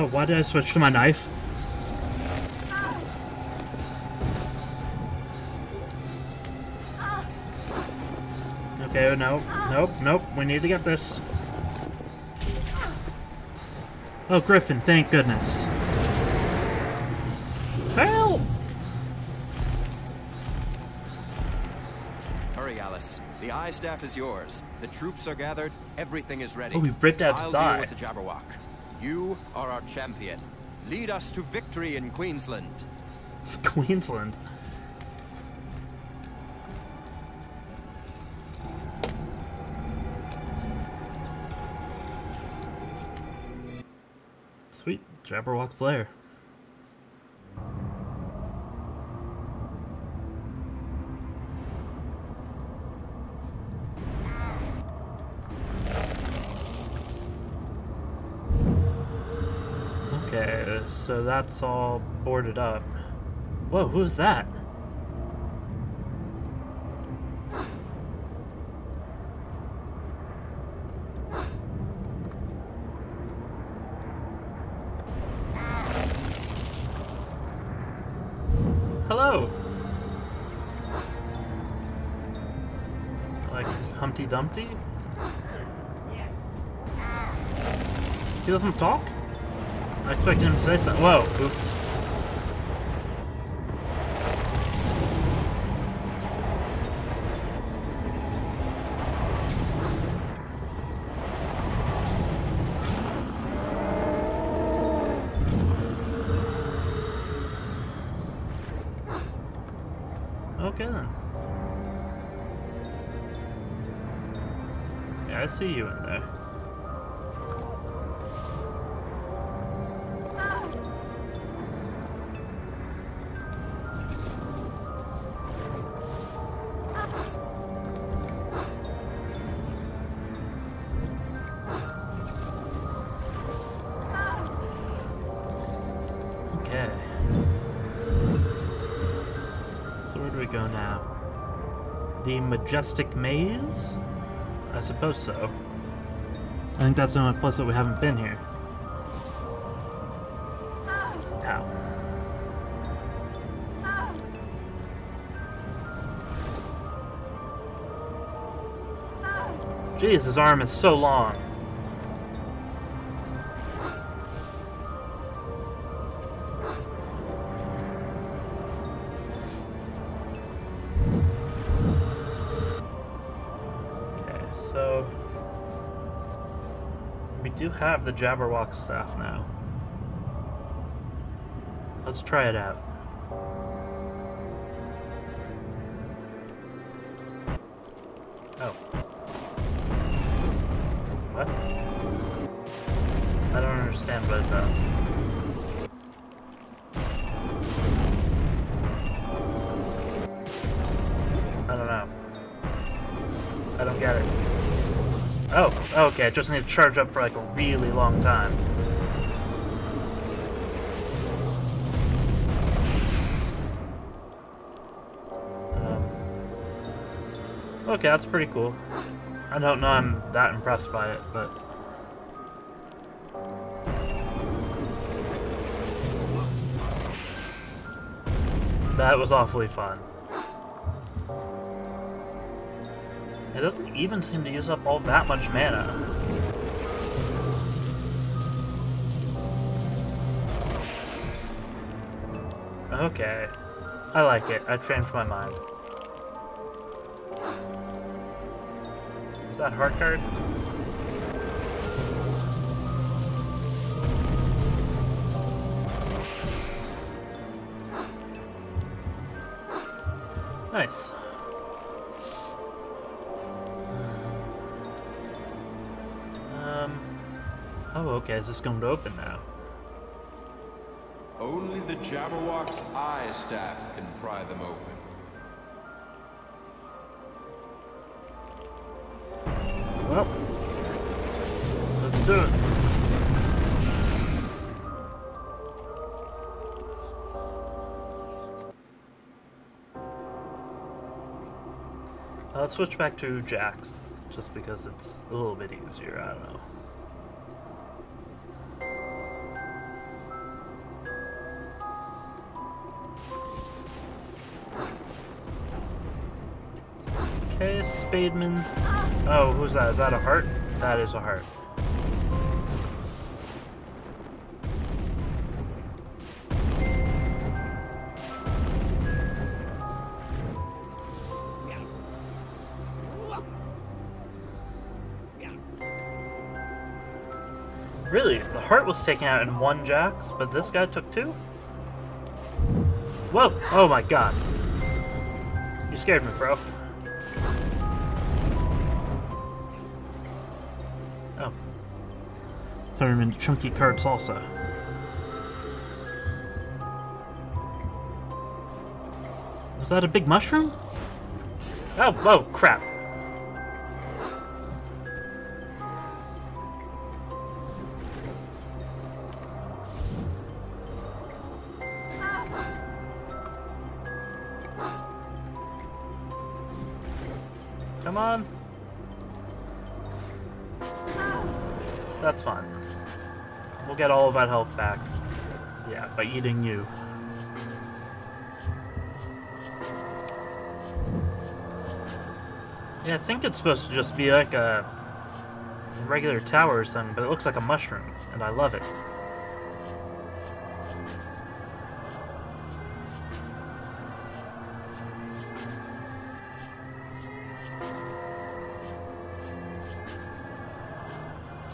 Oh, why did I switch to my knife? Okay, no, nope, nope, we need to get this. Oh, Gryphon, thank goodness. Help! Hurry, Alice. The eye staff is yours. The troops are gathered. Everything is ready. Oh, we ripped out I'll his deal eye. with the Jabberwock. You are our champion. Lead us to victory in Queensland. Queensland. Sweet, Jabberwock's lair. Okay, so that's all boarded up. Whoa, who's that? Hello. Like Humpty Dumpty? He doesn't talk? I expected him to say something. Whoa, oops. Majestic Maze? I suppose so. I think that's the only place that we haven't been here. Ow. Jeez, his arm is so long. Have the Jabberwock staff now. Let's try it out. I just need to charge up for like a really long time. Um, okay, that's pretty cool. I don't know I'm that impressed by it, but... That was awfully fun. It doesn't even seem to use up all that much mana. Okay. I like it. I changed my mind. Is that heart card? Nice. Um. Oh, okay. Is this going to open now? Jabberwock's eye staff can pry them open. Well, let's do it. Let's switch back to Jacks, just because it's a little bit easier. I don't know. Spademan. Oh, who's that? Is that a heart? That is a heart. Really? The heart was taken out in one Jacks, but this guy took two? Whoa! Oh my god. You scared me, bro. Into chunky card salsa. Was that a big mushroom? Oh, whoa, crap. That health back. Yeah, by eating you. Yeah, I think it's supposed to just be like a regular tower or something, but it looks like a mushroom, and I love it.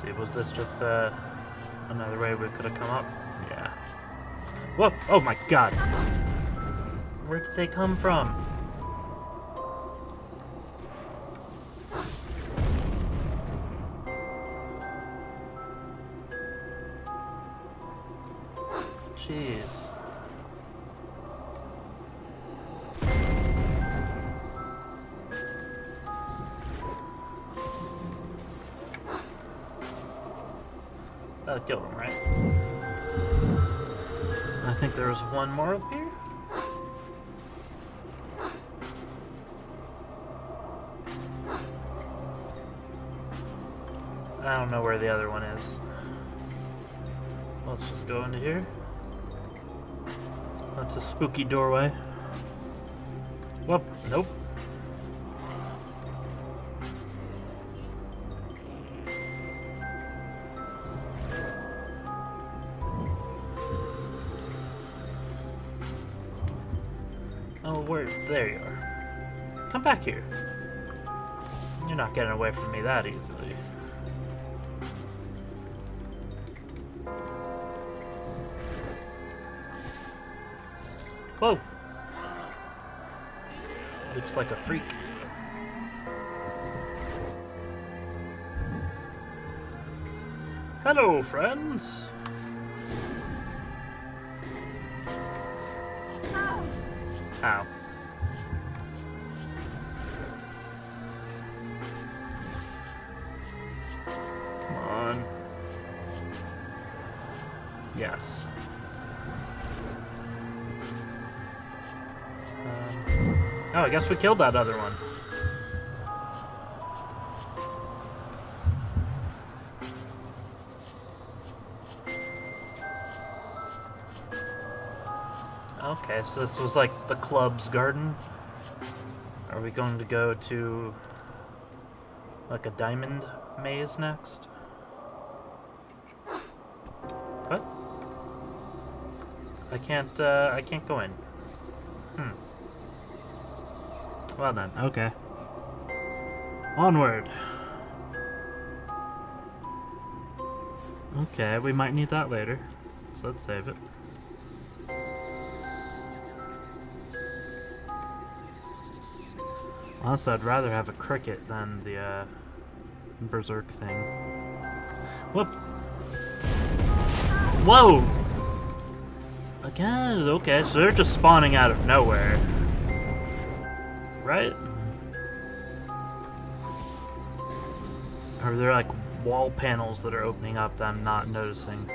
see, was this just uh, another way we could have come up? Yeah. Whoa! Oh my god! Where did they come from? Spooky doorway. Well, nope. Oh, where? There you are. Come back here. You're not getting away from me that easily. Like a freak. Hello, friends! Guess we killed that other one. Okay, so this was like the club's garden. Are we going to go to like a diamond maze next? What? I can't, uh, I can't go in. Hmm. Well then, okay. Onward. Okay, we might need that later. So let's save it. Honestly, I'd rather have a cricket than the uh, berserk thing. Whoop! Whoa! Again, okay, so they're just spawning out of nowhere. Right? Or they're like wall panels that are opening up that I'm not noticing.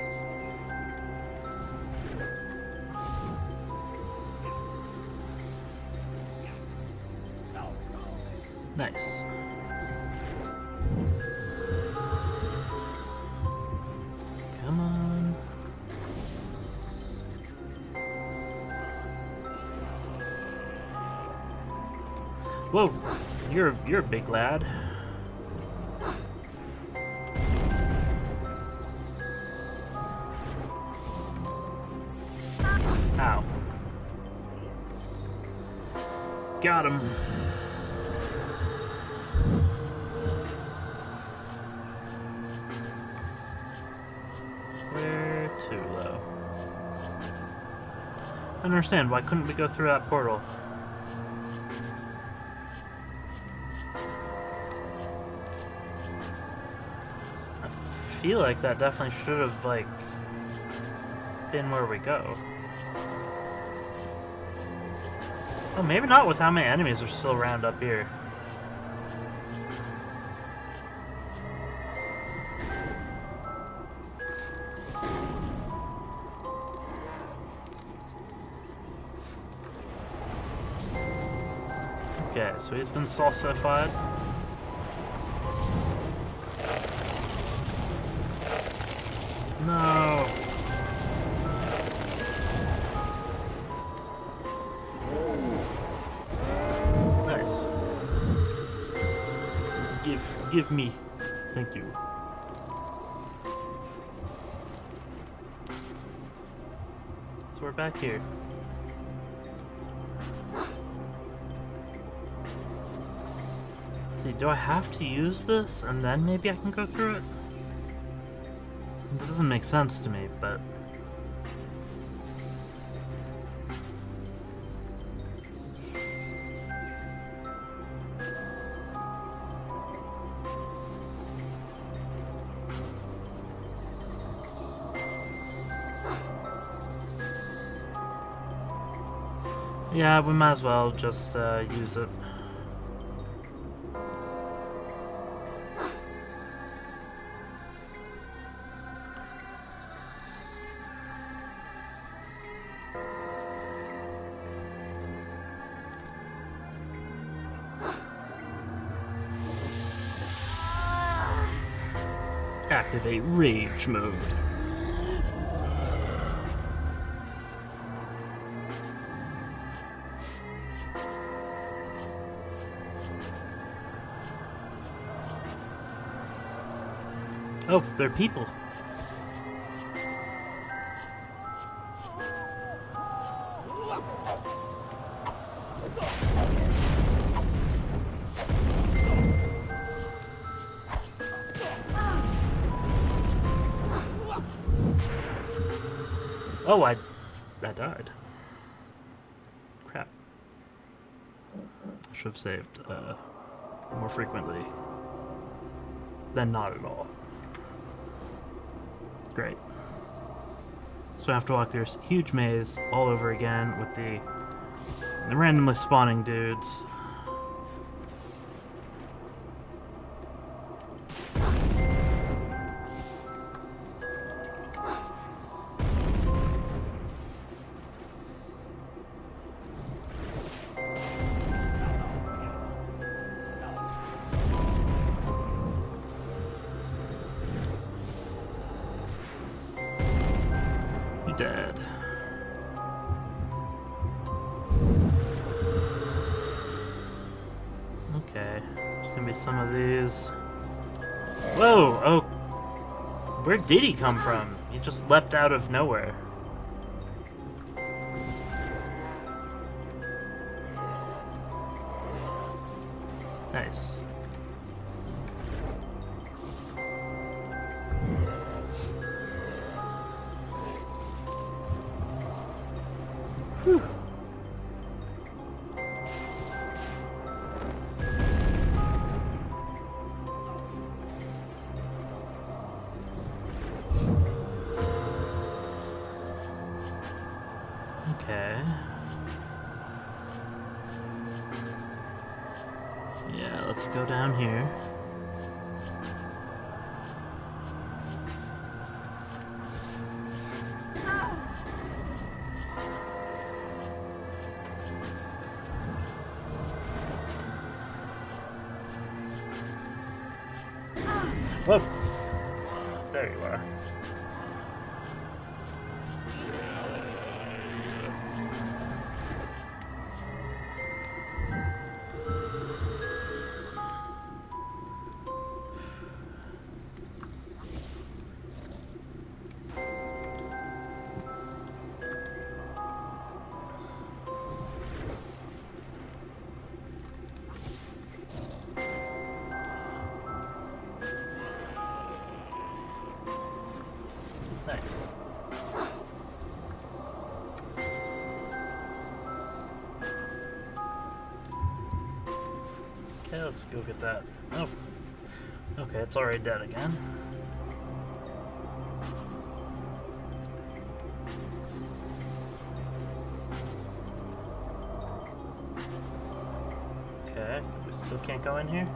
You're a big lad. Ow. Got him. Where to, though? I understand. Why couldn't we go through that portal? Feel like that definitely should have, like, been where we go. Oh, maybe not with how many enemies are still around up here. Okay, so he's been salsified. Me. Thank you. So we're back here. Let's see, do I have to use this and then maybe I can go through it? That doesn't make sense to me, but... Yeah, we might as well just uh, use it. Activate rage mode. They're people. Oh, I, I died. Crap. I Should have saved uh, more frequently than not at all. Great. So I have to walk through this huge maze all over again with the, the randomly spawning dudes. Where did he come from? He just leapt out of nowhere. Go get that. Oh. Okay, it's already dead again. Okay, we still can't go in here?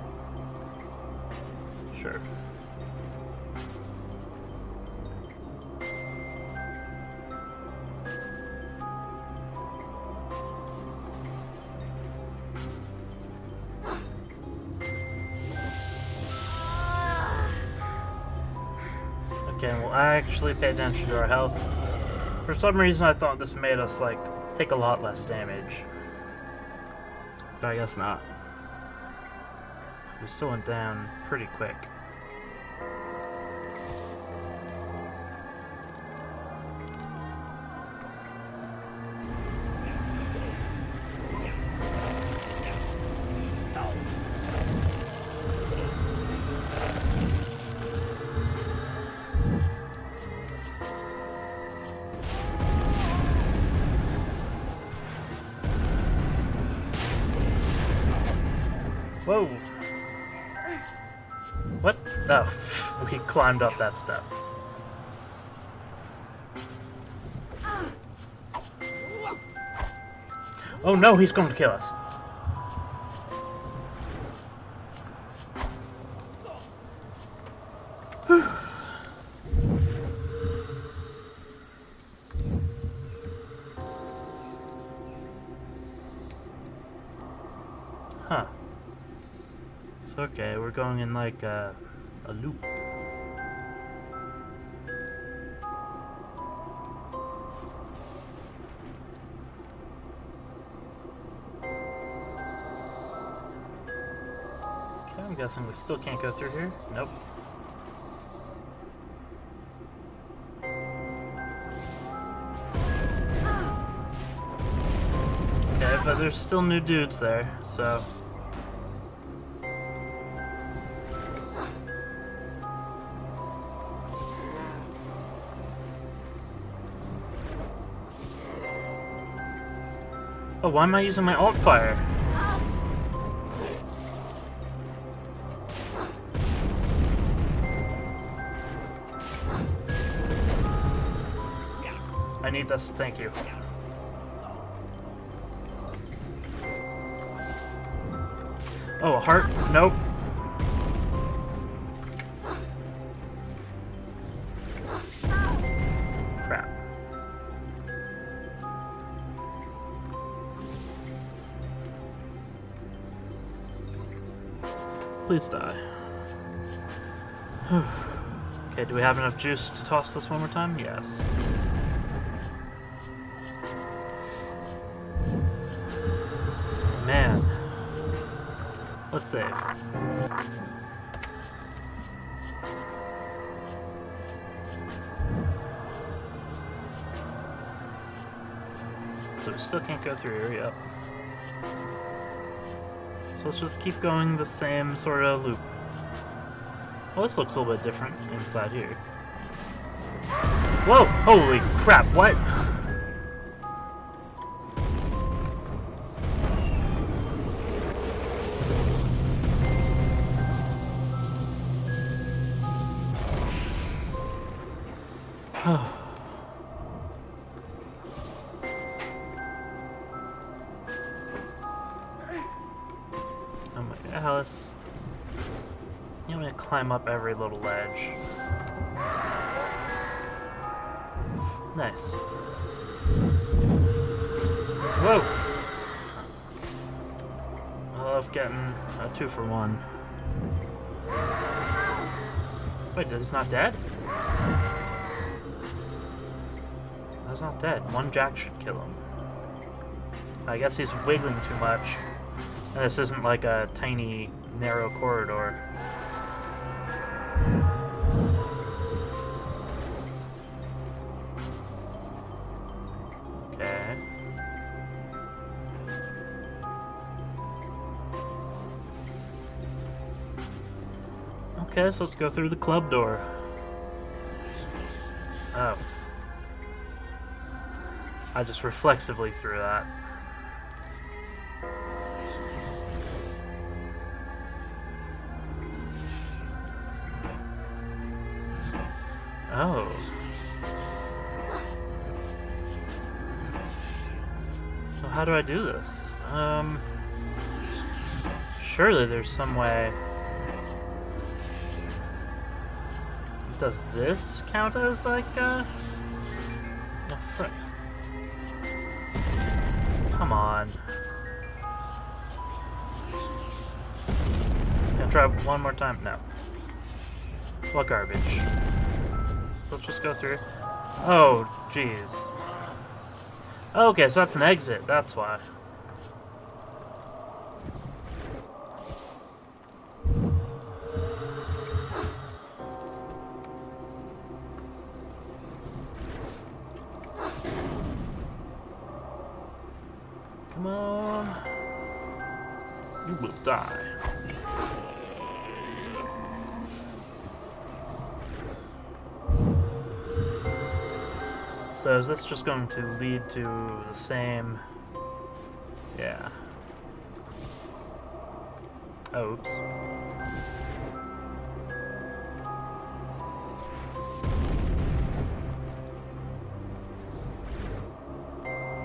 Actually pay attention to our health. For some reason, I thought this made us, like, take a lot less damage. But I guess not. We still went down pretty quick. Climbed up that step. Oh no, he's going to kill us. Huh. So, okay, we're going in like a, guessing we still can't go through here. Nope. Okay, but there's still new dudes there, so... Oh, why am I using my alt fire? Need this. Thank you. Oh, a heart? Nope. Crap. Please die. okay, do we have enough juice to toss this one more time? Yes. Save. So we still can't go through here, yep. So let's just keep going the same sort of loop. Well, this looks a little bit different inside here. Whoa! Holy crap, what? Getting a two for one. Wait, he's not dead? He's not dead. One jack should kill him. I guess he's wiggling too much. And this isn't like a tiny, narrow corridor. Okay, so let's go through the club door. Oh. I just reflexively threw that. Oh. So how do I do this? Um, surely there's some way. Does this count as like uh? Oh, frick. Come on. Gonna try one more time. No. What garbage? So let's just go through. Oh, jeez. Okay, so that's an exit. That's why. Just going to lead to the same... Yeah. Oh, oops.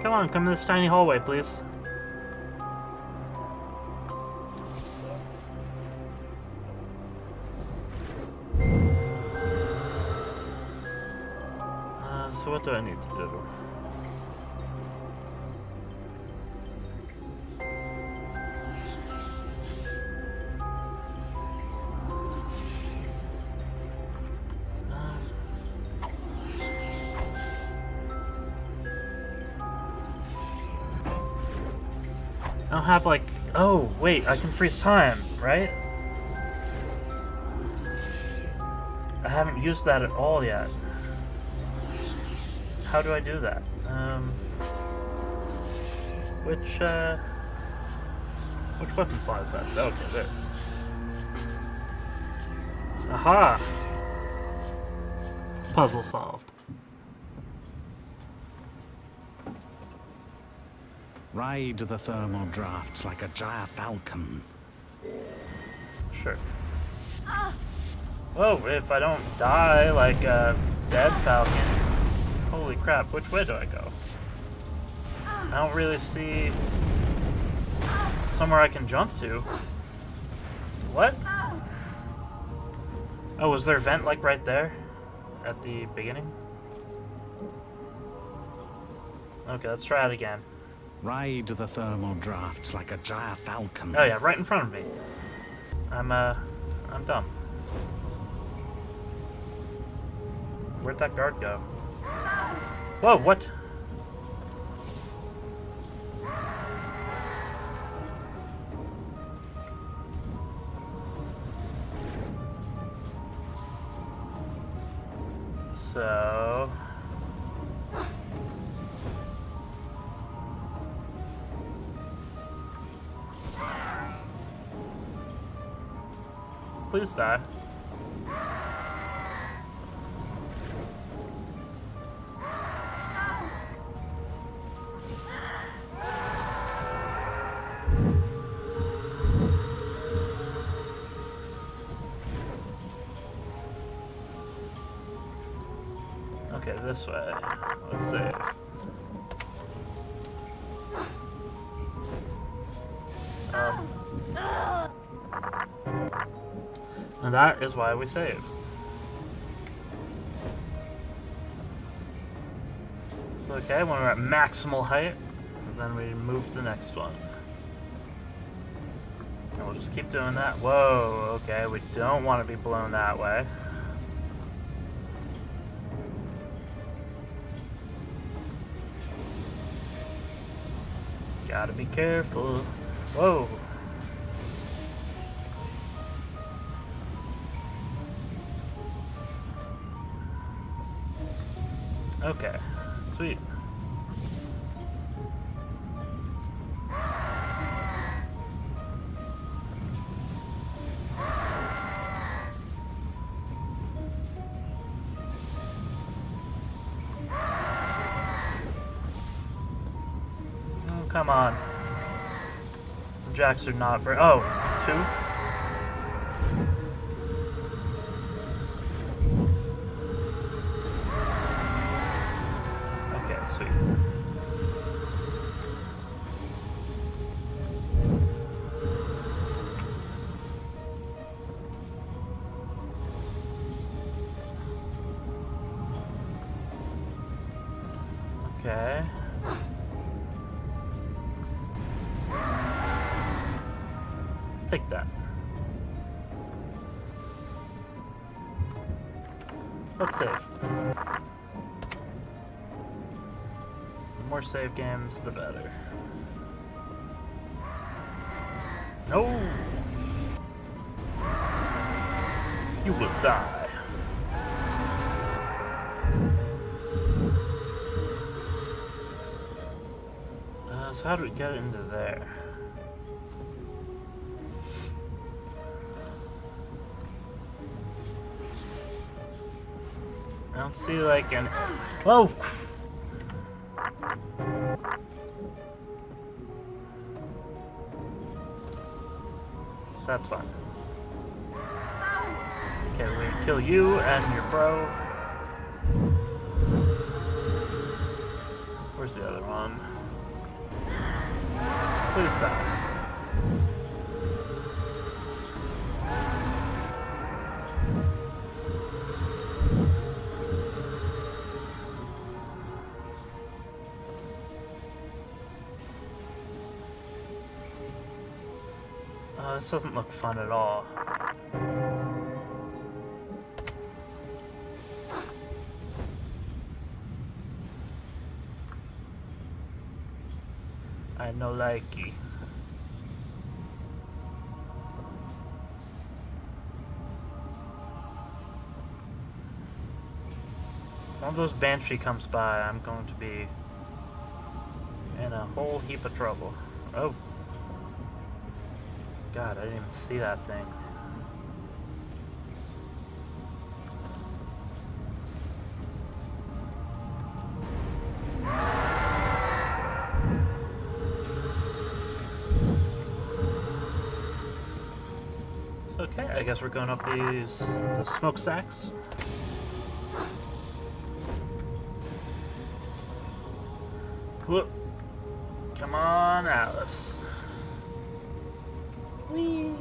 Come on, come to this tiny hallway, please. I need to do? I don't have like. Oh, wait, I can freeze time, right? I haven't used that at all yet. How do I do that? Um. Which, uh. Which weapon slot is that? Okay, this. Aha! Puzzle solved. Ride the thermal drafts like a gyrfalcon. Sure. Oh, if I don't die like a dead falcon. Holy crap, which way do I go? I don't really see somewhere I can jump to. What? Oh, was there a vent like right there? At the beginning? Okay, let's try it again. Ride the thermal drafts like a gyrfalcon. Oh yeah, right in front of me. I'm, uh, I'm dumb. Where'd that guard go? Whoa, what? So... Please die. Is why we save. So, okay, when we're at maximal height, then we move to the next one. And we'll just keep doing that. Whoa, okay, we don't want to be blown that way. Gotta be careful. Whoa. Jacks are not very. Oh, two? Save games, the better. No! You will die. Uh, so how do we get into there? I don't see like an. Oh! Bro. Where's the other one? Please stop. Uh, this doesn't look fun at all. One of those Banshee comes by, I'm going to be in a whole heap of trouble. Oh. God, I didn't even see that thing. Okay, I guess we're going up these the smokestacks. Whoop. Come on, Alice. Whee.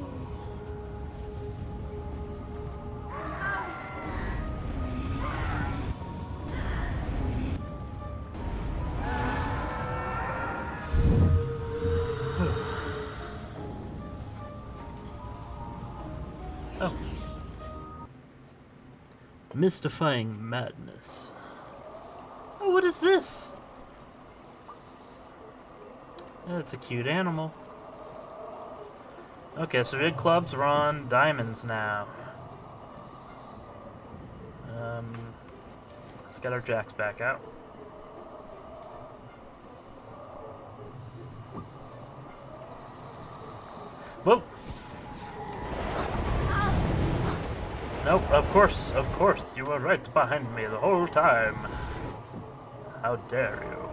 Oh. Mystifying madness. Oh, what is this? That's a cute animal. Okay, so big clubs are on diamonds now. Um, let's get our jacks back out. Whoa! Nope, of course, of course, you were right behind me the whole time. How dare you?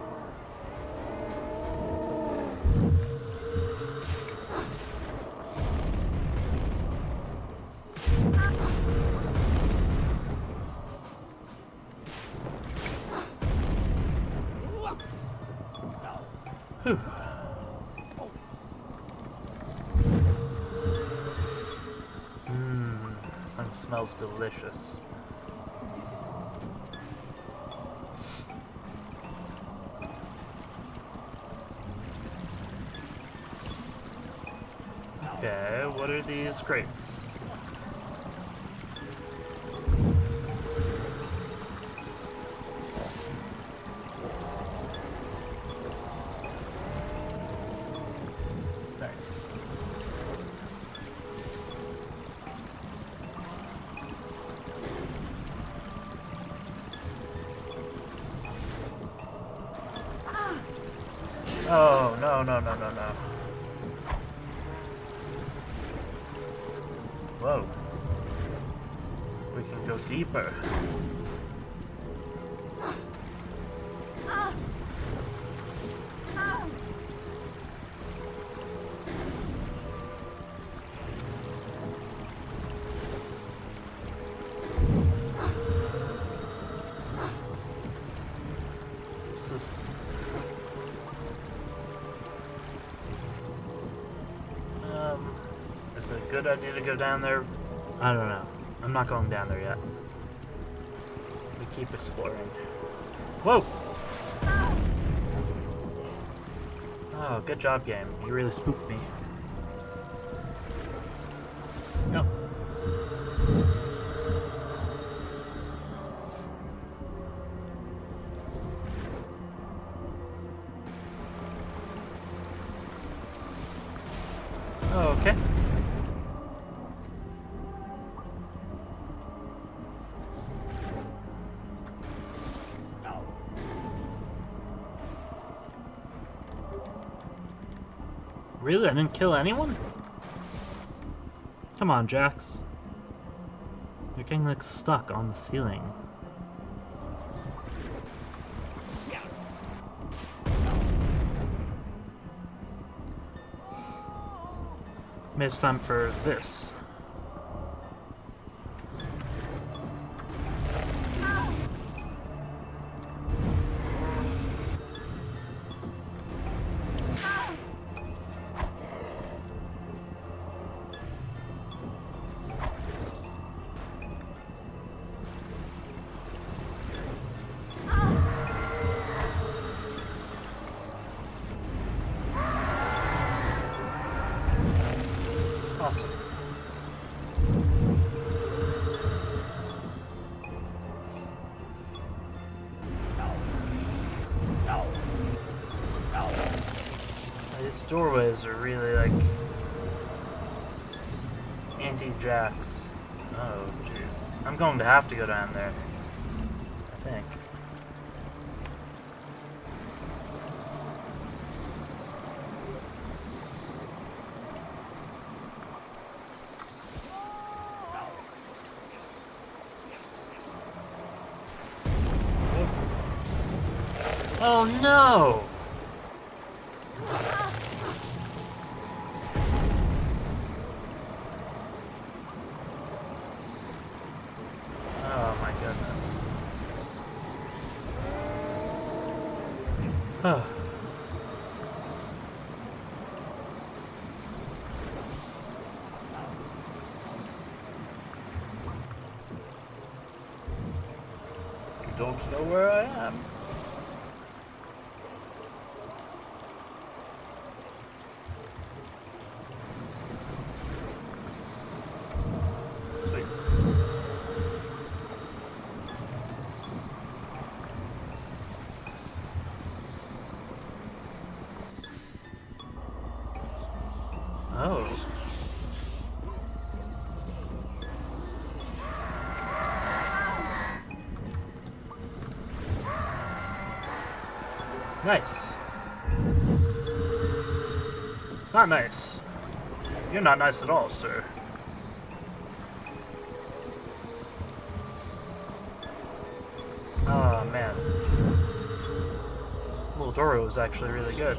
Delicious. Go down there? I don't know. I'm not going down there yet. We keep exploring. Whoa! Oh, good job, game. You really spooked me. I didn't kill anyone? Come on, Jacks. You're getting like stuck on the ceiling. Maybe it's time for this. Down there. Nice. Not nice. You're not nice at all, sir. Oh man. Little Doro is actually really good.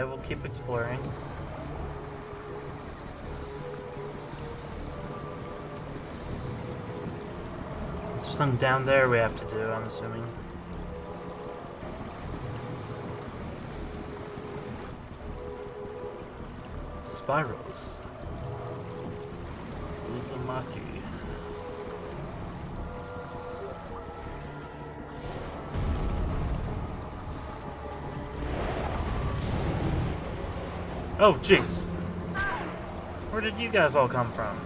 Okay, we'll keep exploring. There's something down there we have to do, I'm assuming. Spirals. Oh, jeez. Where did you guys all come from?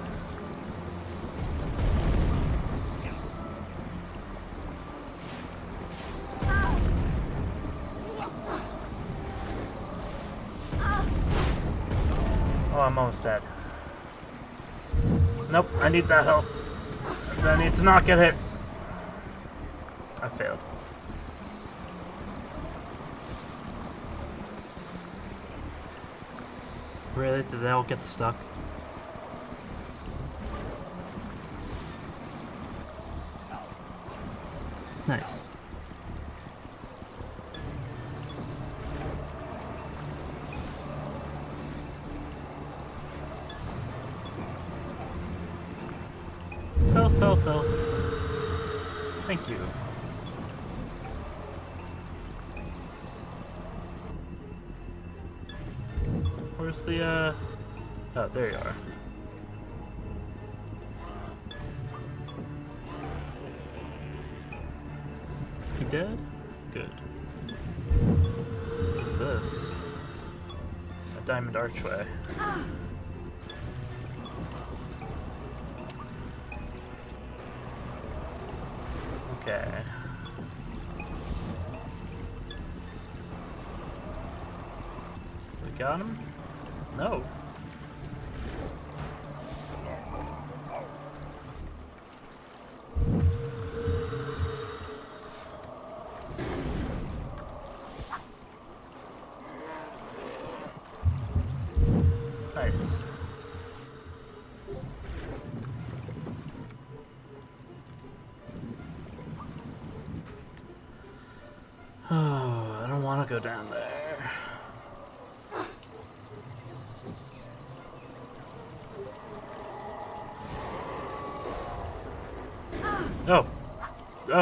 Oh, I'm almost dead. Nope, I need that health. I need to not get hit. I failed. Really? Did they all get stuck? Archway.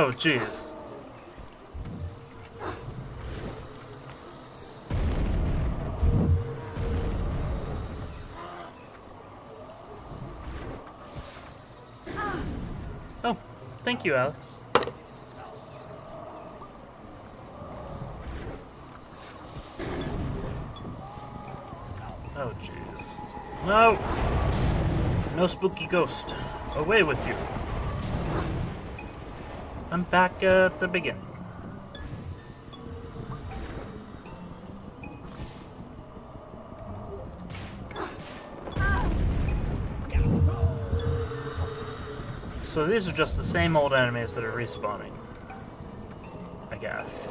Oh, jeez. Oh, thank you, Alex. Oh, jeez. No! No spooky ghost. Away with you. I'm back at the beginning. So these are just the same old enemies that are respawning. I guess.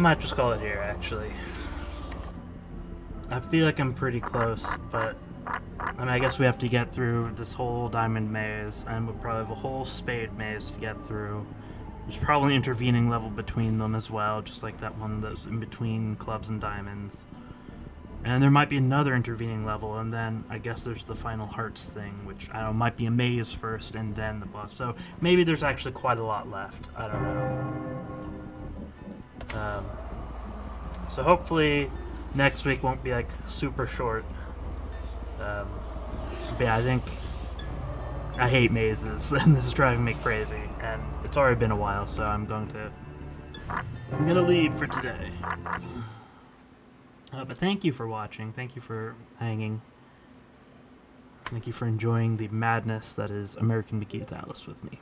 Might just call it here, actually. I feel like I'm pretty close, but I mean, I guess we have to get through this whole diamond maze, and we'll probably have a whole spade maze to get through. There's probably an intervening level between them as well, just like that one that's in between clubs and diamonds. And there might be another intervening level, and then I guess there's the final hearts thing, which I don't know, might be a maze first and then the boss. So maybe there's actually quite a lot left. I don't know. So hopefully next week won't be like super short. Um, but yeah, I think I hate mazes, and this is driving me crazy. And it's already been a while, so I'm going to I'm gonna leave for today. Uh, but thank you for watching. Thank you for hanging. Thank you for enjoying the madness that is American McGee's Alice with me.